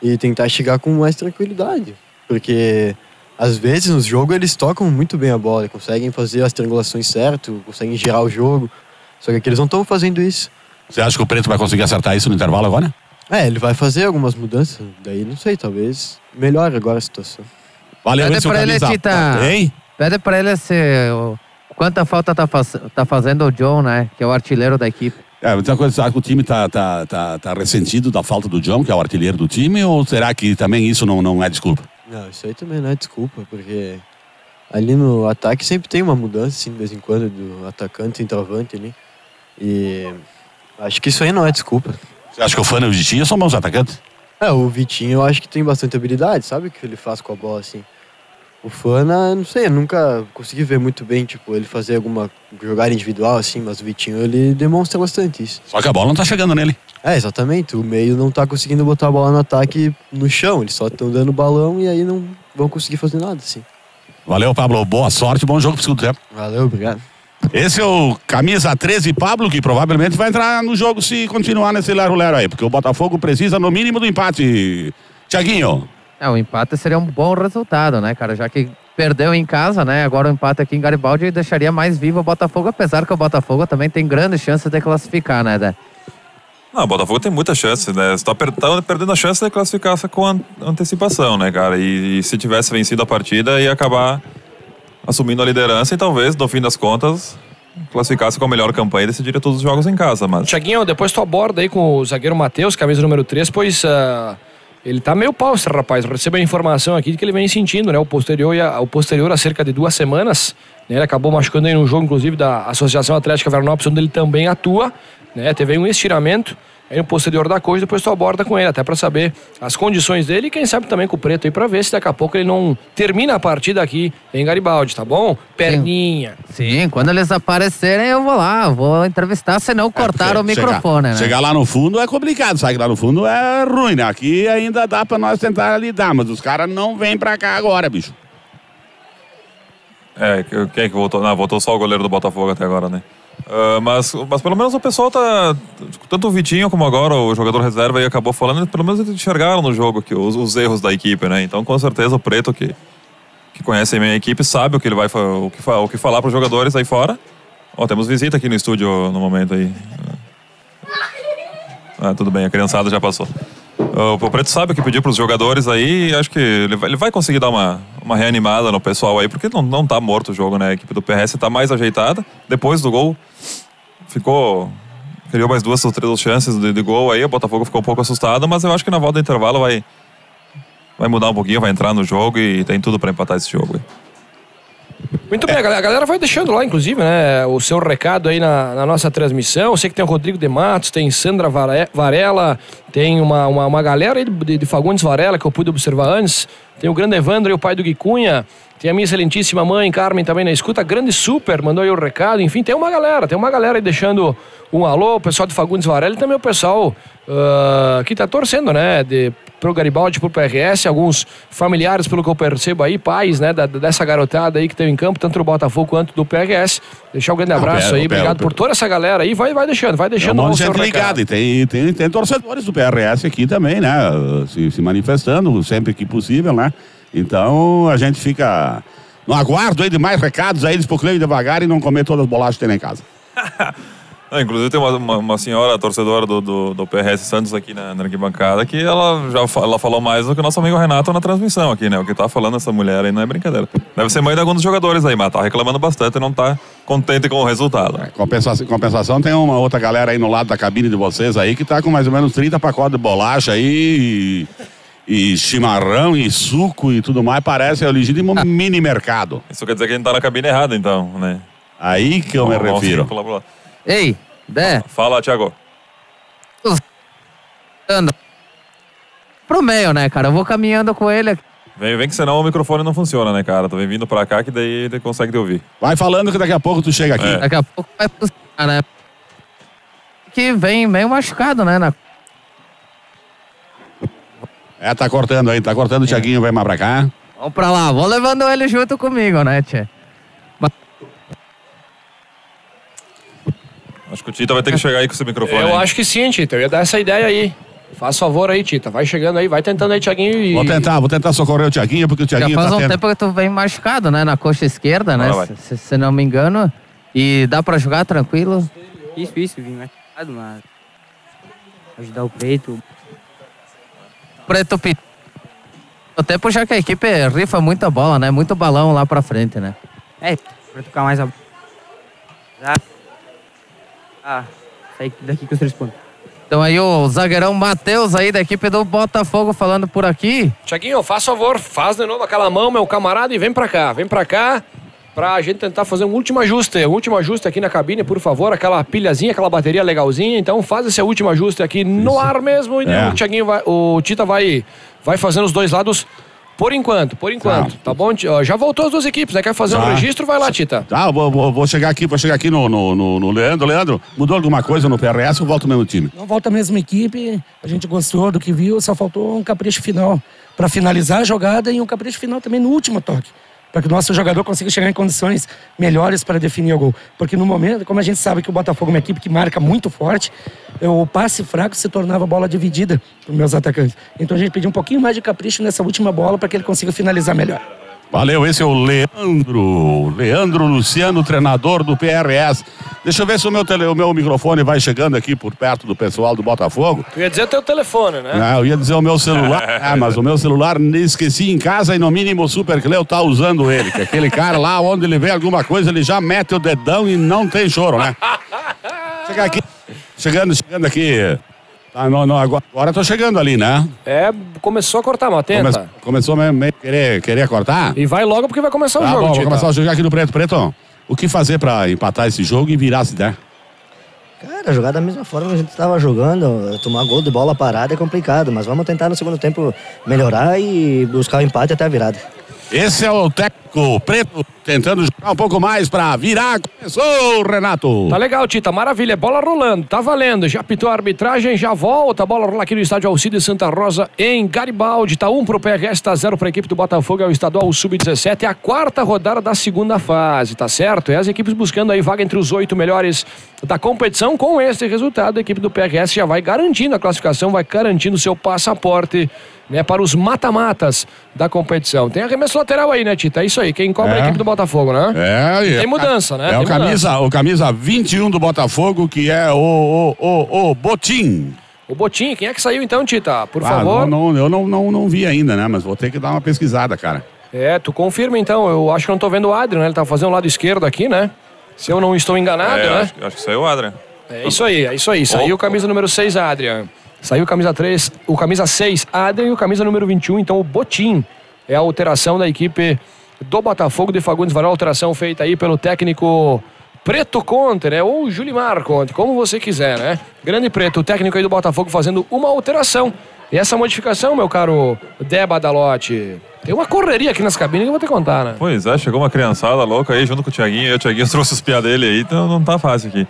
e tentar chegar com mais tranquilidade, porque às vezes nos jogos eles tocam muito bem a bola, conseguem fazer as triangulações certo, conseguem girar o jogo. Só que aqui eles não estão fazendo isso. Você acha que o Preto vai conseguir acertar isso no intervalo agora? É, ele vai fazer algumas mudanças, daí não sei, talvez melhore agora a situação. Valeu, Pede pra ele, Tita. Hein? Pede pra ele se, o- quanta falta tá, faz- tá fazendo o John, né? Que é o artilheiro da equipe. É, coisa, será que o time tá, tá, tá, tá ressentido da falta do John, que é o artilheiro do time, ou será que também isso não, não é desculpa? Não, isso aí também não é desculpa, porque ali no ataque sempre tem uma mudança, assim, de vez em quando, do atacante, centroavante ali. E acho que isso aí não é desculpa. Você acha que o Fano e o Vitinho são bons atacantes? É, o Vitinho eu acho que tem bastante habilidade, sabe o que ele faz com a bola, assim. O Fana, não sei, eu nunca consegui ver muito bem, tipo, ele fazer alguma jogada individual, assim, mas o Vitinho, ele demonstra bastante isso. Só que a bola não tá chegando nele. É, exatamente, o meio não tá conseguindo botar a bola no ataque no chão, eles só estão dando balão e aí não vão conseguir fazer nada, assim. Valeu, Pablo. Boa sorte, bom jogo pro segundo tempo. Valeu, obrigado. Esse é o camisa 13 Pablo, que provavelmente vai entrar no jogo se continuar nesse lero-lero aí, porque o Botafogo precisa no mínimo do empate. Tiaguinho, É, o empate seria um bom resultado, né, cara? Já que perdeu em casa, né? Agora o empate aqui em Garibaldi deixaria mais vivo o Botafogo, apesar que o Botafogo também tem grandes chances de classificar, né, Dé? Não, o Botafogo tem muita chance, né? Você tá, per- tá perdendo a chance de classificar com an- antecipação, né, cara? E, e se tivesse vencido a partida, ia acabar assumindo a liderança e talvez, no fim das contas, classificasse com a melhor campanha e decidiria todos os jogos em casa, mas... Tiaguinho, depois tu aborda aí com o zagueiro Matheus, camisa número 3, pois ah, ele tá meio pau, esse rapaz. Recebo a informação aqui de que ele vem sentindo, né? O posterior, o posterior há cerca de duas semanas. Né, ele acabou machucando aí no jogo, inclusive, da Associação Atlética Veranópolis, onde ele também atua. Né? Teve um estiramento aí no posterior da coxa, depois tu aborda com ele, até para saber as condições dele e quem sabe também com o Preto aí, para ver se daqui a pouco ele não termina a partida aqui em Garibaldi, tá bom? Perninha. Sim, quando eles aparecerem eu vou lá, vou entrevistar, senão cortaram o Chegar- microfone, né? Chegar lá no fundo é complicado, sabe que lá no fundo é ruim, né? Aqui ainda dá pra nós tentar lidar, mas os caras não vêm pra cá agora, bicho. É, que- quem é que voltou? Não, voltou só o goleiro do Botafogo até agora, né? Ah, mas, mas pelo menos o pessoal tá. Tanto o Vitinho como agora o jogador reserva aí acabou falando, pelo menos eles enxergaram no jogo que os, os erros da equipe, né? Então com certeza o Preto, que, que conhece a minha equipe, sabe o que ele vai o que, o que falar para os jogadores aí fora. Ó, temos visita aqui no estúdio no momento aí. Ah, tudo bem, a criançada já passou. O Preto sabe o que pedir para os jogadores aí acho que ele vai, conseguir dar uma, uma reanimada no pessoal aí, porque não, não tá morto o jogo, né? A equipe do PRS tá mais ajeitada. Depois do gol, ficou. Criou mais duas ou três chances de, de gol aí, o Botafogo ficou um pouco assustado, mas eu acho que na volta do intervalo vai, vai mudar um pouquinho, vai entrar no jogo e tem tudo para empatar esse jogo aí. Muito bem, a galera- vai deixando lá, inclusive, né, o seu recado aí na, na nossa transmissão. Eu sei que tem o Rodrigo de Matos, tem Sandra Vare- Varela, tem uma, uma, uma galera aí de, de Fagundes Varela que eu pude observar antes. Tem o grande Evandro e o pai do Guicunha. Tem a minha excelentíssima mãe, Carmen, também na escuta. Grande Super mandou aí o recado. Enfim, tem uma galera, tem uma galera aí deixando um alô. O pessoal de Fagundes Varela e também o pessoal ah, que tá torcendo, né, de, pro Garibaldi, pro PRS. Alguns familiares, pelo que eu percebo aí, pais, né, da- dessa garotada aí que tem em campo, tanto do Botafogo quanto do PRS. Deixar um grande abraço o aí. Pé- o Pé- Obrigado Pé- por toda essa galera aí. Vai, vai deixando, vai um deixando monte o de seu gente recado. ligada e tem, tem, tem torcedores do PRS aqui também, né? Se, se manifestando sempre que possível, né? Então a gente fica no aguardo aí de mais recados aí, pro Cleio devagar e não comer todas as bolachas que tem lá em casa. Ah, inclusive tem uma, uma, uma senhora torcedora do, do, do PRS Santos aqui na, na arquibancada que ela já fa- ela falou mais do que o nosso amigo Renato na transmissão aqui, né? O que tá falando essa mulher aí não é brincadeira. Deve ser mãe de alguns dos jogadores aí, mas tá reclamando bastante e não tá contente com o resultado. Compensação, compensação tem uma outra galera aí no lado da cabine de vocês aí que tá com mais ou menos 30 pacotes de bolacha aí e, chimarrão e suco e tudo mais. Parece o legítimo mini mercado. Isso quer dizer que a gente tá na cabine errada, então, né? Aí que eu me Vamos refiro. lado. Ei, Dé, Fala, Thiago. anda pro meio, né, cara? Eu vou caminhando com ele aqui. Vem, vem que senão o microfone não funciona, né, cara? Tu vem vindo pra cá que daí ele consegue te ouvir. Vai falando que daqui a pouco tu chega aqui. É. Daqui a pouco vai funcionar, né? Que vem meio machucado, né? Na... É, tá cortando aí, tá cortando. O Thiaguinho vai mais pra cá. Vamos pra lá, vou levando ele junto comigo, né, Tchê? Acho que o Tita vai ter que chegar aí com esse microfone. Eu aí. acho que sim, Tita. Eu ia dar essa ideia aí. Faz favor aí, Tita. Vai chegando aí, vai tentando aí, Thiaguinho. E... Vou tentar, vou tentar socorrer o Thiaguinho, porque o Já Thiaguinho faz tá um tendo... tempo que tu vem machucado, né? Na coxa esquerda, né? Ah, vai. Se, se não me engano. E dá pra jogar tranquilo? Isso, isso, vim machucado, mas. Ajudar o peito. Preto Pit. O tempo já que a equipe rifa muita bola, né? Muito balão lá pra frente, né? É, pra tocar mais a. Já. Ah, sair daqui com os três pontos. Então aí o zagueirão Matheus aí da equipe do Botafogo falando por aqui. Thiaguinho, faz favor, faz de novo aquela mão, meu camarada, e vem pra cá. Vem pra cá. pra gente tentar fazer um último ajuste. Um último ajuste aqui na cabine, por favor. Aquela pilhazinha, aquela bateria legalzinha. Então faz esse último ajuste aqui no ar mesmo. E É. o, Thiaguinho vai, o Tita vai, vai fazendo os dois lados por enquanto, por enquanto. Tá, bom? Ti- ó, Já voltou as duas equipes, né? Quer fazer um Tá. registro? Vai lá, Tita. Tá, vou, vou, vou chegar aqui, vou chegar aqui no, no, no, no Leandro. Leandro, mudou alguma coisa no PRS ou volta o mesmo time? Não volta a mesma equipe, a gente gostou do que viu, só faltou um capricho final para finalizar a jogada e um capricho final também no último toque. Para que o nosso jogador consiga chegar em condições melhores para definir o gol. Porque no momento, como a gente sabe que o Botafogo é uma equipe que marca muito forte, o passe fraco se tornava bola dividida para os meus atacantes. Então a gente pediu um pouquinho mais de capricho nessa última bola para que ele consiga finalizar melhor. Valeu, esse é o Leandro. Leandro Luciano, treinador do PRS. Deixa eu ver se o meu, tele- o meu microfone vai chegando aqui por perto do pessoal do Botafogo. Tu ia dizer teu telefone, né? Ah, eu ia dizer o meu celular, ah, mas o meu celular esqueci em casa e no mínimo o Super Cleo tá usando ele. Que aquele cara lá, onde ele vê alguma coisa, ele já mete o dedão e não tem choro, né? Chega aqui, chegando, chegando aqui. Tá, não, não, agora, agora tô chegando ali, né? É, começou a cortar, mas tenta. Come- começou mesmo meio querer, querer cortar? E vai logo porque vai começar o Tá jogo, bom, Tita. começar a jogar aqui no Preto. Preto, o que fazer pra empatar esse jogo e virar se der? Cara, jogar da mesma forma que a gente estava jogando, tomar gol de bola parada é complicado, mas vamos tentar no segundo tempo melhorar e buscar o empate até a virada. Esse é o técnico Preto tentando jogar um pouco mais pra virar. Começou, Renato! Tá legal, Tita. Maravilha. Bola rolando. Tá valendo. Já pitou a arbitragem, já volta. Bola rola aqui no estádio Alcides Santa Rosa, em Garibaldi. Tá um pro PRS, tá zero pra equipe do Botafogo. É o estadual Sub-17. É a quarta rodada da segunda fase, tá certo? É as equipes buscando aí vaga entre os oito melhores da competição. Com esse resultado, a equipe do PRS já vai garantindo a classificação, vai garantindo seu passaporte. Né, para os mata-matas da competição. Tem arremesso lateral aí, né, Tita? É isso aí. Quem cobra é a É. equipe do Botafogo, né? É, e- Tem mudança, né? É Tem o camisa, o camisa 21 do Botafogo, que é o, o, o, o Botim. O Botinho, quem é que saiu então, Tita? Por Ah, favor. não, não, eu não, não, não vi ainda, né? Mas vou ter que dar uma pesquisada, cara. É, tu confirma então. Eu acho que não tô vendo o Adrian, né? Ele tá fazendo o lado esquerdo aqui, né? Se eu não estou enganado, É, né? acho, acho que saiu o Adrian. É isso aí, é isso aí. Saiu o camisa número 6, Adrian. Saiu camisa 3, o camisa 6, Adrian e o camisa número 21, então o Botim. É a alteração da equipe do Botafogo de Fagundes Varal, alteração feita aí pelo técnico Preto Conte, né? Ou Julimar Conte, como você quiser, né? Grande Preto, o técnico aí do Botafogo fazendo uma alteração. E essa modificação, meu caro Deba Dalote, tem uma correria aqui nas cabines que eu vou te contar, né? Pois é, chegou uma criançada louca aí junto com o Thiaguinho. E o Thiaguinho trouxe os piá dele aí, então não tá fácil aqui.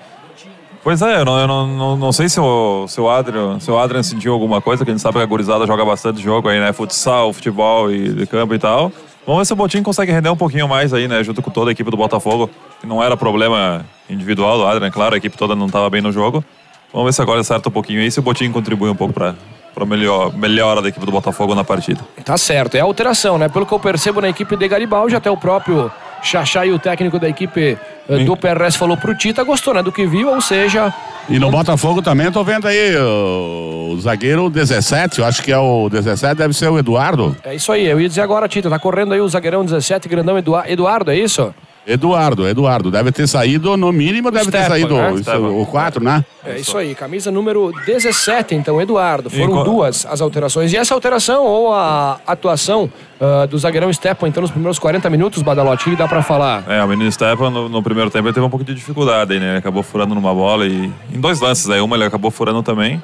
Pois é, eu não, eu não, não, não sei se o, se, o Adrian, se o Adrian sentiu alguma coisa, que a gente sabe que a gurizada joga bastante jogo aí, né? Futsal, futebol e de campo e tal. Vamos ver se o Botinho consegue render um pouquinho mais aí, né? Junto com toda a equipe do Botafogo. Não era problema individual do Adrian, claro, a equipe toda não estava bem no jogo. Vamos ver se agora acerta um pouquinho aí, se o Botinho contribui um pouco para para melhor, melhora da equipe do Botafogo na partida. Tá certo, é a alteração, né? Pelo que eu percebo na equipe de Garibaldi, até o próprio Xaxá e o técnico da equipe eh, do PRS falou pro Tita, gostou, né? Do que viu, ou seja, E no Botafogo também tô vendo aí o, zagueiro 17, eu acho que é o 17, deve ser o Eduardo. é isso aí. Eu ia dizer agora, Tita, tá correndo aí o zagueirão 17, grandão Edua- Eduardo, é isso? Eduardo, Eduardo. Deve ter saído, no mínimo, deve ter Stepan, saído né? isso, o 4, né? É isso aí, camisa número 17, então, Eduardo. Foram qual- duas as alterações. E essa alteração ou a atuação ah, do zagueirão Stepan, então, nos primeiros 40 minutos, Badalote, que dá pra falar? É, o menino Stepan no, no primeiro tempo ele teve um pouco de dificuldade aí, né? Ele acabou furando numa bola e. Em dois lances aí, uma ele acabou furando também.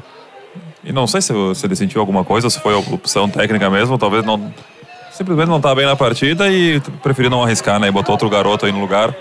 E não sei se, se ele sentiu alguma coisa, se foi opção técnica mesmo, talvez não. Simplesmente não tá bem na partida e preferiu não arriscar, né? E botou outro garoto aí no lugar.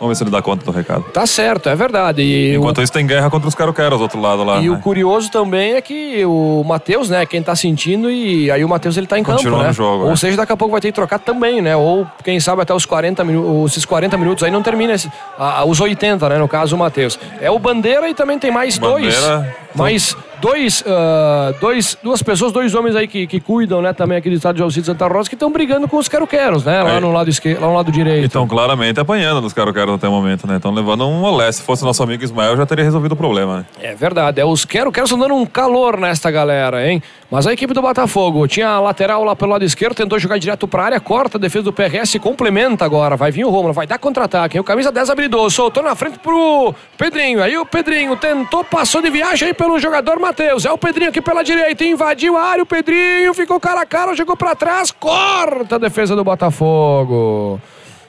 Vamos ver se ele dá conta do recado. Tá certo, é verdade. E o- Enquanto isso, tem guerra contra os caroqueros do outro lado lá. E né? o curioso também é que o Matheus, né, quem tá sentindo e aí o Matheus ele tá em campo, Continua né? no jogo, Ou é. seja, daqui a pouco vai ter que trocar também, né? Ou quem sabe até os 40 minutos, esses 40 minutos aí não termina esse, a- os 80, né, no caso o Matheus. É o Bandeira e também tem mais dois, Bandeira. mais dois, ah, dois, duas pessoas, dois homens aí que, que cuidam, né, também aqui do estado de Alcides Santa Rosa que estão brigando com os quero-queros, né, lá É. no lado esquerdo, lá no lado direito. Estão claramente apanhando dos caroqueros até o momento, né? Estão levando um olé. Se fosse nosso amigo Ismael, já teria resolvido o problema, né? É verdade, é os quero quero estão dando um calor nesta galera, hein? Mas a equipe do Botafogo tinha a lateral lá pelo lado esquerdo, tentou jogar direto pra área, corta a defesa do PRS, complementa agora, vai vir o Romulo, vai dar contra-ataque. O camisa 10 habilidoso, soltou na frente pro Pedrinho. Aí o Pedrinho tentou, passou de viagem aí pelo jogador Matheus. É o Pedrinho aqui pela direita, invadiu a área, o Pedrinho ficou cara a cara, jogou pra trás, corta a defesa do Botafogo.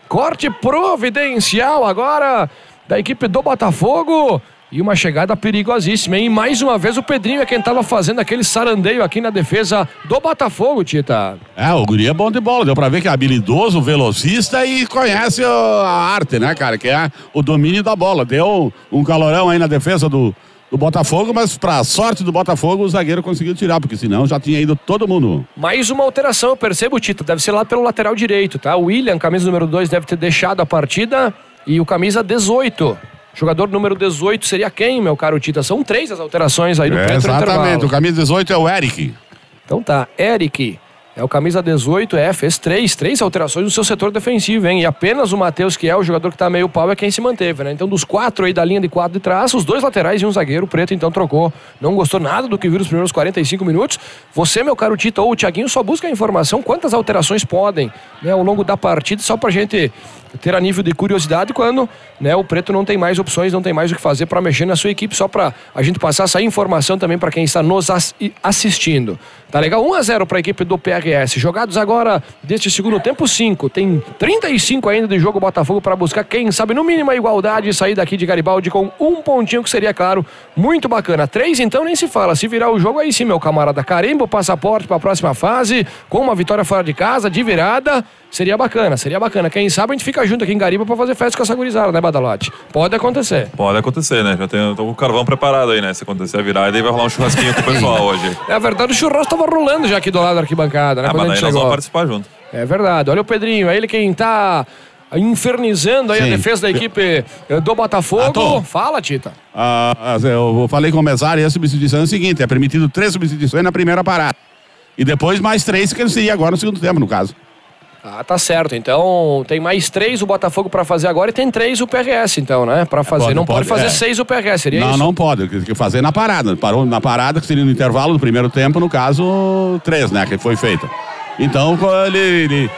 corte providencial agora da equipe do Botafogo. E uma chegada perigosíssima, hein? E mais uma vez o Pedrinho é quem tava fazendo aquele sarandeio aqui na defesa do Botafogo, Tita. É, o guri é bom de bola. Deu pra ver que é habilidoso, velocista e conhece a arte, né, cara? Que é o domínio da bola. Deu um calorão aí na defesa do, do Botafogo, mas pra sorte do Botafogo, o zagueiro conseguiu tirar, porque senão já tinha ido todo mundo. Mais uma alteração, eu percebo, Tita. Deve ser lá pelo lateral direito, tá? O William, camisa número 2, deve ter deixado a partida. E o camisa 18. Jogador número 18 seria quem, meu caro Tita? São três as alterações aí do É, exatamente. O camisa 18 é o Eric. Então tá, Eric. É o camisa 18, é, fez três, três alterações no seu setor defensivo, hein? E apenas o Matheus, que é o jogador que tá meio pau, é quem se manteve, né? Então, dos quatro aí da linha de quatro de trás, os dois laterais e um zagueiro, o Preto então trocou. Não gostou nada do que viu nos primeiros 45 minutos. Você, meu caro Tito, ou o Thiaguinho, só busca a informação quantas alterações podem, né, ao longo da partida, só pra gente ter a nível de curiosidade quando né, o Preto não tem mais opções, não tem mais o que fazer para mexer na sua equipe, só para a gente passar essa informação também para quem está nos as- assistindo. Tá legal? 1 a 0 para a equipe do PRS. Jogados agora deste segundo tempo 5. Tem 35 ainda de jogo Botafogo para buscar quem sabe no mínimo a igualdade e sair daqui de Garibaldi com um pontinho que seria claro, muito bacana. Três então nem se fala. Se virar o jogo aí sim, meu camarada, carimba o passaporte para a próxima fase com uma vitória fora de casa, de virada. Seria bacana, seria bacana. Quem sabe a gente fica junto aqui em Gariba pra fazer festa com essa gurizada, né, Badalote? Pode acontecer. Pode acontecer, né? Já tem tô com o carvão preparado aí, né? Se acontecer a virada, aí vai rolar um churrasquinho com o pessoal hoje. É verdade, o churrasco tava rolando já aqui do lado da arquibancada, né? Ah, mas a daí nós vamos participar junto. É verdade. Olha o Pedrinho, é ele quem tá infernizando aí a Sim. defesa da equipe eh, do Botafogo. Ator. Fala, Tita. Ah, eu falei com o Mesário e a substituição é o seguinte: é permitido três substituições na primeira parada. E depois mais três, que seria agora no segundo tempo, no caso. Ah, tá certo. Então tem mais três o Botafogo pra fazer agora e tem três o PRS, então, né? Pra fazer. pode- não pode, pode, fazer é. seis o PRS, seria não, isso? não pode. Tem que fazer na parada. Parou na parada, que seria no intervalo do primeiro tempo, no caso, três, né? Que foi feita. Então, ele. ele-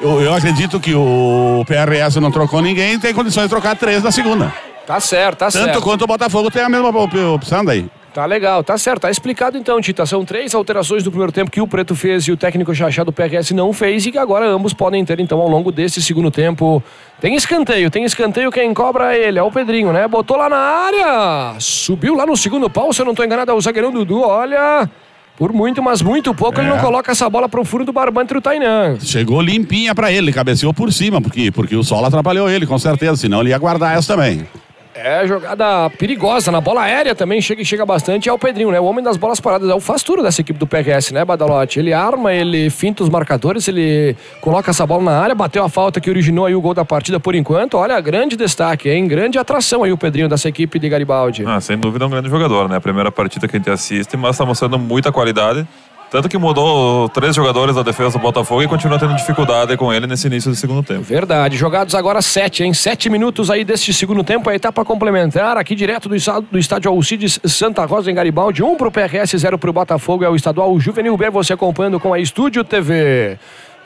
eu, eu acredito que o PRS não trocou ninguém tem condições de trocar três na segunda. Tá certo, tá Tanto certo. quanto o Botafogo tem a mesma op- opção daí. Tá legal, tá certo. Tá explicado então, Tita. São três alterações do primeiro tempo que o Preto fez e o técnico Chachá do PRS não fez e que agora ambos podem ter então ao longo desse segundo tempo. Tem escanteio, tem escanteio, quem cobra é ele, é o Pedrinho, né? Botou lá na área, subiu lá no segundo pau, se eu não tô enganado, é o zagueirão Dudu, olha... Por muito, mas muito pouco, ele É. não coloca essa bola pro furo do barbante do Tainan. Chegou limpinha pra ele, cabeceou por cima, porque, porque o sol atrapalhou ele, com certeza, senão ele ia guardar essa também. É, jogada perigosa na bola aérea também, chega e chega bastante. É o Pedrinho, né? O homem das bolas paradas. É o faz tudo dessa equipe do PRS, né, Badalote? Ele arma, ele finta os marcadores, ele coloca essa bola na área, bateu a falta que originou aí o gol da partida por enquanto. Olha, grande destaque, hein? Grande atração aí o Pedrinho dessa equipe de Garibaldi. Ah, sem dúvida é um grande jogador, né? A primeira partida que a gente assiste, mas tá mostrando muita qualidade. Tanto que mudou três jogadores da defesa do Botafogo e continua tendo dificuldade com ele nesse início do segundo tempo. Verdade, jogados agora sete, hein? Sete minutos aí deste segundo tempo, a etapa complementar, aqui direto do estádio, do estádio Alcides Santa Rosa, em Garibaldi. Um pro PRS, zero pro Botafogo, é o estadual Juvenil B, você acompanhando com a Estúdio TV.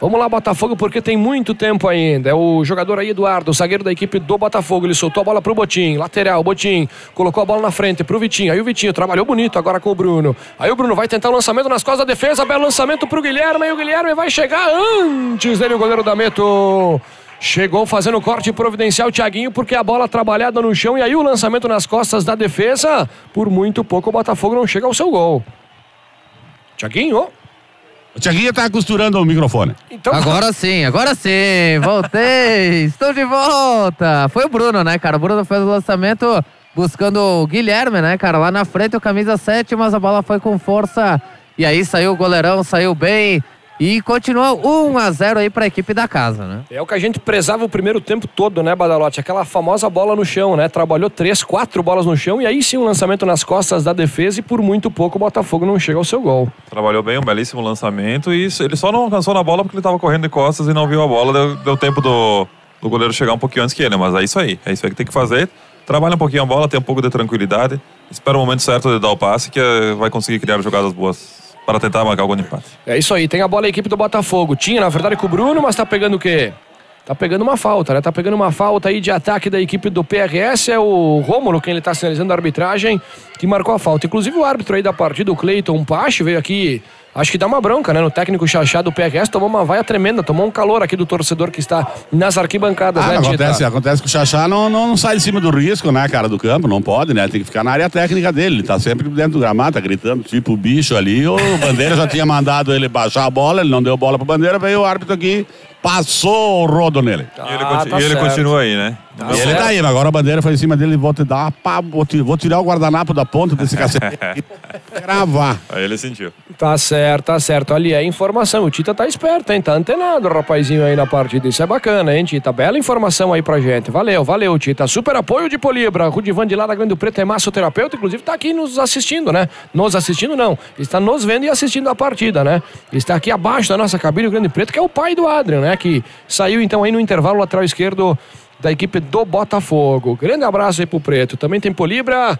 Vamos lá, Botafogo, porque tem muito tempo ainda. É o jogador aí, Eduardo, o zagueiro da equipe do Botafogo. Ele soltou a bola pro Botim, lateral, Botim, colocou a bola na frente pro Vitinho. Aí o Vitinho trabalhou bonito agora com o Bruno. Aí o Bruno vai tentar o lançamento nas costas da defesa, belo lançamento pro Guilherme. Aí o Guilherme vai chegar antes dele, o goleiro da Meto. Chegou fazendo corte providencial, Thiaguinho, porque a bola trabalhada no chão e aí o lançamento nas costas da defesa. Por muito pouco o Botafogo não chega ao seu gol. Thiaguinho, O Tiaguinho tá costurando o microfone. então. Agora sim, agora sim, voltei, estou de volta. Foi o Bruno, né, cara? O Bruno fez o lançamento buscando o Guilherme, né, cara? Lá na frente, o camisa 7, mas a bola foi com força. E aí saiu o goleirão, saiu bem. E continuou 1 a 0 aí para a equipe da casa, né? É o que a gente prezava o primeiro tempo todo, né, Badalote? Aquela famosa bola no chão, né? Trabalhou três, quatro bolas no chão e aí sim um lançamento nas costas da defesa e por muito pouco o Botafogo não chega ao seu gol. Trabalhou bem, um belíssimo lançamento e isso- ele só não alcançou na bola porque ele estava correndo de costas e não viu a bola. Deu, deu tempo do, do goleiro chegar um pouquinho antes que ele, mas é isso aí. É isso aí que tem que fazer. Trabalha um pouquinho a bola, tem um pouco de tranquilidade. Espera o momento certo de dar o passe que eh, vai conseguir criar jogadas boas para tentar marcar algum empate. É isso aí, tem a bola a equipe do Botafogo. Tinha, na verdade, com o Bruno, mas tá pegando o quê? Tá pegando uma falta, né? Tá pegando uma falta aí de ataque da equipe do PRS. É o Rômulo quem ele tá sinalizando a arbitragem que marcou a falta. Inclusive o árbitro aí da partida, o Cleiton Pache, veio aqui acho que dá uma bronca, né? No técnico Xaxá do PRS tomou uma vaia tremenda, tomou um calor aqui do torcedor que está nas arquibancadas, Ah, né, acontece, acontece que o Xaxá não, não, não sai de cima do risco, né, cara, do campo, não pode, né? Tem que ficar na área técnica dele. Ele tá sempre dentro do gramado, tá gritando, tipo bicho ali. O Bandeira já tinha mandado ele baixar a bola, ele não deu bola pro Bandeira, veio o árbitro aqui, passou o rodo nele. E ele, Ah, conti- tá e ele certo. continua aí, né? Tá E ele certo. tá aí, mas agora a bandeira foi em cima dele e vou te dar uma pá, vou, ti- vou tirar o guardanapo da ponta desse cacete aqui, gravar. Aí ele sentiu. Tá certo, tá certo. Ali é informação. O Tita tá esperto, hein? Tá antenado, o rapazinho aí na partida. Isso é bacana, hein, Tita? Bela informação aí pra gente. Valeu, valeu, Tita. Super apoio de Polibra. Rudivan de lá da Grande do Preto é massoterapeuta, inclusive tá aqui nos assistindo, né? Nos assistindo, não. Está nos vendo e assistindo a partida, né? Está aqui abaixo da nossa cabine o Grande Preto, que é o pai do Adrian, né? Que saiu então aí no intervalo lateral esquerdo da equipe do Botafogo. Grande abraço aí pro Preto. Também tem Polibra.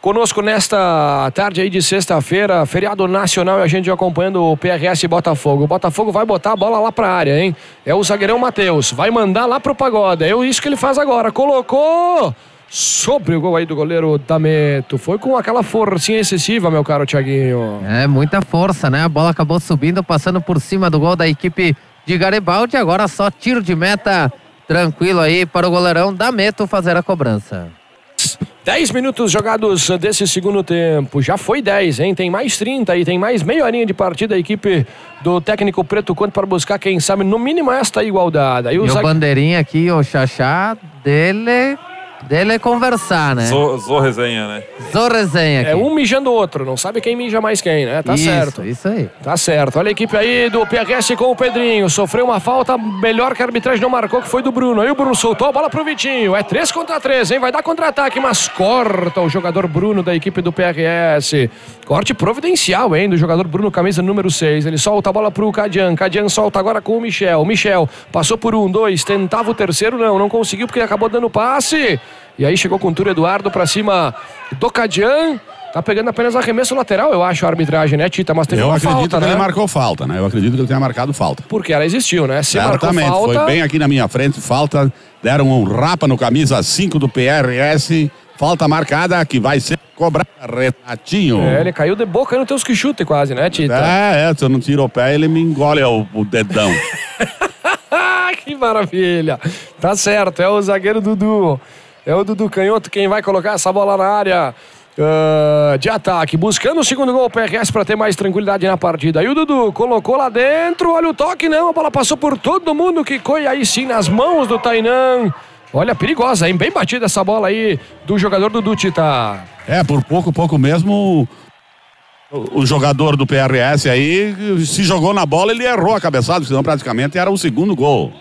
Conosco nesta tarde aí de sexta-feira, feriado nacional e a gente acompanhando o PRS Botafogo. O Botafogo vai botar a bola lá pra área, hein? É o zagueirão Matheus, vai mandar lá pro Pagoda. É isso que ele faz agora. Colocou sobre o gol aí do goleiro Dameto. Foi com aquela forcinha excessiva, meu caro Thiaguinho. É, muita força, né? A bola acabou subindo, passando por cima do gol da equipe de Garibaldi. Agora só tiro de meta tranquilo aí para o goleirão Dameto fazer a cobrança. 10 minutos jogados desse segundo tempo. Já foi 10, hein? Tem mais 30 e tem mais meia horinha de partida a equipe do técnico Preto Quanto para buscar, quem sabe, no mínimo esta igualdade. Aí E o o zague- bandeirinha aqui, o Xaxá, dele, dele conversar, né? Zô, Zô resenha, né? Zô resenha aqui. É um mijando o outro, não sabe quem mija mais quem, né? Tá isso, certo. Isso aí. Tá certo. Olha a equipe aí do PRS com o Pedrinho. Sofreu uma falta melhor que a arbitragem não marcou, que foi do Bruno. Aí o Bruno soltou a bola pro Vitinho. É 3 contra 3, hein? Vai dar contra-ataque, mas corta o jogador Bruno da equipe do PRS. Corte providencial, hein? Do jogador Bruno, camisa número 6. Ele solta a bola pro Cadian. Cadian solta agora com o Michel. Michel passou por um, dois, tentava o terceiro, não, não conseguiu porque acabou dando passe. E aí chegou com o Túlio Eduardo pra cima do Cadian. Tá pegando apenas arremesso lateral, eu acho, a arbitragem, né, Tita? Mas teve Eu uma acredito falta, que né? ele marcou falta, né? Eu acredito que ele tenha marcado falta. Porque ela existiu, né? Se marcou Certamente, falta... foi bem aqui na minha frente, falta, deram um rapa no camisa 5 do PRS, falta marcada que vai ser cobrada, Renatinho. É, ele caiu de boca no teus que chute quase, né, Tita? É, é, se eu não tiro o pé, ele me engole o, o dedão. Que maravilha! Tá certo, é o zagueiro Dudu. É o Dudu Canhoto quem vai colocar essa bola na área ah, de ataque. Buscando o segundo gol, o PRS para ter mais tranquilidade na partida. Aí o Dudu colocou lá dentro, olha o toque, não, a bola passou por todo mundo, que coi aí sim nas mãos do Tainan. Olha, perigosa, hein? Bem batida essa bola aí do jogador Dudu, Tita. É, por pouco, pouco mesmo, o, o jogador do PRS aí se jogou na bola, ele errou a cabeçada, senão praticamente era o segundo gol.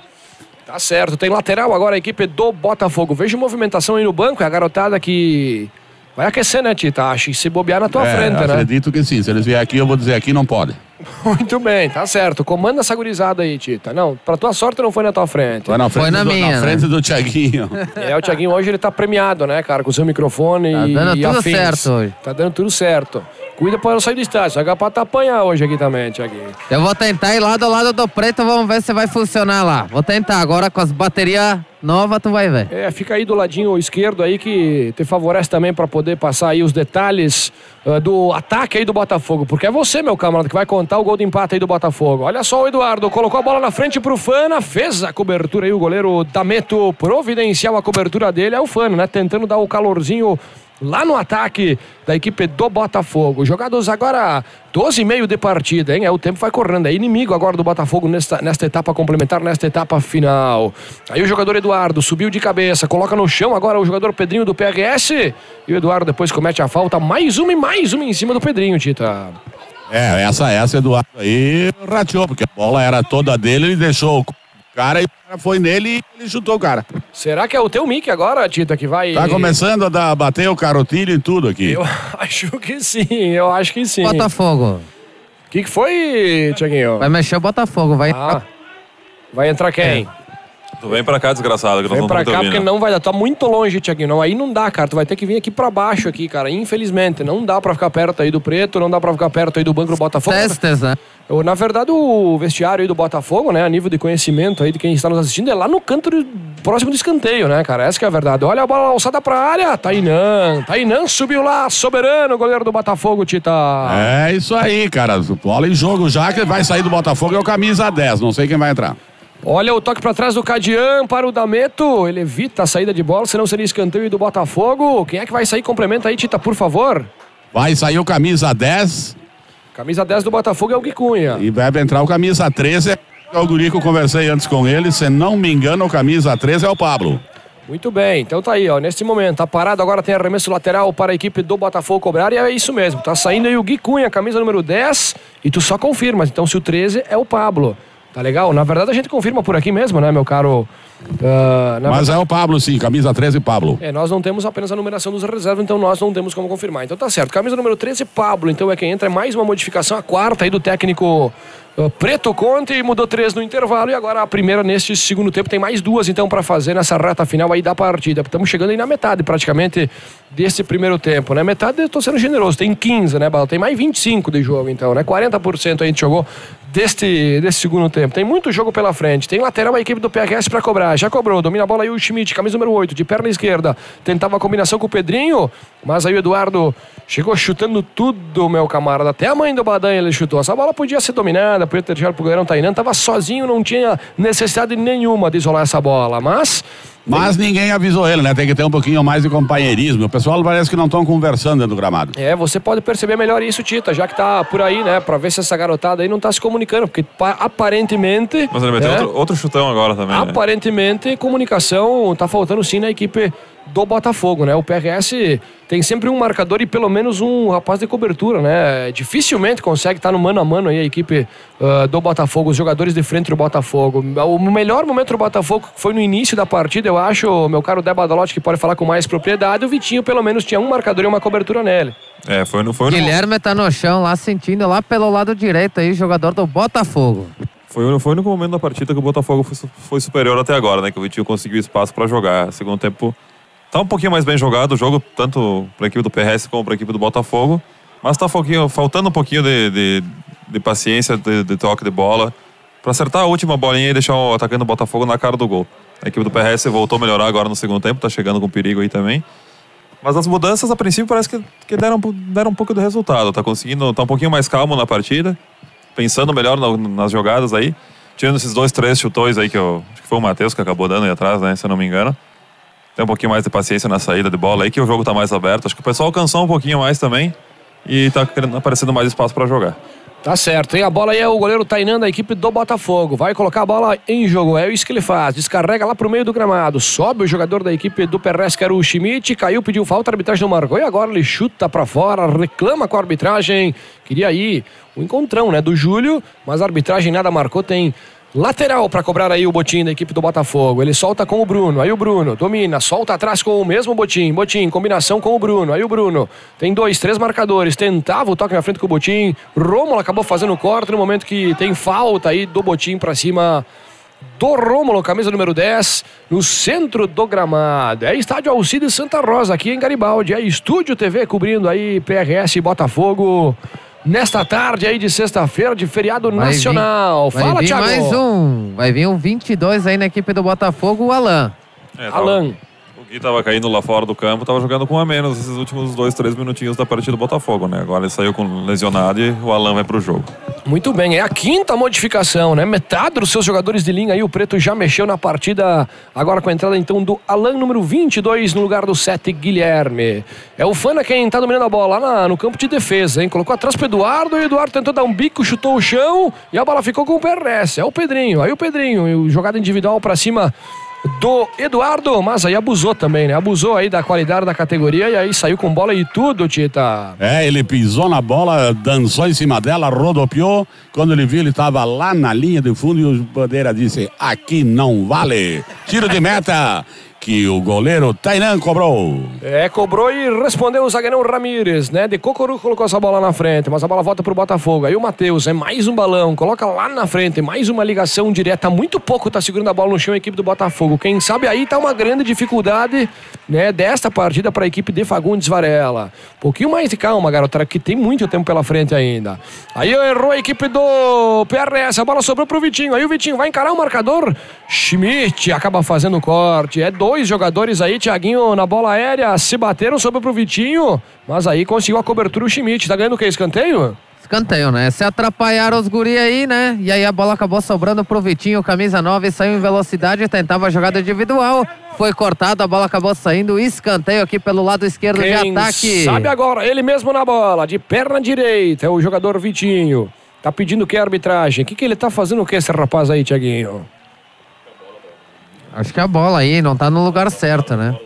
Tá certo, tem lateral agora a equipe do Botafogo. Vejo movimentação aí no banco, é a garotada que vai aquecer, né, Tita? Acho que se bobear na tua É, frente, né? acredito que sim. Se eles vierem aqui, eu vou dizer aqui, não pode. Muito bem, tá certo. Comanda essa gurizada aí, Tita. Não, pra tua sorte não foi na tua frente. Foi na frente, Foi na do, minha, na frente né? do Tiaguinho. É, o Thiaguinho hoje ele tá premiado, né, cara? Com o seu microfone Tá e dando e tudo afins. certo hoje. Tá dando tudo certo. Cuida pra não sair do estádio. Vai pra te apanhar hoje aqui também, Thiaguinho. Eu vou tentar ir lá do lado do preto, vamos ver se vai funcionar lá. Vou tentar agora com as baterias novas, tu vai ver. É, fica aí do ladinho esquerdo aí que te favorece também pra poder passar aí os detalhes ah, do ataque aí do Botafogo. Porque é você, meu camarada, que vai contar o gol de empate aí do Botafogo. Olha só o Eduardo, colocou a bola na frente pro Fana, fez a cobertura aí o goleiro Dameto providencial a cobertura dele. É o Fana, né? Tentando dar o calorzinho lá no ataque da equipe do Botafogo. Jogados agora 12 e meio de partida, hein? É, o tempo vai correndo. É inimigo agora do Botafogo nesta, nesta etapa complementar, nesta etapa final. Aí o jogador Eduardo subiu de cabeça, coloca no chão agora o jogador Pedrinho do PRS. E o Eduardo depois comete a falta. Mais uma e mais uma em cima do Pedrinho, Tita. É, essa, essa, Eduardo aí rateou, porque a bola era toda dele, ele deixou o cara e o cara foi nele e ele chutou o cara. Será que é o teu mic agora, Tita, que vai. Tá começando a dar, bater o carotilho e tudo aqui. Eu acho que sim, eu acho que sim. O Botafogo. que, que foi, Tiaguinho? Vai mexer o Botafogo, vai. Ah, vai entrar quem? Tu vem pra cá, desgraçado, que nós Vem não pra cá porque não vai dar. Tá muito longe, Tiaguinho. Não, aí não dá, cara. Tu vai ter que vir aqui pra baixo aqui, cara. Infelizmente. Não dá pra ficar perto aí do Preto, não dá pra ficar perto aí do Banco do Botafogo. Testes, né? Eu, Na verdade, o vestiário aí do Botafogo, né, a nível de conhecimento aí de quem está nos assistindo, é lá no canto do- próximo do escanteio, né, cara? Essa que é a verdade. Olha a bola alçada pra área, Tainan. Tainan subiu lá, soberano, goleiro do Botafogo, Tita. É isso aí, cara. Bola em jogo já, que vai sair do Botafogo é o camisa 10. Não sei quem vai entrar. Olha o toque pra trás do Cadian para o Dameto. Ele evita a saída de bola, senão seria escanteio do Botafogo. Quem é que vai sair? Complementa aí, Tita, por favor. Vai sair o camisa 10 Camisa 10 do Botafogo é o Guicunha. e vai entrar o camisa 13. É o guri que eu conversei antes com ele. Se não me engano, o camisa 13 é o Pablo. Muito bem, então tá aí, ó. Neste momento, tá parado agora, tem arremesso lateral para a equipe do Botafogo cobrar, e é isso mesmo. Tá saindo aí o Gui Cunha, camisa número 10, e tu só confirmas. Então, se o 13 é o Pablo. Tá legal? Na verdade, a gente confirma por aqui mesmo, né, meu caro? Na Mas é o Pablo, sim. Camisa 13, Pablo. É, nós não temos apenas a numeração dos reservas, então nós não temos como confirmar. Então tá certo. Camisa número 13, Pablo. Então é quem entra. É mais uma modificação, a quarta aí do técnico uh, Preto Conte. Mudou três no intervalo e agora a primeira neste segundo tempo. Tem mais duas então para fazer nessa reta final aí da partida. Estamos chegando aí na metade praticamente desse primeiro tempo, né? Metade tô sendo generoso. Tem 15, né, Bala? Tem mais 25 de jogo então, né? 40% a gente jogou deste, desse segundo tempo. Tem muito jogo pela frente. Tem lateral a equipe do PRS para cobrar. Já cobrou. Domina a bola aí o Schmidt, camisa número 8, de perna esquerda. Tentava a combinação com o Pedrinho, mas aí o Eduardo chegou chutando tudo, meu camarada. Até a mãe do Badan ele chutou. Essa bola podia ser dominada, ter deixado pro goleirão Tainan. Tava sozinho, não tinha necessidade nenhuma de isolar essa bola. Mas Mas ninguém avisou ele, né? Tem que ter um pouquinho mais de companheirismo. O pessoal parece que não estão conversando dentro do gramado. É, você pode perceber melhor isso, Tita, já que tá por aí, né? Pra ver se essa garotada aí não tá se comunicando, porque pa- aparentemente. Mas ele meteu né, outro, outro chutão agora também. né? Aparentemente, comunicação tá faltando sim na equipe do Botafogo, né? O PRS tem sempre um marcador e pelo menos um rapaz de cobertura, né? Dificilmente consegue estar no mano a mano aí a equipe ah, do Botafogo, os jogadores de frente do Botafogo. O melhor momento do Botafogo foi no início da partida, eu acho, meu caro Dé Badalotti, que pode falar com mais propriedade, o Vitinho pelo menos tinha um marcador e uma cobertura nele. É, foi no, foi, no, Guilherme tá no chão lá, sentindo lá pelo lado direito aí, jogador do Botafogo. foi, no- foi o único momento da partida que o Botafogo foi, foi superior até agora, né? Que o Vitinho conseguiu espaço pra jogar. Segundo tempo, tá um pouquinho mais bem jogado o jogo, tanto pra equipe do PRS como pra equipe do Botafogo. Mas tá faltando um pouquinho de, de, de paciência, de, de toque de bola, pra acertar a última bolinha e deixar o atacante do Botafogo na cara do gol. A equipe do PRS voltou a melhorar agora no segundo tempo, tá chegando com perigo aí também. Mas as mudanças, a princípio, parece que, que deram, deram um pouco do resultado. Tá conseguindo, tá um pouquinho mais calmo na partida, pensando melhor na- nas jogadas aí. Tirando esses dois, três chutões aí que eu. Acho que foi o Matheus que acabou dando aí atrás, né? Se eu não me engano. Tem um pouquinho mais de paciência na saída de bola aí, que o jogo tá mais aberto. Acho que o pessoal alcançou um pouquinho mais também. E tá querendo- aparecendo mais espaço para jogar. Tá certo, hein? A bola aí é o goleiro Tainan da equipe do Botafogo. Vai colocar a bola em jogo. É isso que ele faz. Descarrega lá pro meio do gramado. Sobe o jogador da equipe do Perres, que era o Schmidt. Caiu, pediu falta, a arbitragem não marcou. E agora ele chuta pra fora, reclama com a arbitragem. Queria ir o encontrão, né? Do Júlio, mas a arbitragem nada marcou. Tem lateral pra cobrar aí o Botim da equipe do Botafogo. Ele solta com o Bruno. Aí o Bruno domina, solta atrás com o mesmo Botim. Botim, combinação com o Bruno. Aí o Bruno tem dois, três marcadores. Tentava o toque na frente com o Botim. Rômulo acabou fazendo o corte no momento que tem falta aí do Botim pra cima do Rômulo, camisa número 10, no centro do gramado. É estádio Alcides Santa Rosa, aqui em Garibaldi. É Estúdio TV cobrindo aí PRS Botafogo. Nesta tarde aí de sexta-feira, de feriado Vai nacional. vir- vai Fala, vir Thiago. mais um. Vai vir um 22 aí na equipe do Botafogo, o Alan. É, Alan. Gui tava caindo lá fora do campo, tava jogando com um a menos esses últimos dois, três minutinhos da partida do Botafogo, né? Agora ele saiu com lesionado e o Alan vai pro jogo. Muito bem, é a quinta modificação, né? Metade dos seus jogadores de linha aí, o Preto já mexeu na partida, agora com a entrada então do Alan, número 22, no lugar do 7, Guilherme. É o Fana quem tá dominando a bola lá na- no campo de defesa, hein? Colocou atrás pro Eduardo, e o Eduardo tentou dar um bico, chutou o chão, e a bola ficou com o PRS. É o Pedrinho, aí o Pedrinho, e jogada individual pra cima do Eduardo, mas aí abusou também, né? Abusou aí da qualidade da categoria, e aí saiu com bola e tudo, Tita. É, ele pisou na bola, dançou em cima dela, rodopiou. Quando ele viu, ele estava lá na linha de fundo e o Bandeira disse: aqui não vale. Tiro de meta. Que o goleiro Tainan cobrou. É, cobrou e respondeu o zagueirão Ramírez, né? De Cocoru colocou essa bola na frente, mas a bola volta pro Botafogo. Aí o Matheus, é mais um balão, coloca lá na frente, mais uma ligação direta. Muito pouco tá segurando a bola no chão a equipe do Botafogo. Quem sabe aí tá uma grande dificuldade, né? Desta partida para a equipe de Fagundes Varela. Um pouquinho mais de calma, garotada, que tem muito tempo pela frente ainda. Aí errou a equipe do PRS, a bola sobrou pro Vitinho. Aí o Vitinho vai encarar o marcador. Schmidt acaba fazendo o corte. É dois jogadores aí, Thiaguinho, na bola aérea, se bateram, sobrou pro Vitinho. Mas aí conseguiu a cobertura o Schmidt. Tá ganhando o quê? Escanteio? Escanteio, né? Se atrapalharam os guri aí, né? E aí a bola acabou sobrando pro Vitinho, camisa 9, saiu em velocidade, tentava a jogada individual. Foi cortado, a bola acabou saindo. Escanteio aqui pelo lado esquerdo de Quem ataque. sabe agora, ele mesmo na bola, de perna direita, é o jogador Vitinho. Tá pedindo que a arbitragem? O que, que ele tá fazendo o que esse rapaz aí, Thiaguinho? Acho que a bola aí não tá no lugar certo, né?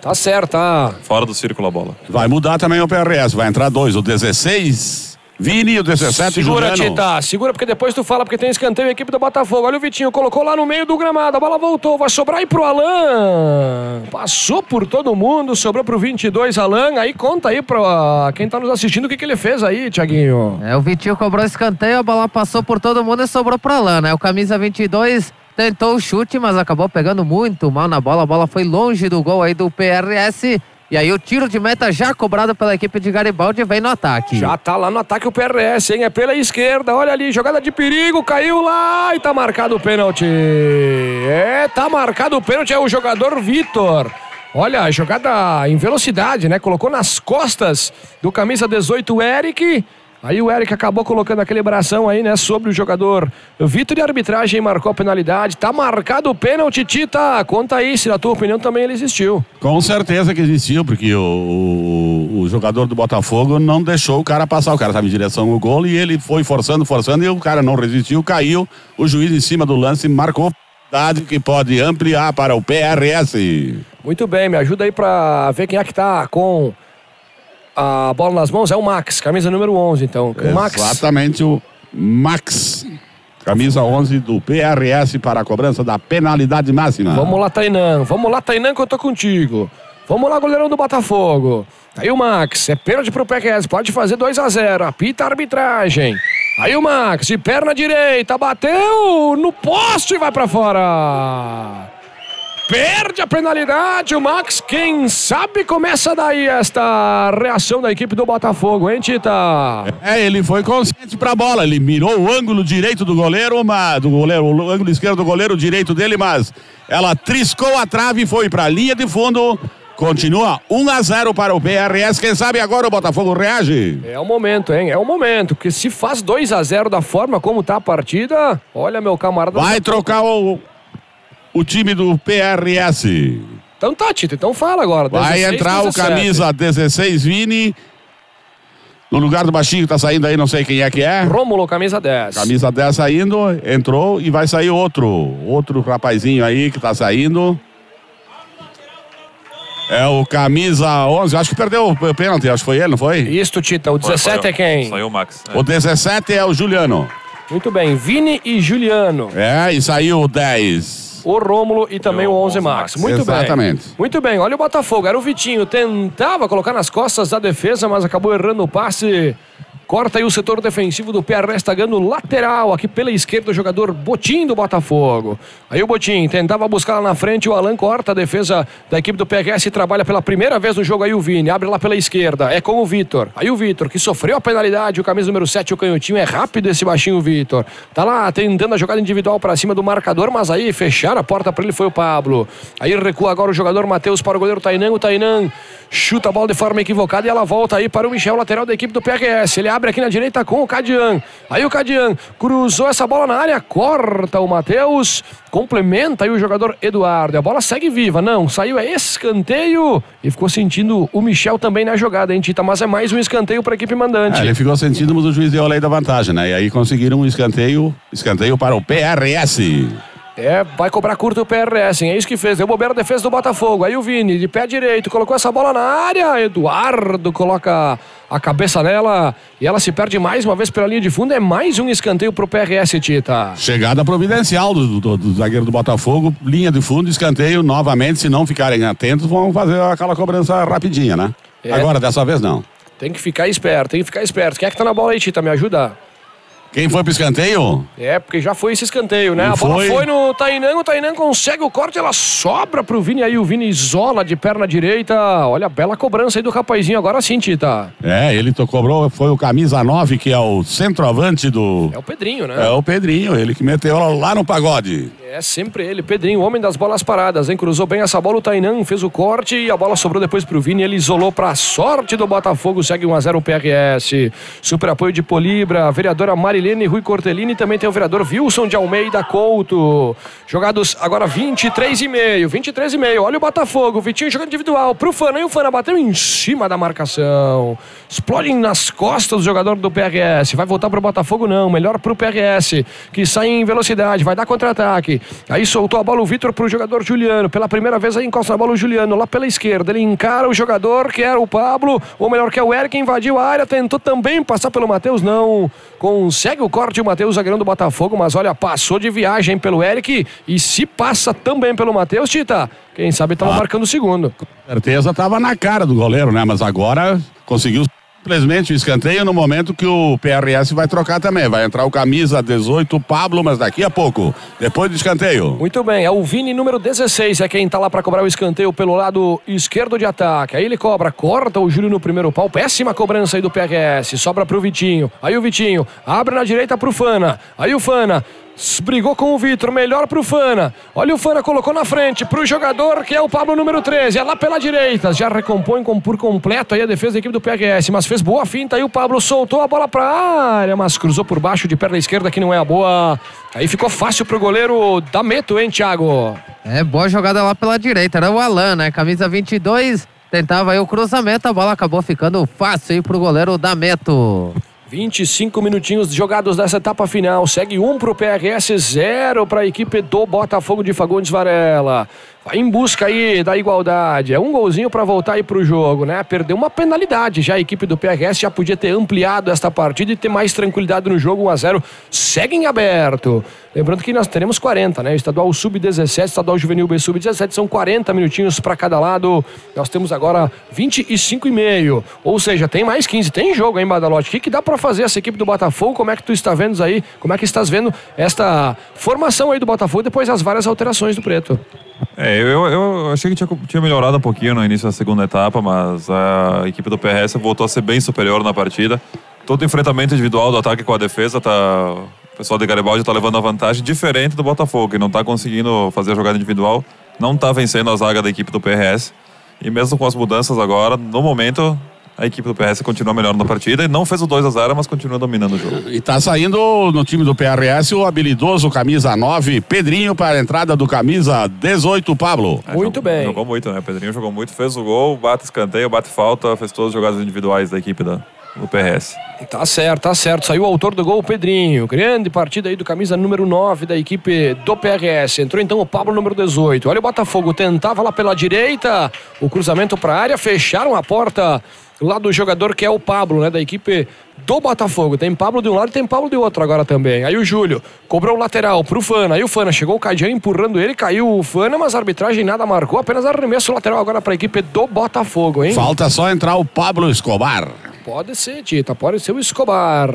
Tá certo, tá. Fora do círculo a bola. Vai mudar também o PRS. Vai entrar dois, o 16, Vini e o 17, Segura, Juliano. Tita. Segura, porque depois tu fala, porque tem escanteio a equipe do Botafogo. Olha o Vitinho, colocou lá no meio do gramado. A bola voltou, vai sobrar aí pro Alan. Passou por todo mundo, sobrou pro 22, Alan. Aí conta aí pra quem tá nos assistindo o que, que ele fez aí, Thiaguinho. É, o Vitinho cobrou escanteio, a bola passou por todo mundo e sobrou pra Alan, né? O camisa 22 tentou o chute, mas acabou pegando muito mal na bola. A bola foi longe do gol aí do PRS. E aí o tiro de meta já cobrado pela equipe de Garibaldi vem no ataque. Já tá lá no ataque o PRS, hein? É pela esquerda. Olha ali, jogada de perigo, caiu lá e tá marcado o pênalti. É, tá marcado o pênalti, é o jogador Vitor. Olha, jogada em velocidade, né? Colocou nas costas do camisa 18, Eric. Aí o Eric acabou colocando aquele bração aí, né, sobre o jogador Vitor de arbitragem marcou a penalidade. Tá marcado o pênalti, Tita. Conta aí se na tua opinião também ele existiu. Com certeza que existiu, porque o, o, o jogador do Botafogo não deixou o cara passar. O cara estava em direção ao gol e ele foi forçando, forçando e o cara não resistiu, caiu. O juiz em cima do lance marcou penalidade que pode ampliar para o PRS. Muito bem, me ajuda aí pra ver quem é que tá com a bola nas mãos. É o Max, camisa número 11, então. O Max. Exatamente o Max. Camisa 11 do PRS para a cobrança da penalidade máxima. Vamos lá, Tainan. Vamos lá, Tainan, que eu tô contigo. Vamos lá, goleirão do Botafogo. Aí o Max, é pênalti pro PQS, pode fazer 2 a 0 apita a arbitragem. Aí o Max, de perna direita, bateu no poste e vai pra fora. Perde a penalidade, o Max, quem sabe começa daí esta reação da equipe do Botafogo, hein, Tita? É, ele foi consciente pra bola, ele mirou o ângulo direito do goleiro, mas, do goleiro, o ângulo esquerdo do goleiro direito dele, mas ela triscou a trave e foi pra linha de fundo. Continua 1 a 0 para o PRS. Quem sabe agora o Botafogo reage? É o momento, hein? É o momento, porque se faz 2 a 0 da forma como tá a partida, olha meu camarada. Vai trocar o, o time do PRS. Então tá, Tita, então fala agora. Vai 16, entrar o 17. camisa 16, Vini. No lugar do baixinho que tá saindo aí, não sei quem é que é. Rômulo, camisa 10. Camisa 10 saindo, entrou e vai sair outro. Outro rapazinho aí que tá saindo. É o camisa 11, acho que perdeu o pênalti, acho que foi ele, não foi? Isto, Tita, o 17 é quem? Saiu o Max. É. O 17 é o Juliano. Muito bem, Vini e Juliano. É, e saiu o 10. O Rômulo e também E o o 11 11 Max. Max. Muito bem. Exatamente. Muito bem, olha o Botafogo. Era o Vitinho, tentava colocar nas costas da defesa, mas acabou errando o passe. Corta aí o setor defensivo do tá ganhando lateral aqui pela esquerda o jogador Botim do Botafogo. Aí o Botim tentava buscar lá na frente, o Alan corta a defesa da equipe do PRS trabalha pela primeira vez no jogo aí o Vini, abre lá pela esquerda, é com o Vitor. Aí o Vitor, que sofreu a penalidade, o camisa número 7, o canhotinho, é rápido esse baixinho Vitor. Tá lá tentando a jogada individual para cima do marcador, mas aí fecharam a porta para ele foi o Pablo. Aí recua agora o jogador Matheus para o goleiro Tainan, o Tainan chuta a bola de forma equivocada e ela volta aí para o Michel, lateral da equipe do PRS. Ele abre aqui na direita com o Cadian. Aí o Cadian cruzou essa bola na área, corta o Matheus, complementa aí o jogador Eduardo. A bola segue viva, não, saiu é escanteio e ficou sentindo o Michel também na jogada, hein, Tita? Mas é mais um escanteio para a equipe mandante. É, ele ficou sentindo, mas o juiz deu a lei da vantagem, né? E aí conseguiram um escanteio, escanteio para o PRS. É, vai cobrar curto o PRS, hein? é isso que fez. Deu bobeira a defesa do Botafogo. Aí o Vini, de pé direito, colocou essa bola na área. Eduardo coloca a cabeça nela e ela se perde mais uma vez pela linha de fundo. É mais um escanteio pro PRS, Tita. Chegada providencial do, do- do zagueiro do Botafogo, linha de fundo, escanteio, novamente, se não ficarem atentos, vão fazer aquela cobrança rapidinha, né? É. Agora, dessa vez não. Tem que ficar esperto, tem que ficar esperto. Quem é que tá na bola aí, Tita? Me ajuda. Quem foi pro escanteio? É, porque já foi esse escanteio, né? Não a bola foi? foi no Tainan, o Tainan consegue o corte, ela sobra pro Vini aí, o Vini isola de perna direita. Olha a bela cobrança aí do rapazinho, agora sim, Tita. É, ele cobrou, foi o camisa 9, que é o centroavante do. É o Pedrinho, né? É o Pedrinho, ele que meteu lá no pagode. É sempre ele, Pedrinho, o homem das bolas paradas, hein? Cruzou bem essa bola, o Tainan fez o corte e a bola sobrou depois pro Vini. Ele isolou pra sorte do Botafogo, segue 1x0 o PRS. Super apoio de Polibra, vereadora Marilene Rui Cortellini e também tem o vereador Wilson de Almeida Couto. Jogados agora 23 e meio, 23 e meio. Olha o Botafogo, Vitinho jogando individual pro Fana e o Fana bateu em cima da marcação. Explodem nas costas do jogador do PRS. Vai voltar pro Botafogo não, melhor pro PRS, que sai em velocidade, vai dar contra-ataque. Aí soltou a bola o Vitor pro jogador Juliano. Pela primeira vez aí encosta a bola o Juliano lá pela esquerda. Ele encara o jogador que era o Pablo, ou melhor que é o Eric, invadiu a área, tentou também passar pelo Matheus, não. Consegue o corte o Matheus, zagueirão do Botafogo, mas olha, passou de viagem pelo Eric e se passa também pelo Matheus, Tita. Quem sabe tava marcando o segundo. Certeza tava na cara do goleiro, né? Mas agora conseguiu simplesmente o escanteio no momento que o PRS vai trocar também. Vai entrar o camisa 18, Pablo, mas daqui a pouco, depois do escanteio. Muito bem, é o Vini número 16, é quem tá lá para cobrar o escanteio pelo lado esquerdo de ataque. Aí ele cobra, corta o Júlio no primeiro pau, péssima cobrança aí do PRS, sobra pro Vitinho. Aí o Vitinho abre na direita pro Fana. Aí o Fana brigou com o Vitor, melhor pro Fana. Olha o Fana colocou na frente pro jogador que é o Pablo número 13, é lá pela direita, já recompõe com, por completo aí a defesa da equipe do PRS, mas fez boa finta aí o Pablo soltou a bola pra área, mas cruzou por baixo de perna esquerda que não é a boa. Aí ficou fácil pro goleiro Dameto, hein, Thiago? É, boa jogada lá pela direita. Era o Alan, né? Camisa 22. Tentava aí o cruzamento, a bola acabou ficando fácil aí pro goleiro Dameto. 25 minutinhos jogados dessa etapa final. Segue um pro PRS, zero para a equipe do Botafogo de Fagundes Varela. Vai em busca aí da igualdade. É um golzinho para voltar aí pro jogo, né? Perdeu uma penalidade. Já a equipe do PRS já podia ter ampliado esta partida e ter mais tranquilidade no jogo. 1 a 0 segue em aberto. Lembrando que nós teremos 40, né? Estadual Sub-17, Estadual Juvenil B Sub-17, são 40 minutinhos para cada lado. Nós temos agora 25 e meio. Ou seja, tem mais 15. Tem jogo, hein, Badalote? O que, que dá para fazer essa equipe do Botafogo? Como é que tu está vendo aí? Como é que estás vendo esta formação aí do Botafogo depois das várias alterações do Preto? É, eu, eu, achei que tinha, tinha melhorado um pouquinho no início da segunda etapa, mas a equipe do PRS voltou a ser bem superior na partida. Todo enfrentamento individual do ataque com a defesa, tá, o pessoal de Garibaldi está levando a vantagem, diferente do Botafogo, que não está conseguindo fazer a jogada individual, não está vencendo a zaga da equipe do PRS. E mesmo com as mudanças agora, no momento, a equipe do PRS continua melhor na partida e não fez o 2 a 0 mas continua dominando o jogo. E tá saindo no time do PRS o habilidoso camisa 9, Pedrinho, para a entrada do camisa 18, Pablo. Muito bem. Jogou muito, né? O Pedrinho jogou muito, fez o gol, bate escanteio, bate falta, fez todas as jogadas individuais da equipe da, do PRS. Tá certo, tá certo. Saiu o autor do gol, o Pedrinho. Grande partida aí do camisa número 9 da equipe do PRS. Entrou então o Pablo, número 18. Olha o Botafogo, tentava lá pela direita. O cruzamento pra área, fecharam a porta lá do jogador que é o Pablo, né? Da equipe do Botafogo. Tem Pablo de um lado e tem Pablo de outro agora também. Aí o Júlio cobrou o lateral pro Fana. Aí o Fana chegou o Cadian empurrando ele, caiu o Fana, mas a arbitragem nada marcou. Apenas arremesso lateral agora pra equipe do Botafogo, hein? Falta só entrar o Pablo Escobar. Pode ser, Tita, pode ser o Escobar.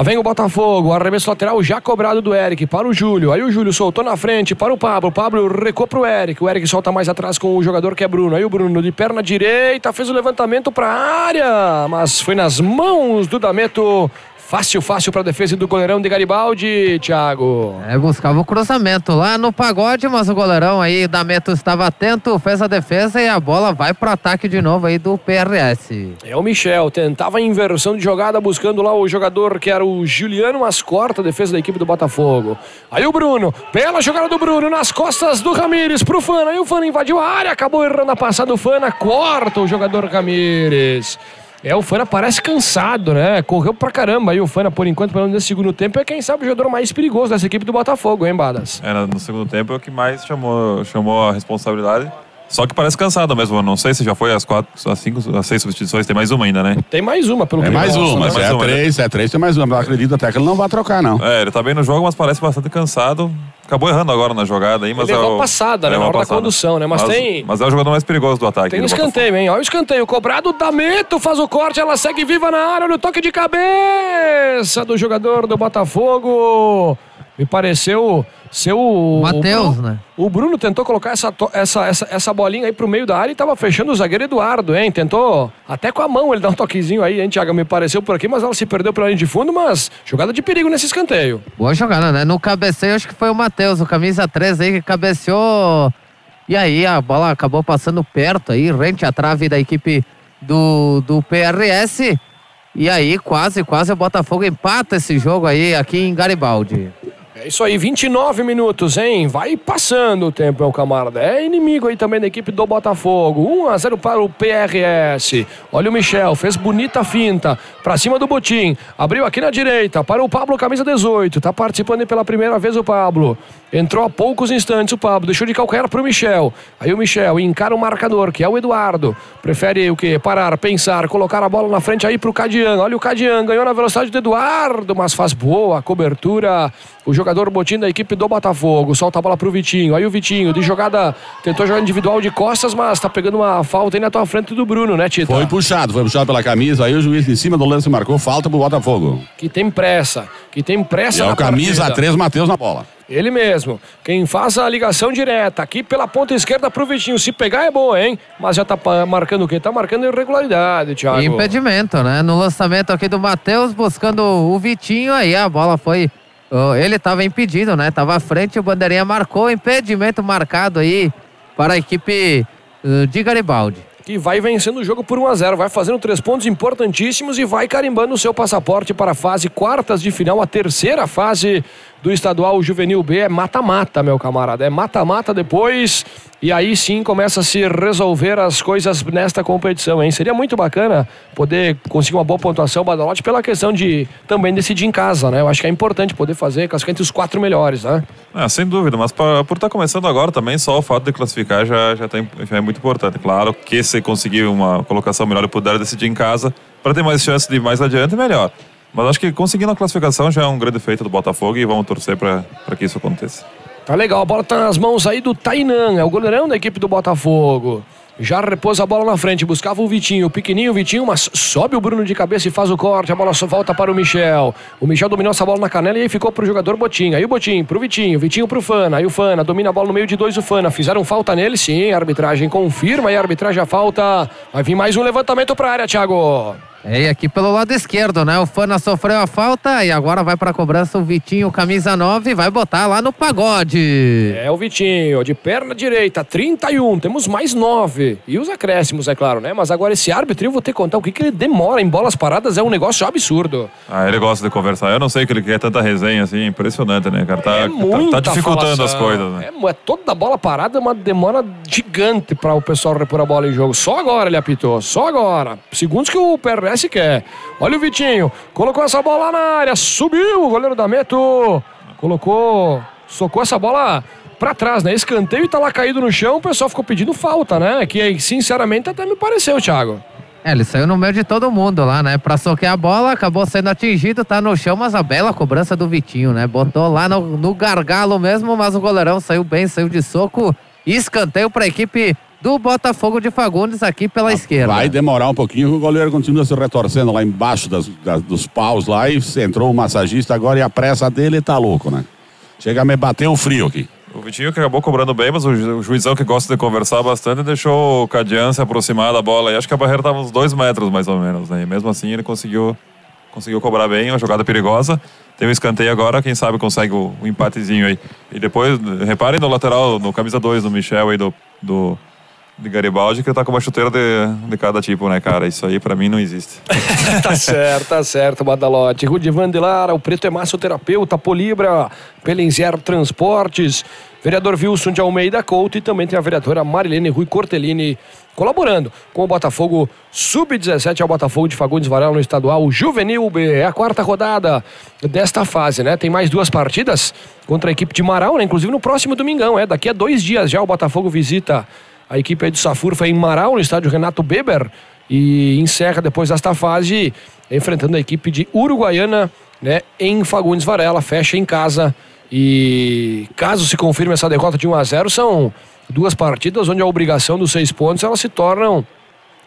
Lá vem o Botafogo, arremesso lateral já cobrado do Eric para o Júlio. Aí o Júlio soltou na frente para o Pablo. Pablo recua para o Eric. O Eric solta mais atrás com o jogador que é Bruno. Aí o Bruno de perna direita fez o levantamento para a área, mas foi nas mãos do Dameto. Fácil, fácil para a defesa do goleirão de Garibaldi, Thiago. É, buscava o cruzamento lá no pagode, mas o goleirão aí, Dameto estava atento, fez a defesa e a bola vai pro ataque de novo aí do PRS. É o Michel, tentava a inversão de jogada, buscando lá o jogador que era o Juliano, mas corta a defesa da equipe do Botafogo. Aí o Bruno, bela jogada do Bruno nas costas do Ramires pro Fana. Aí o Fana invadiu a área, acabou errando a passada do Fana, corta o jogador Ramires. É, o Fana parece cansado, né? Correu pra caramba aí o Fana, por enquanto, pelo menos nesse segundo tempo, é quem sabe o jogador mais perigoso dessa equipe do Botafogo, hein, Badas? É, no segundo tempo é o que mais chamou, chamou a responsabilidade. Só que parece cansado mesmo. Eu não sei se já foi as quatro, as cinco, as seis substituições. Tem mais uma ainda, né? Tem mais uma, pelo É mais uma, né? se mais é uma, né? três, é três, tem mais uma. Eu acredito até que ele não vai trocar, não. É, ele tá bem no jogo, mas parece bastante cansado. Acabou errando agora na jogada aí, mas Ele é o- passada, né, é na uma hora da condução, né? Mas tem- Mas é o jogador mais perigoso do ataque. Tem do Botafogo. escanteio, hein? Olha o escanteio. Cobrado, Dameto faz o corte, ela segue viva na área. Olha o toque de cabeça do jogador do Botafogo. Me pareceu ser o. Matheus, né? O Bruno tentou colocar essa, essa, essa, essa bolinha aí pro meio da área e tava fechando o zagueiro Eduardo, hein? Tentou até com a mão ele dar um toquezinho aí, hein, Thiago? Me pareceu por aqui, mas ela se perdeu pela linha de fundo, mas jogada de perigo nesse escanteio. Boa jogada, né? No cabeceio, acho que foi o Matheus, o camisa 3 aí, que cabeceou. E aí a bola acabou passando perto aí, rente à trave da equipe do, do PRS. E aí, quase, quase o Botafogo empata esse jogo aí aqui em Garibaldi. É isso aí, 29 minutos, hein? Vai passando o tempo, meu camarada. É inimigo aí também da equipe do Botafogo. 1 a 0 para o PRS. Olha o Michel, fez bonita finta pra cima do Botim. Abriu aqui na direita para o Pablo, camisa 18. Tá participando pela primeira vez o Pablo. Entrou há poucos instantes o Pablo, deixou de calcanhar pro Michel. Aí o Michel encara o marcador, que é o Eduardo. Prefere o quê? Parar, pensar, colocar a bola na frente aí pro Cadian. Olha o Cadian, ganhou na velocidade do Eduardo, mas faz boa a cobertura. O jogador Botim da equipe do Botafogo. Solta a bola pro Vitinho. Aí o Vitinho, de jogada, tentou jogar individual de costas, mas tá pegando uma falta aí na tua frente do Bruno, né, Tita? Foi puxado, foi puxado pela camisa. Aí o juiz em cima do lance marcou falta pro Botafogo. Que tem pressa, que tem E pressa é na o camisa partida. 3, Matheus na bola. Ele mesmo. Quem faz a ligação direta aqui pela ponta esquerda pro Vitinho. Se pegar é boa, hein? Mas já tá marcando o quê? Tá marcando irregularidade, Thiago. E impedimento, né? No lançamento aqui do Matheus, buscando o Vitinho, aí a bola foi. Ele estava impedido, né? Tava à frente, o Bandeirinha marcou, impedimento marcado aí para a equipe de Garibaldi. Que vai vencendo o jogo por 1 a 0 vai fazendo três pontos importantíssimos e vai carimbando o seu passaporte para a fase quartas de final, a terceira fase do estadual juvenil B. É mata-mata, meu camarada. É mata-mata depois. E aí sim começa a se resolver as coisas nesta competição, hein? Seria muito bacana poder conseguir uma boa pontuação, Badalote, pela questão de também decidir em casa, né? Eu acho que é importante poder fazer classificar entre os quatro melhores, né? Ah, sem dúvida, mas pra- por estar começando agora também, só o fato de classificar já, já, tem- já é muito importante. Claro que se conseguir uma colocação melhor e puder decidir em casa, para ter mais chance de ir mais adiante, melhor. Mas acho que conseguindo a classificação já é um grande feito do Botafogo e vamos torcer para que isso aconteça. Tá legal, a bola tá nas mãos aí do Tainan, é o goleirão da equipe do Botafogo. Já repôs a bola na frente, buscava o Vitinho, o pequenininho Vitinho, mas sobe o Bruno de cabeça e faz o corte, a bola só volta para o Michel. O Michel dominou essa bola na canela e aí ficou pro jogador Botinho. Aí o Botinho pro Vitinho, Vitinho pro Fana, aí o Fana domina a bola no meio de dois, o Fana. Fizeram falta nele, sim, a arbitragem confirma e a arbitragem a falta. Vai vir mais um levantamento pra área, Thiago. É, e aqui pelo lado esquerdo, né? O Fana sofreu a falta e agora vai para a cobrança o Vitinho, camisa 9, vai botar lá no pagode. É o Vitinho, de perna direita, 31. Temos mais 9. E os acréscimos, é claro, né? Mas agora esse árbitro, eu vou ter que contar o que, que ele demora em bolas paradas, é um negócio absurdo. Ah, ele gosta de conversar. Eu não sei que ele quer tanta resenha assim, impressionante, né, cara? Tá, é tá- muita tá, dificultando as falação. coisas, né? É, é toda bola parada, é uma demora gigante para o pessoal repor a bola em jogo. Só agora ele apitou, só agora. Segundos que o PRS quer. Olha o Vitinho, colocou essa bola na área, subiu o goleiro da Meto, colocou, socou essa bola pra trás, né? Escanteio e tá lá caído no chão, o pessoal ficou pedindo falta, né? Que sinceramente até me pareceu, Thiago. É, ele saiu no meio de todo mundo lá, né? Pra soquear a bola, acabou sendo atingido, tá no chão, mas a bela cobrança do Vitinho, né? Botou lá no, no gargalo mesmo, mas o goleirão saiu bem, saiu de soco. Escanteio pra equipe do Botafogo de Fagundes aqui pela esquerda. Vai demorar um pouquinho, o goleiro continua se retorcendo lá embaixo das, das- dos paus lá e entrou o massagista agora e a pressa dele tá louco, né? Chega a me bater o frio aqui. O Vitinho que acabou cobrando bem, mas o ju- o juizão que gosta de conversar bastante deixou o Cadian se aproximar da bola. E acho que a barreira estava uns dois metros mais ou menos, né? E mesmo assim ele conseguiu, conseguiu cobrar bem, uma jogada perigosa. Tem um escanteio agora, quem sabe consegue o, o empatezinho aí. E depois, reparem no lateral, no camisa 2 do Michel aí do, do, de Garibaldi que tá com uma chuteira de, de cada tipo, né, cara? Isso aí pra mim não existe. tá certo, tá certo, Badalote. Rudivan de o Preto é massoterapeuta, Polibra, Pelenzier Transportes, vereador Wilson de Almeida Couto e também tem a vereadora Marilene Rui Cortellini colaborando com o Botafogo Sub-17 ao Botafogo de Fagundes Varela no estadual Juvenil B. É a quarta rodada desta fase, né? Tem mais duas partidas contra a equipe de Marau, né? Inclusive no próximo domingão, é. Daqui a dois dias já o Botafogo visita a equipe do Safurfa em Marau, no estádio Renato Beber, e encerra depois desta fase enfrentando a equipe de Uruguaiana, né? Em Fagundes Varela, fecha em casa. E caso se confirme essa derrota de 1 a 0 são duas partidas onde a obrigação dos seis pontos elas se tornam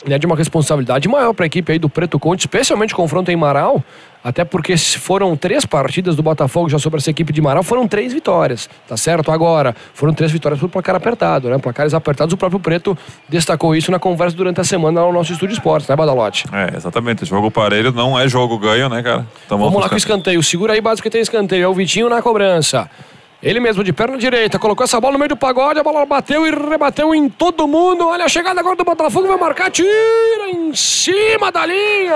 né, de uma responsabilidade maior para a equipe aí do Preto Conte, especialmente o confronto em Marau, até porque se foram três partidas do Botafogo já sobre essa equipe de Marau, foram três vitórias, tá certo? Agora, foram três vitórias por placar apertado, né? Placares apertados, o próprio Preto destacou isso na conversa durante a semana lá no nosso estúdio esportes, né, Badalote? É, exatamente. Jogo parelho não é jogo ganho, né, cara? Então Vamos lá com o escanteio. Segura aí, básico que tem escanteio. É o Vitinho na cobrança. Ele mesmo de perna direita, colocou essa bola no meio do pagode, a bola bateu e rebateu em todo mundo. Olha a chegada agora do Botafogo, vai marcar, tira em cima da linha.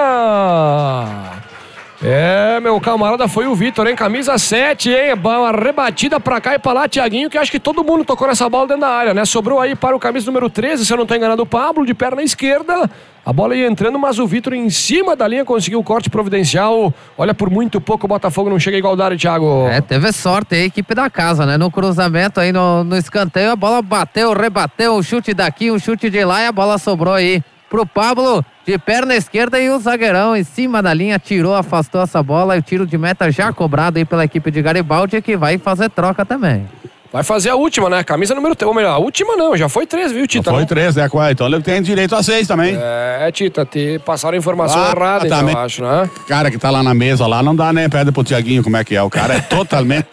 É, meu camarada foi o Vitor, hein? Camisa 7, hein? Uma rebatida pra cá e pra lá, Tiaguinho, que acho que todo mundo tocou nessa bola dentro da área, né? Sobrou aí para o camisa número 13, se eu não tô enganado, o Pablo, de perna esquerda. A bola ia entrando, mas o Vitor em cima da linha conseguiu o corte providencial. Olha, por muito pouco o Botafogo não chega a igualdade, Thiago. É, teve sorte aí, equipe da casa, né? No cruzamento aí, no, no escanteio, a bola bateu, rebateu, um chute daqui, um chute de lá e a bola sobrou aí pro Pablo de perna esquerda e o zagueirão em cima da linha tirou, afastou essa bola e o tiro de meta já cobrado aí pela equipe de Garibaldi que vai fazer troca também. Vai fazer a última, né? Camisa número 3. Ou melhor, a última não, já foi três, viu, Tita? Foi Não? três, né? Qual? Então ele tem direito a seis também. É, Tita, te passaram a informação Ah, errada, então, também. eu acho, né? cara que tá lá na mesa lá, não dá nem pede pro Tiaguinho como é que é. O cara é totalmente.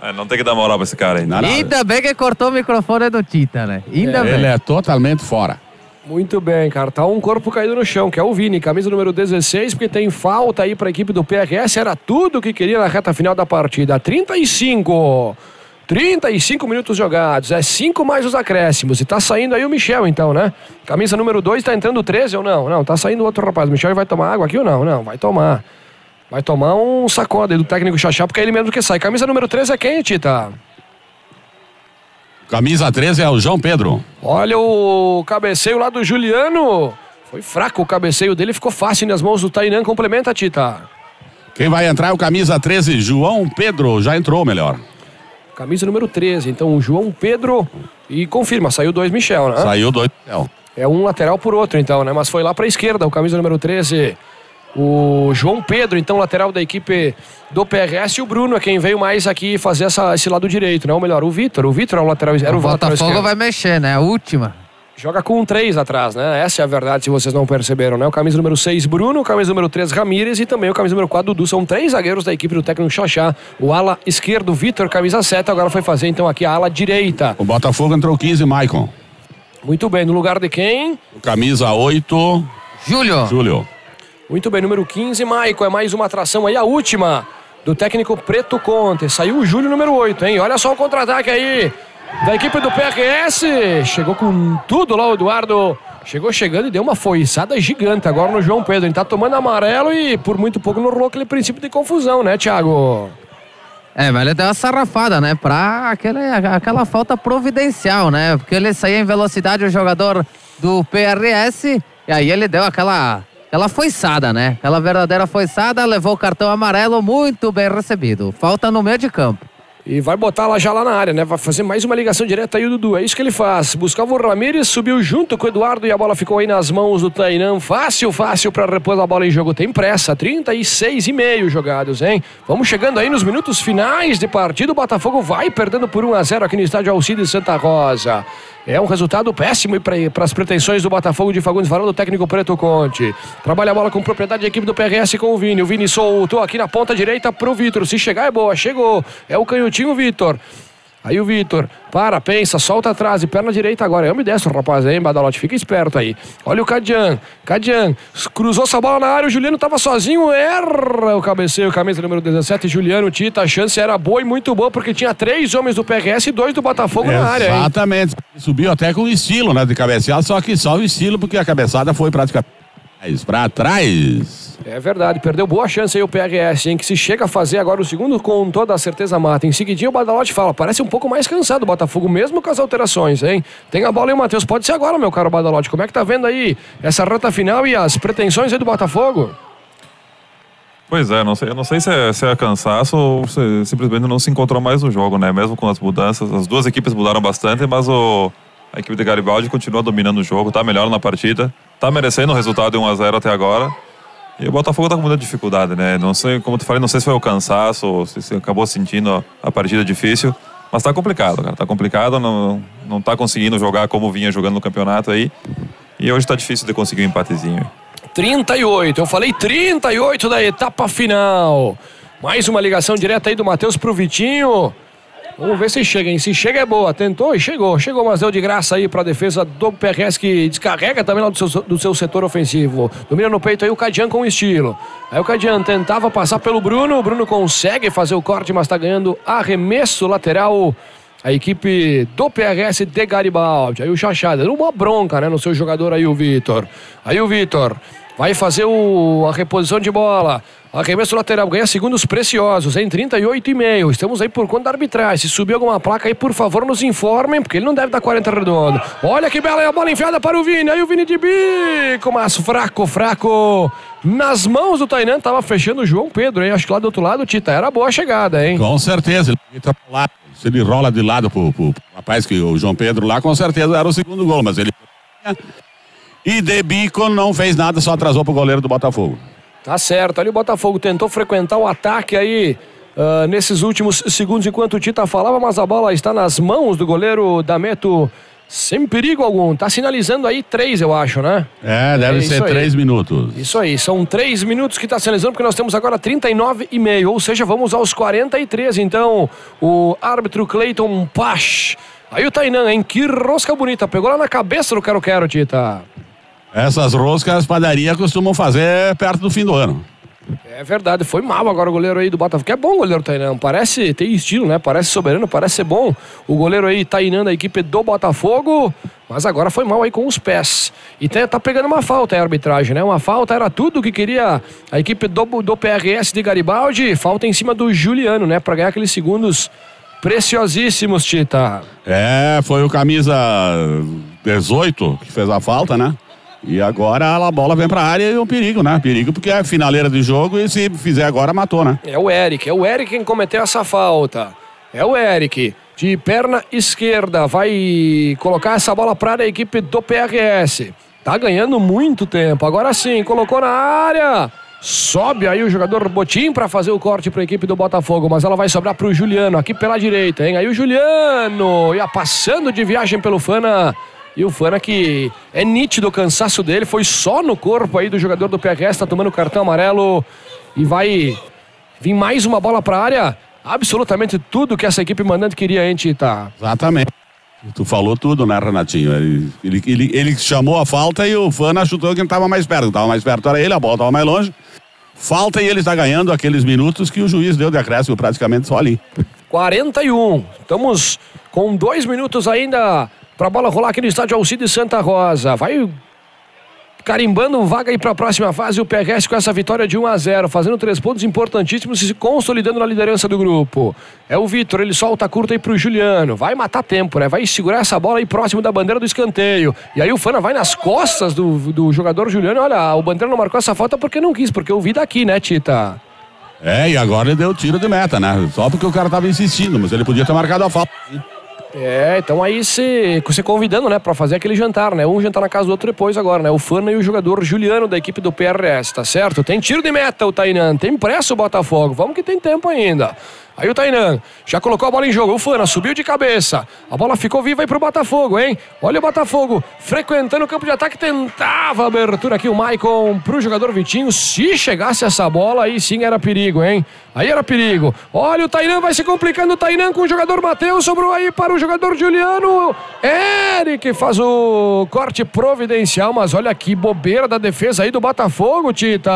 É, não tem que dar moral pra esse cara aí. Não, não. Ainda bem que cortou o microfone do Tita, né? Ainda Ele bem. é totalmente fora. Muito bem, cara. Tá um corpo caído no chão, que é o Vini, camisa número 16, porque tem falta aí pra equipe do PRS. Era tudo que queria na reta final da partida. 35. 35 minutos jogados. É 5 mais os acréscimos. E tá saindo aí o Michel, então, né? Camisa número 2, tá entrando 13 ou não? Não, tá saindo outro rapaz. O Michel vai tomar água aqui ou não? Não, vai tomar. Vai tomar um sacode do técnico Xaxá, porque é ele mesmo que sai. Camisa número 13 é quem, Tita? Camisa 13 é o João Pedro. Olha o cabeceio lá do Juliano. Foi fraco o cabeceio dele, ficou fácil nas mãos do Tainan. Complementa, Tita. Quem vai entrar é o camisa 13, João Pedro. Já entrou melhor. Camisa número 13. Então o João Pedro. E confirma, saiu dois Michel, né? Saiu dois. Não. É um lateral por outro, então, né? Mas foi lá pra esquerda, o camisa número 13. O João Pedro, então, lateral da equipe do PRS. E o Bruno é quem veio mais aqui fazer essa, esse lado direito, né? Ou melhor, o Vitor. O Vitor é o lateral era o, o lateral Botafogo esquerdo. vai mexer, né? A última. Joga com um 3 atrás, né? Essa é a verdade, se vocês não perceberam, né? O camisa número 6, Bruno, o camisa número 3, Ramírez e também o camisa número 4, Dudu. São três zagueiros da equipe do técnico Xaxá. O ala esquerdo, Vitor, camisa 7, agora foi fazer então aqui a ala direita. O Botafogo entrou 15, Maicon. Muito bem, no lugar de quem? Camisa 8, Júlio. Júlio. Muito bem, número 15, Maico. É mais uma atração aí, a última do técnico Preto Conte. Saiu o Júlio número 8, hein? Olha só o contra-ataque aí da equipe do PRS. Chegou com tudo lá o Eduardo. Chegou chegando e deu uma foiçada gigante agora no João Pedro. Ele tá tomando amarelo e por muito pouco não rolou aquele princípio de confusão, né, Thiago? É, mas ele deu uma sarrafada, né? Pra aquele, aquela falta providencial, né? Porque ele saía em velocidade o jogador do PRS e aí ele deu aquela, aquela foiçada, né? Aquela verdadeira foiçada, levou o cartão amarelo muito bem recebido. Falta no meio de campo. E vai botar lá já lá na área, né? Vai fazer mais uma ligação direta aí o Dudu. É isso que ele faz. Buscava o Ramírez, subiu junto com o Eduardo e a bola ficou aí nas mãos do Tainan. Fácil, fácil para repor a bola em jogo. Tem pressa. 36 e meio jogados, hein? Vamos chegando aí nos minutos finais de partida. O Botafogo vai perdendo por 1 a 0 aqui no estádio Alcides Santa Rosa. É um resultado péssimo para as pretensões do Botafogo de Fagundes Varão do técnico Preto Conte. Trabalha a bola com propriedade da equipe do PRS com o Vini. O Vini soltou aqui na ponta direita pro Vitor. Se chegar é boa, chegou. É o canhotinho Vitor. Aí o Vitor, para, pensa, solta atrás e perna direita agora. É ambidestro, rapaz, hein, Badalote? Fica esperto aí. Olha o Cadian, Cadian, cruzou essa bola na área, o Juliano tava sozinho, erra o cabeceio, camisa número 17, Juliano Tita. A chance era boa e muito boa, porque tinha três homens do PRS e dois do Botafogo na área? Exatamente. Subiu até com estilo, né, de cabeceada, só que só o estilo, porque a cabeçada foi praticamente pra trás. É verdade, perdeu boa chance aí o PRS, hein? Que se chega a fazer agora o segundo com toda a certeza mata. Em seguidinho o Badalote fala, parece um pouco mais cansado o Botafogo, mesmo com as alterações, hein? Tem a bola aí, Matheus. Pode ser agora, meu caro Badalote. Como é que tá vendo aí essa reta final e as pretensões aí do Botafogo? Pois é, não sei, eu não sei se é, se é cansaço ou se simplesmente não se encontrou mais no jogo, né? Mesmo com as mudanças, as duas equipes mudaram bastante, mas o, a equipe de Garibaldi continua dominando o jogo, tá melhor na partida, tá merecendo o resultado de 1 a 0 até agora. E o Botafogo tá com muita dificuldade, né? Não sei, como tu falei, não sei se foi o cansaço se acabou sentindo a partida difícil, mas tá complicado, cara. Tá complicado, não, não tá conseguindo jogar como vinha jogando no campeonato aí. E hoje tá difícil de conseguir um empatezinho. 38, eu falei 38 da etapa final. Mais uma ligação direta aí do Matheus pro Vitinho. Vamos ver se chega, hein? Se chega é boa. Tentou e chegou. Chegou, mas deu de graça aí pra defesa do PRS que descarrega também lá do seu, do seu setor ofensivo. Domina no peito aí o Cadian com estilo. Aí o Cadian tentava passar pelo Bruno. O Bruno consegue fazer o corte, mas tá ganhando arremesso lateral. A equipe do PRS de Garibaldi. Aí o Chachada, uma bronca, né, no seu jogador aí, o Vitor. Aí o Vitor vai fazer o, a reposição de bola. Arremesso lateral, ganha segundos preciosos em 38,5. Estamos aí por conta da arbitragem. Se subir alguma placa aí, por favor, nos informem, porque ele não deve dar 40 redondo. Olha que bela é a bola enfiada para o Vini. Aí o Vini de bico, mas fraco, fraco. Nas mãos do Tainan, tava fechando o João Pedro, hein? Acho que lá do outro lado, Tita, era boa a chegada, hein? Com certeza. Ele entra lado. Se ele rola de lado pro, pro, pro rapaz que o João Pedro lá, com certeza era o segundo gol, mas ele. E de bico não fez nada, só atrasou pro goleiro do Botafogo. Tá certo. Ali o Botafogo tentou frequentar o ataque aí uh, nesses últimos segundos enquanto o Tita falava, mas a bola está nas mãos do goleiro Dameto sem perigo algum. Tá sinalizando aí três, eu acho, né? É, deve É ser isso aí. três minutos. Isso aí, são três minutos que está sinalizando, porque nós temos agora 39 e meio, ou seja, vamos aos 43. Então, o árbitro Cleiton Pasch. Aí o Tainan, hein? Que rosca bonita. Pegou lá na cabeça do Quero Quero, Tita. Essas roscas as padarias costumam fazer perto do fim do ano. É verdade, foi mal agora o goleiro aí do Botafogo. Que é bom o goleiro Tainan, parece ter estilo, né? Parece soberano, parece ser bom. O goleiro aí Tainan da equipe do Botafogo, mas agora foi mal aí com os pés. E tá, tá pegando uma falta aí a arbitragem, né? Uma falta era tudo que queria a equipe do, do PRS de Garibaldi. Falta em cima do Juliano, né? Pra ganhar aqueles segundos preciosíssimos, Tita. É, foi o camisa 18 que fez a falta, né? E agora a bola vem pra área e é um perigo, né? Perigo porque é finaleira de jogo e se fizer agora matou, né? É o Eric, é o Eric quem cometeu essa falta. É o Eric, de perna esquerda, vai colocar essa bola para a equipe do PRS. Tá ganhando muito tempo. Agora sim, colocou na área. Sobe aí o jogador Botim para fazer o corte para a equipe do Botafogo, mas ela vai sobrar para o Juliano aqui pela direita, hein? Aí o Juliano ia passando de viagem pelo Fana. E o Fana que é nítido o cansaço dele, foi só no corpo aí do jogador do PRS, tá tomando cartão amarelo e vai vir mais uma bola para a área. Absolutamente tudo que essa equipe mandante queria, hein, Tita? Exatamente. Tu falou tudo, né, Renatinho? Ele, ele, ele, ele chamou a falta e o Fana chutou quem estava mais perto. Quem estava mais perto era ele, a bola estava mais longe. Falta e ele está ganhando aqueles minutos que o juiz deu de acréscimo praticamente só ali. 41. Estamos com dois minutos ainda para a bola rolar aqui no estádio Alcide Santa Rosa. Vai carimbando vaga aí para a próxima fase o PRS com essa vitória de 1 a 0, fazendo três pontos importantíssimos e se consolidando na liderança do grupo. É o Vitor, ele solta curta aí pro Juliano. Vai matar tempo, né? Vai segurar essa bola aí próximo da bandeira do escanteio. E aí o Fana vai nas costas do, do jogador Juliano. Olha, o bandeira não marcou essa falta porque não quis, porque eu vi daqui, né, Tita? É, e agora ele deu tiro de meta, né? Só porque o cara tava insistindo, mas ele podia ter marcado a falta. É, então aí se, convidando, né, pra fazer aquele jantar, né? Um jantar na casa do outro depois agora, né? O Fana e o jogador Juliano da equipe do PRS, tá certo? Tem tiro de meta o Tainan, tem pressa o Botafogo, vamos que tem tempo ainda. Aí o Tainan já colocou a bola em jogo. O Fana subiu de cabeça. A bola ficou viva aí pro Botafogo, hein? Olha o Botafogo frequentando o campo de ataque. Tentava a abertura aqui o Maicon pro jogador Vitinho. Se chegasse essa bola, aí sim era perigo, hein? Aí era perigo. Olha o Tainan vai se complicando. O Tainan com o jogador Matheus. Sobrou aí para o jogador Juliano. Eric faz o corte providencial. Mas olha que bobeira da defesa aí do Botafogo, Tita.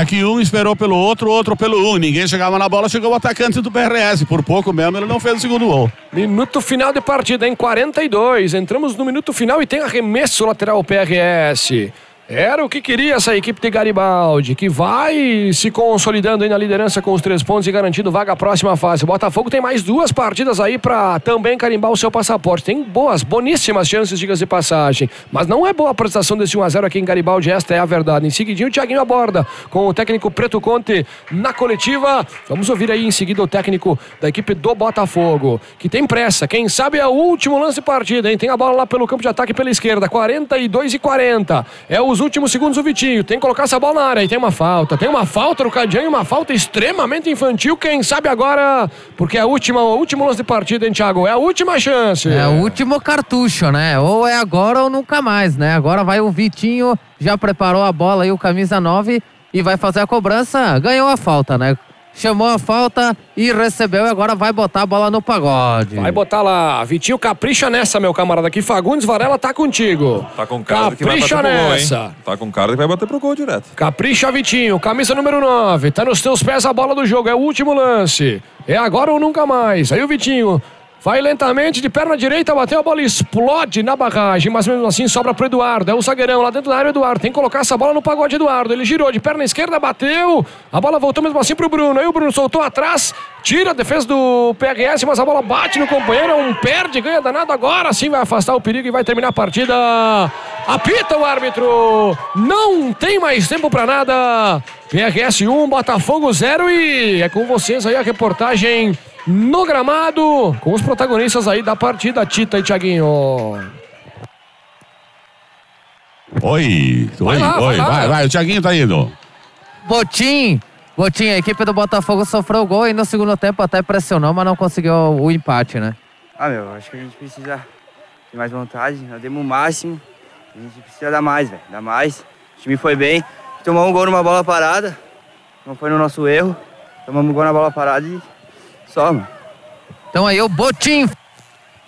É que um esperou pelo outro, outro pelo um. Ninguém chegava na bola, chegou o atacante do PRS. Por pouco mesmo ele não fez o segundo gol. Minuto final de partida, em 42. Entramos no minuto final e tem arremesso lateral PRS. Era o que queria essa equipe de Garibaldi, que vai se consolidando aí na liderança com os três pontos e garantindo vaga à próxima fase. O Botafogo tem mais duas partidas aí para também carimbar o seu passaporte. Tem boas, boníssimas chances, diga de passagem. Mas não é boa a prestação desse 1x0 aqui em Garibaldi, esta é a verdade. Em seguidinho, o Thiaguinho aborda com o técnico Preto Conte na coletiva. Vamos ouvir aí em seguida o técnico da equipe do Botafogo, que tem pressa. Quem sabe é o último lance de partida, hein? Tem a bola lá pelo campo de ataque pela esquerda, 42 e 40. É os últimos segundos o Vitinho. Tem que colocar essa bola na área. E tem uma falta. Tem uma falta no Cadian e uma falta extremamente infantil. Quem sabe agora, porque é a última, o último lance de partida, hein, Thiago? É a última chance. É o último cartucho, né? Ou é agora ou nunca mais, né? Agora vai o Vitinho, já preparou a bola aí, o camisa 9, e vai fazer a cobrança. Ganhou a falta, né? Chamou a falta e recebeu e agora vai botar a bola no pagode. Vai botar lá. Vitinho, capricha nessa, meu camarada. Aqui, Fagundes Varela tá contigo. Tá com cara de que vai bater Capricha pro gol, nessa. hein? Tá com cara que vai bater pro gol direto. Capricha, Vitinho. Camisa número 9. Tá nos teus pés a bola do jogo. É o último lance. É agora ou nunca mais. Aí o Vitinho. Vai lentamente de perna direita, bateu a bola explode na barragem, mas mesmo assim sobra pro Eduardo. É o zagueirão lá dentro da área, Eduardo. Tem que colocar essa bola no pagode, Eduardo. Ele girou de perna esquerda, bateu. A bola voltou mesmo assim pro Bruno. Aí o Bruno soltou atrás, tira a defesa do PRS, mas a bola bate no companheiro. É um perde, ganha danado. Agora sim vai afastar o perigo e vai terminar a partida. Apita o árbitro. Não tem mais tempo pra nada. PRS 1, Botafogo 0 e é com vocês aí a reportagem no gramado com os protagonistas aí da partida, Tita e Thiaguinho. Oi, Vai oi, lá, vai oi. lá. Vai, vai, o Thiaguinho tá indo. Botim! Botim, a equipe do Botafogo sofreu gol e no segundo tempo até pressionou, mas não conseguiu o empate, né? Ah, meu, acho que a gente precisa ter mais vontade. Nós demos o máximo. A gente precisa dar mais, velho. Dar mais. O time foi bem. Tomamos um gol numa bola parada. Não foi no nosso erro. Tomamos um gol na bola parada e só. Então aí o Botim,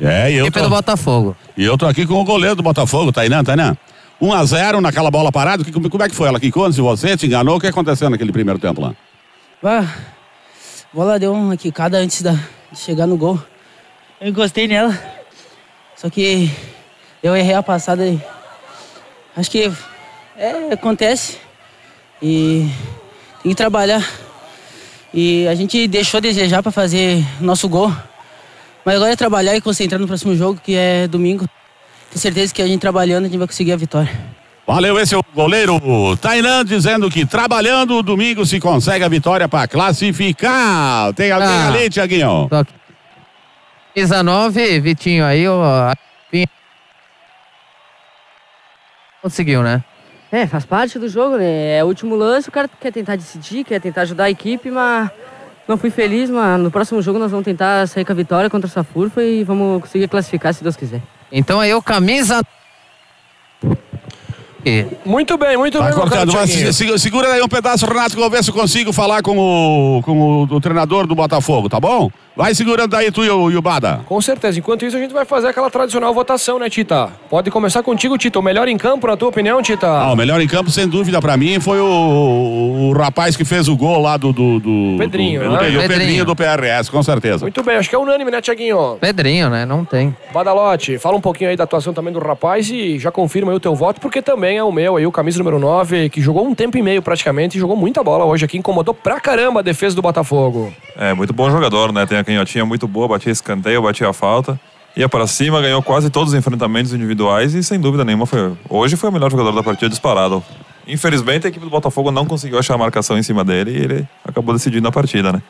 É, e eu equipe tô, do Botafogo. e eu tô aqui com o goleiro do Botafogo, Tainan, Tainan. 1x0 naquela bola parada. Que- Como é que foi? Ela quicou antes de você? Te enganou? O que aconteceu naquele primeiro tempo lá? Ah, a bola deu uma quicada antes da, de chegar no gol. Eu encostei nela. Só que eu errei a passada e acho que é, acontece. E tem que trabalhar. E a gente deixou a desejar para fazer nosso gol. Mas agora é trabalhar e concentrar no próximo jogo, que é domingo. Tenho certeza que a gente trabalhando a gente vai conseguir a vitória. Valeu, esse é o goleiro Tainan dizendo que trabalhando domingo se consegue a vitória para classificar. Tem alguém Ah. ali, Tiaguinho? Tô aqui. Camisa 9, Vitinho aí, ó. Conseguiu, né? É, faz parte do jogo, né? É o último lance, o cara quer tentar decidir, quer tentar ajudar a equipe, mas não fui feliz, mas no próximo jogo nós vamos tentar sair com a vitória contra essa Furfa e vamos conseguir classificar se Deus quiser. Então aí o camisa. E- Muito bem, muito Tá bem, cortando, mas se- segura aí um pedaço, Renato, que eu vou ver se eu consigo falar com o, com o, o treinador do Botafogo, tá bom? Vai segurando aí tu e o, Bada. Com certeza. Enquanto isso, a gente vai fazer aquela tradicional votação, né, Tita? Pode começar contigo, Tita. O melhor em campo, na tua opinião, Tita? Ah, o melhor em campo, sem dúvida, pra mim, foi o, o, o rapaz que fez o gol lá do. do, do Pedrinho, do, né? do- O Pedrinho Pedrinho. do PRS, com certeza. Muito bem, acho que é unânime, né, Tiaguinho? Pedrinho, né? Não tem. Badalote, fala um pouquinho aí da atuação também do rapaz e já confirma aí o teu voto, porque também é o meu aí, o camisa número 9, que jogou um tempo e meio praticamente e jogou muita bola hoje aqui, incomodou pra caramba a defesa do Botafogo. É, muito bom jogador, né? Tem a canhotinha muito boa, batia escanteio, batia a falta. Ia pra cima, ganhou quase todos os enfrentamentos individuais e sem dúvida nenhuma foi. Hoje foi o melhor jogador da partida disparado. Infelizmente a equipe do Botafogo não conseguiu achar a marcação em cima dele e ele acabou decidindo a partida, né?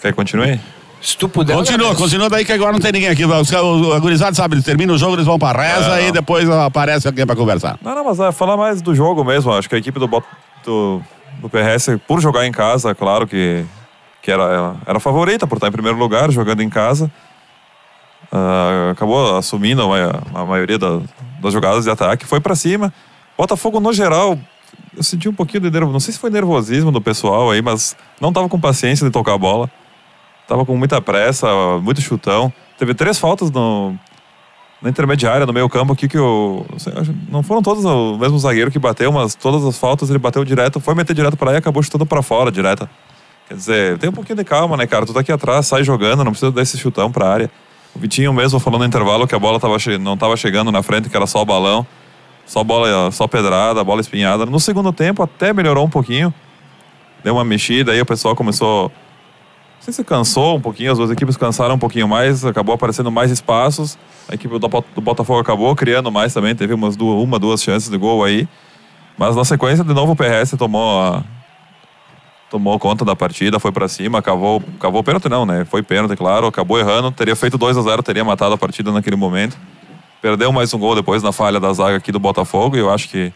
Quer que continue? Se tu puder. Continua, agradeço. continua daí que agora não tem ninguém aqui. Os, os, a gurizada sabe, eles terminam o jogo, eles vão pra reza É, e depois aparece alguém pra conversar. Não, não, mas é falar mais do jogo mesmo. Acho que a equipe do, Bot- do, do PRS, por jogar em casa, claro que, que era, era a favorita por estar em primeiro lugar, jogando em casa. Ah, acabou assumindo a, a maioria da- das jogadas de ataque, foi para cima. Botafogo, no geral, eu senti um pouquinho de nervo, não sei se foi nervosismo do pessoal aí, mas não tava com paciência de tocar a bola. Tava com muita pressa, muito chutão. Teve três faltas no, na intermediária, no meio campo aqui, que eu. não foram todos o mesmo zagueiro que bateu, mas todas as faltas ele bateu direto, foi meter direto para aí e acabou chutando para fora direto. Quer dizer, tem um pouquinho de calma, né, cara? Tu tá aqui atrás, sai jogando, não precisa dar esse chutão pra área. O Vitinho mesmo falou no intervalo que a bola tava não tava chegando na frente, que era só o balão. Só bola, só pedrada, bola espinhada. No segundo tempo até melhorou um pouquinho. Deu uma mexida, aí o pessoal começou. Não sei se cansou um pouquinho, as duas equipes cansaram um pouquinho mais, acabou aparecendo mais espaços. A equipe do Botafogo acabou criando mais também, teve umas duas, uma, duas chances de gol aí. Mas na sequência, de novo, o PRS tomou a, tomou conta da partida, foi pra cima, cavou, cavou pênalti não, né? Foi pênalti, claro, acabou errando, teria feito 2 a 0 teria matado a partida naquele momento. Perdeu mais um gol depois na falha da zaga aqui do Botafogo e eu acho que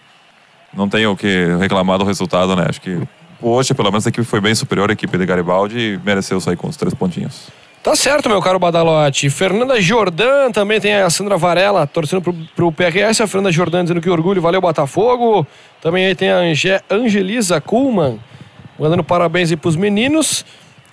não tem o que reclamar do resultado, né? Acho que hoje, pelo menos, a equipe foi bem superior à equipe de Garibaldi e mereceu sair com os três pontinhos. Tá certo, meu caro Badalote. Fernanda Jordan, também tem a Sandra Varela torcendo pro, pro PRS. A Fernanda Jordan dizendo que orgulho, valeu Botafogo. Também aí tem a Ange, Angelisa Kuhlmann, mandando parabéns aí pros meninos.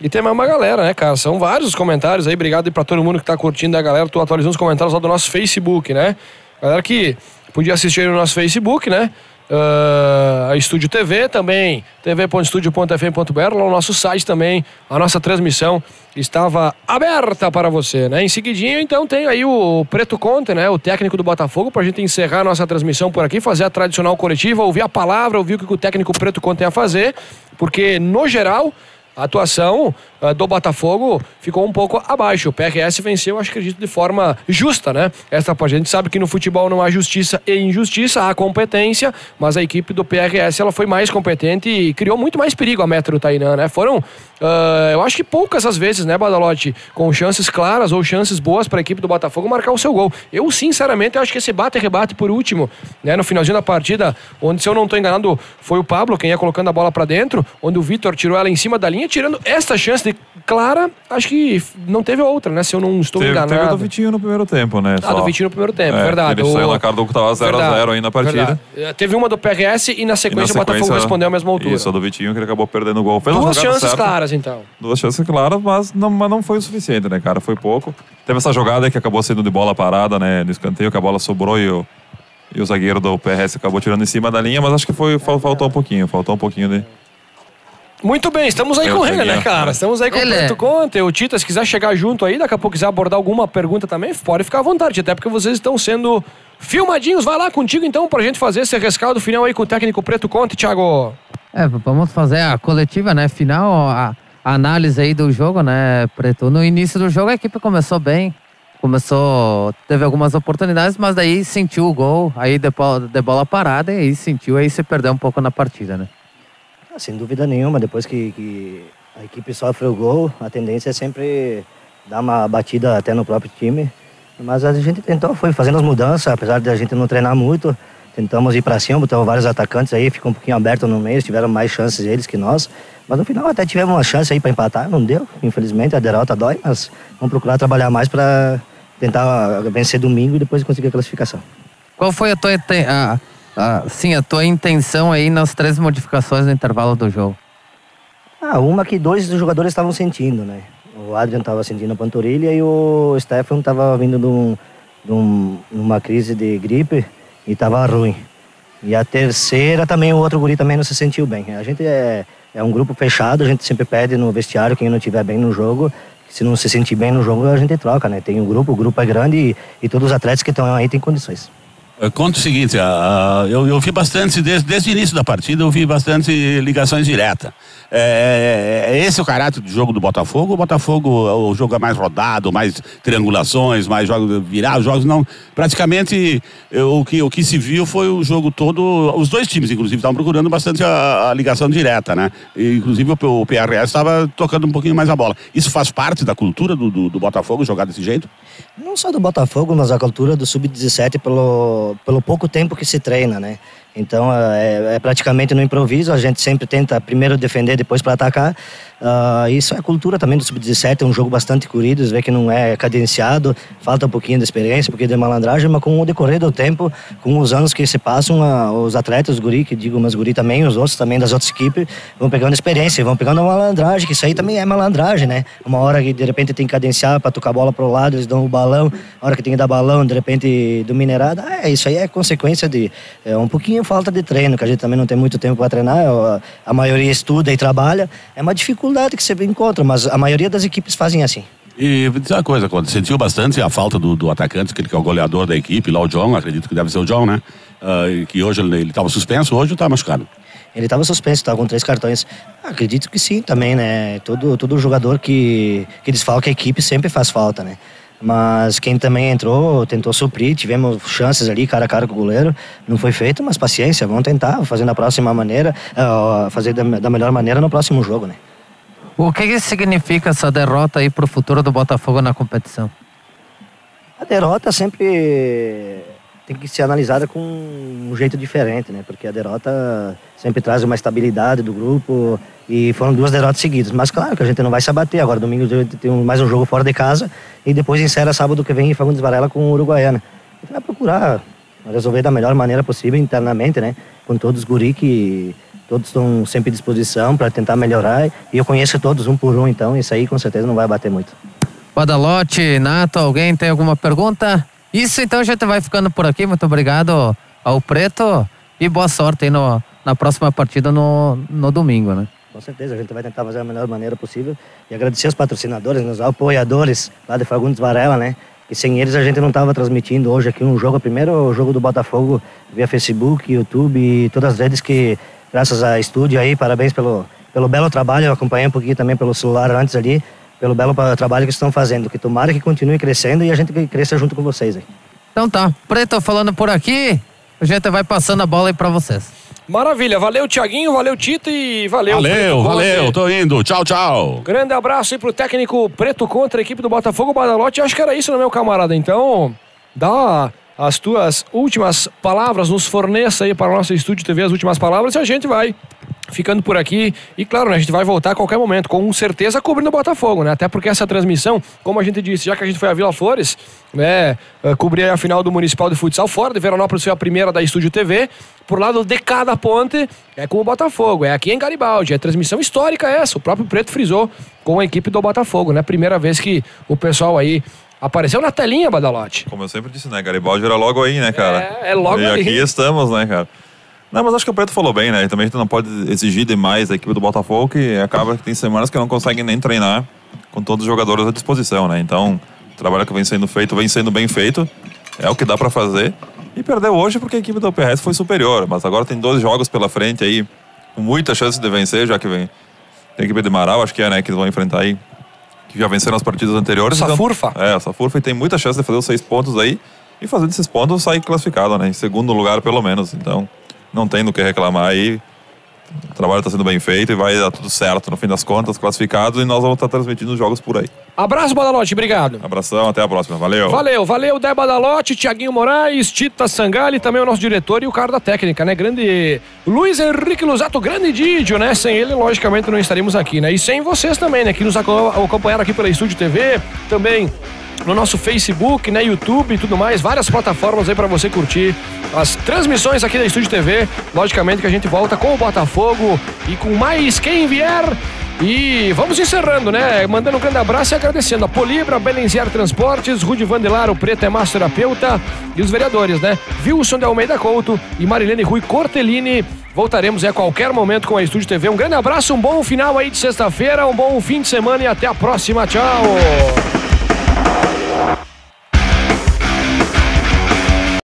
E tem mais uma galera, né, cara? São vários os comentários aí. Obrigado aí pra todo mundo que tá curtindo a galera. Tô atualizando os comentários lá do nosso Facebook, né? Galera que podia assistir aí no nosso Facebook, né? Ah, a Estúdio TV também, tv.studio.fm.br, lá no nosso site também, a nossa transmissão estava aberta para você, né? Em seguidinho, então, tem aí o Preto Conte, né? O técnico do Botafogo, pra gente encerrar a nossa transmissão por aqui, fazer a tradicional coletiva, ouvir a palavra, ouvir o que o técnico Preto Conte tem a fazer, porque, no geral, a atuação ah, do Botafogo ficou um pouco abaixo. O PRS venceu, acho que acredito, de forma justa, né? Esta a gente sabe que no futebol não há justiça e injustiça, há competência, mas a equipe do PRS ela foi mais competente e criou muito mais perigo a meta do Tainan, né? Foram, ah, eu acho que poucas as vezes, né, Badalote, com chances claras ou chances boas para a equipe do Botafogo marcar o seu gol. Eu, sinceramente, acho que esse bate e rebate por último, né, no finalzinho da partida, onde, se eu não estou enganado, foi o Pablo quem ia colocando a bola para dentro, onde o Vitor tirou ela em cima da linha, tirando esta chance de clara, acho que não teve outra, né? Se eu não estou Teve, enganado. teve do Vitinho no primeiro tempo, né? Ah, do Vitinho no primeiro tempo, É, verdade. Ele O- saiu na cara do que tava 0x0 Verdade, aí na partida. verdade. Eh, Teve uma do PRS e na E na sequência, o Botafogo sequência, respondeu à mesma altura. Isso, a do Vitinho, que ele acabou perdendo o gol. Fez Duas chances certa. claras, então. Duas chances claras, mas não, mas não foi o suficiente, né, cara? Foi pouco. Teve essa jogada que acabou sendo de bola parada, né? No escanteio, que a bola sobrou e o, e o zagueiro do PRS acabou tirando em cima da linha, mas acho que foi, fal- faltou um pouquinho, faltou um pouquinho de. Muito bem, estamos aí Eu com ele, né, cara? Estamos aí com Ele o é- Preto Conte. O Tita, se quiser chegar junto aí, daqui a pouco quiser abordar alguma pergunta também, pode ficar à vontade, até porque vocês estão sendo filmadinhos. Vai lá contigo, então, pra gente fazer esse rescaldo final aí com o técnico Preto Conte, Thiago. É, vamos fazer a coletiva, né? Final, a, a análise aí do jogo, né, Preto? No início do jogo a equipe começou bem. Começou, teve algumas oportunidades, mas daí sentiu o gol, aí de bola, de bola parada e aí sentiu, aí se perdeu um pouco na partida, né? Ah, Sem dúvida nenhuma, depois que, que a equipe sofre o gol, a tendência é sempre dar uma batida até no próprio time. Mas a gente tentou, foi fazendo as mudanças, apesar de a gente não treinar muito. Tentamos ir para cima, botamos vários atacantes aí, ficou um pouquinho aberto no meio, tiveram mais chances eles que nós. Mas no final até tivemos uma chance aí para empatar, não deu. Infelizmente a derrota dói, mas vamos procurar trabalhar mais para tentar vencer domingo e depois conseguir a classificação. Qual foi a tua, a, a, sim, a tua intenção aí nas três modificações no intervalo do jogo? Ah, uma que dois dos jogadores estavam sentindo, né? O Adrian estava sentindo a panturrilha e o Stefan estava vindo de, um, de um- uma crise de gripe e estava ruim. E a terceira também, o outro guri também não se sentiu bem. A gente é, é um grupo fechado, a gente sempre pede no vestiário quem não estiver bem no jogo. Se não se sentir bem no jogo, a gente troca, né? Tem um grupo, o grupo é grande e, e todos os atletas que estão aí têm condições. Eh, Conta o seguinte, ah, eu, eu vi bastante, desde, desde o início da partida, eu vi bastante ligações diretas. É, é esse o caráter do jogo do Botafogo? O Botafogo, o jogo é mais rodado, mais triangulações, mais jogos, virar os jogos, não. Praticamente, eh, o que, o que se viu foi o jogo todo, os dois times, inclusive, estavam procurando bastante a, a ligação direta, né? E, inclusive, o, o PRS estava tocando um pouquinho mais a bola. Isso faz parte da cultura do, do, do Botafogo, jogar desse jeito? Não só do Botafogo, mas a cultura do Sub-17 pelo, pelo pouco tempo que se treina, né? Então é, é praticamente no improviso, a gente sempre tenta primeiro defender, depois para atacar, Ah, isso é cultura também do Sub-17, é um jogo bastante corrido, você vê que não é cadenciado, falta um pouquinho de experiência, um pouquinho de malandragem, mas com o decorrer do tempo, com os anos que se passam, ah, os atletas, os guri, que digo, mas guri também, os outros também das outras equipes, vão pegando experiência, vão pegando malandragem, que isso aí também é malandragem, né? Uma hora que de repente tem que cadenciar para tocar a bola pro lado, eles dão o balão, a hora que tem que dar balão, de repente do minerado, é, isso aí é consequência de é, um pouquinho falta de treino, que a gente também não tem muito tempo para treinar, a maioria estuda e trabalha, é uma dificuldade que você encontra, mas a maioria das equipes fazem assim. E vou dizer uma coisa, sentiu bastante a falta do, do atacante, aquele que é o goleador da equipe, lá o John, acredito que deve ser o John, né? E que hoje ele estava suspenso, hoje está machucado. Ele estava suspenso, estava com três cartões. Acredito que sim, também, né? Todo, todo jogador que, que desfalca a equipe sempre faz falta, né? Mas quem também entrou, tentou suprir, tivemos chances ali, cara a cara com o goleiro. Não foi feito, mas paciência, vamos tentar, fazer da próxima maneira, ah, fazer da, da melhor maneira no próximo jogo, né? O que, que significa essa derrota aí pro futuro do Botafogo na competição? A derrota sempre tem que ser analisada com um jeito diferente, né? Porque a derrota sempre traz uma estabilidade do grupo e foram duas derrotas seguidas. Mas claro que a gente não vai se abater. Agora domingo tem mais um jogo fora de casa e depois encerra sábado que vem em Fagundes Varela com o Uruguaiana. Gente vai procurar resolver da melhor maneira possível internamente, né? Com todos os guri que todos estão sempre à disposição para tentar melhorar e eu conheço todos um por um, então isso aí com certeza não vai bater muito. Badalote, Nato, alguém tem alguma pergunta? Isso então a gente vai ficando por aqui. Muito obrigado ao Preto e boa sorte aí no, na próxima partida no, no domingo, né? Com certeza, a gente vai tentar fazer da melhor maneira possível e agradecer aos patrocinadores, os apoiadores lá de Fagundes Varela, né? Que sem eles a gente não estava transmitindo hoje aqui um jogo, primeiro o jogo do Botafogo via Facebook, YouTube e todas as redes que, graças a estúdio aí, parabéns pelo, pelo belo trabalho, eu acompanhei um pouquinho também pelo celular antes ali, pelo belo trabalho que estão fazendo, que tomara que continue crescendo e a gente cresça junto com vocês aí. Então tá, Preto falando por aqui, a gente vai passando a bola aí pra vocês. Maravilha, valeu Tiaguinho, valeu Tito e valeu. Valeu, valeu, tô indo. Tchau, tchau. Grande abraço aí pro técnico Preto contra a equipe do Botafogo Badalote. Acho que era isso, né, meu camarada? Então, dá as tuas últimas palavras, nos forneça aí para o nosso estúdio TV as últimas palavras e a gente vai ficando por aqui. E claro, né, a gente vai voltar a qualquer momento, com certeza cobrindo o Botafogo, né? Até porque essa transmissão, como a gente disse, já que a gente foi a Vila Flores, né, eh, cobrir a final do Municipal de Futsal fora de Veranópolis foi a primeira da Estúdio TV. Por lado de cada ponte é com o Botafogo, é aqui em Garibaldi, é transmissão histórica essa. O próprio Preto frisou com a equipe do Botafogo, né? Primeira vez que o pessoal aí apareceu na telinha, Badalote. Como eu sempre disse, né? Garibaldi era logo aí, né, cara? É, é logo e ali. aqui estamos, né, cara? Não, mas acho que o Preto falou bem, né? E também a gente não pode exigir demais da equipe do Botafogo, que acaba que tem semanas que não conseguem nem treinar com todos os jogadores à disposição, né? Então, o trabalho que vem sendo feito, vem sendo bem feito, é o que dá pra fazer. E perdeu hoje porque a equipe do PRS foi superior, mas agora tem dois jogos pela frente aí, com muita chance de vencer, já que vem. Tem a equipe de Marau, acho que é, né, que eles vão enfrentar aí, que já venceram as partidas anteriores. então- Safurfa. é, a Safurfa tem muita chance de fazer os seis pontos aí e fazendo esses pontos sair classificado, né? Em segundo lugar, pelo menos. Então, não tem do que reclamar aí. O trabalho está sendo bem feito e vai dar tudo certo no fim das contas, classificados, e nós vamos estar transmitindo os jogos por aí. Abraço, Badalote, obrigado. Abração, até a próxima. Valeu. Valeu, valeu, Dé Badalote, Tiaguinho Moraes, Tita Sangali, também o nosso diretor e o cara da técnica, né? Grande Luiz Henrique Lusato, grande Didio, né? Sem ele, logicamente, não estaríamos aqui, né? E sem vocês também, né? Que nos aco- acompanharam aqui pela Estúdio TV, também no nosso Facebook, né? YouTube e tudo mais, várias plataformas aí pra você curtir as transmissões aqui da Estúdio TV. Logicamente que a gente volta com o Botafogo e com mais quem vier. E vamos encerrando, né? Mandando um grande abraço e agradecendo a Polibra, Belenziar Transportes, Rude Vandelar, o Preto é massoterapeuta e os vereadores, né? Wilson de Almeida Couto e Marilene Rui Cortellini. Voltaremos a qualquer momento com a Estúdio TV. Um grande abraço, um bom final aí de sexta-feira, um bom fim de semana e até a próxima. Tchau!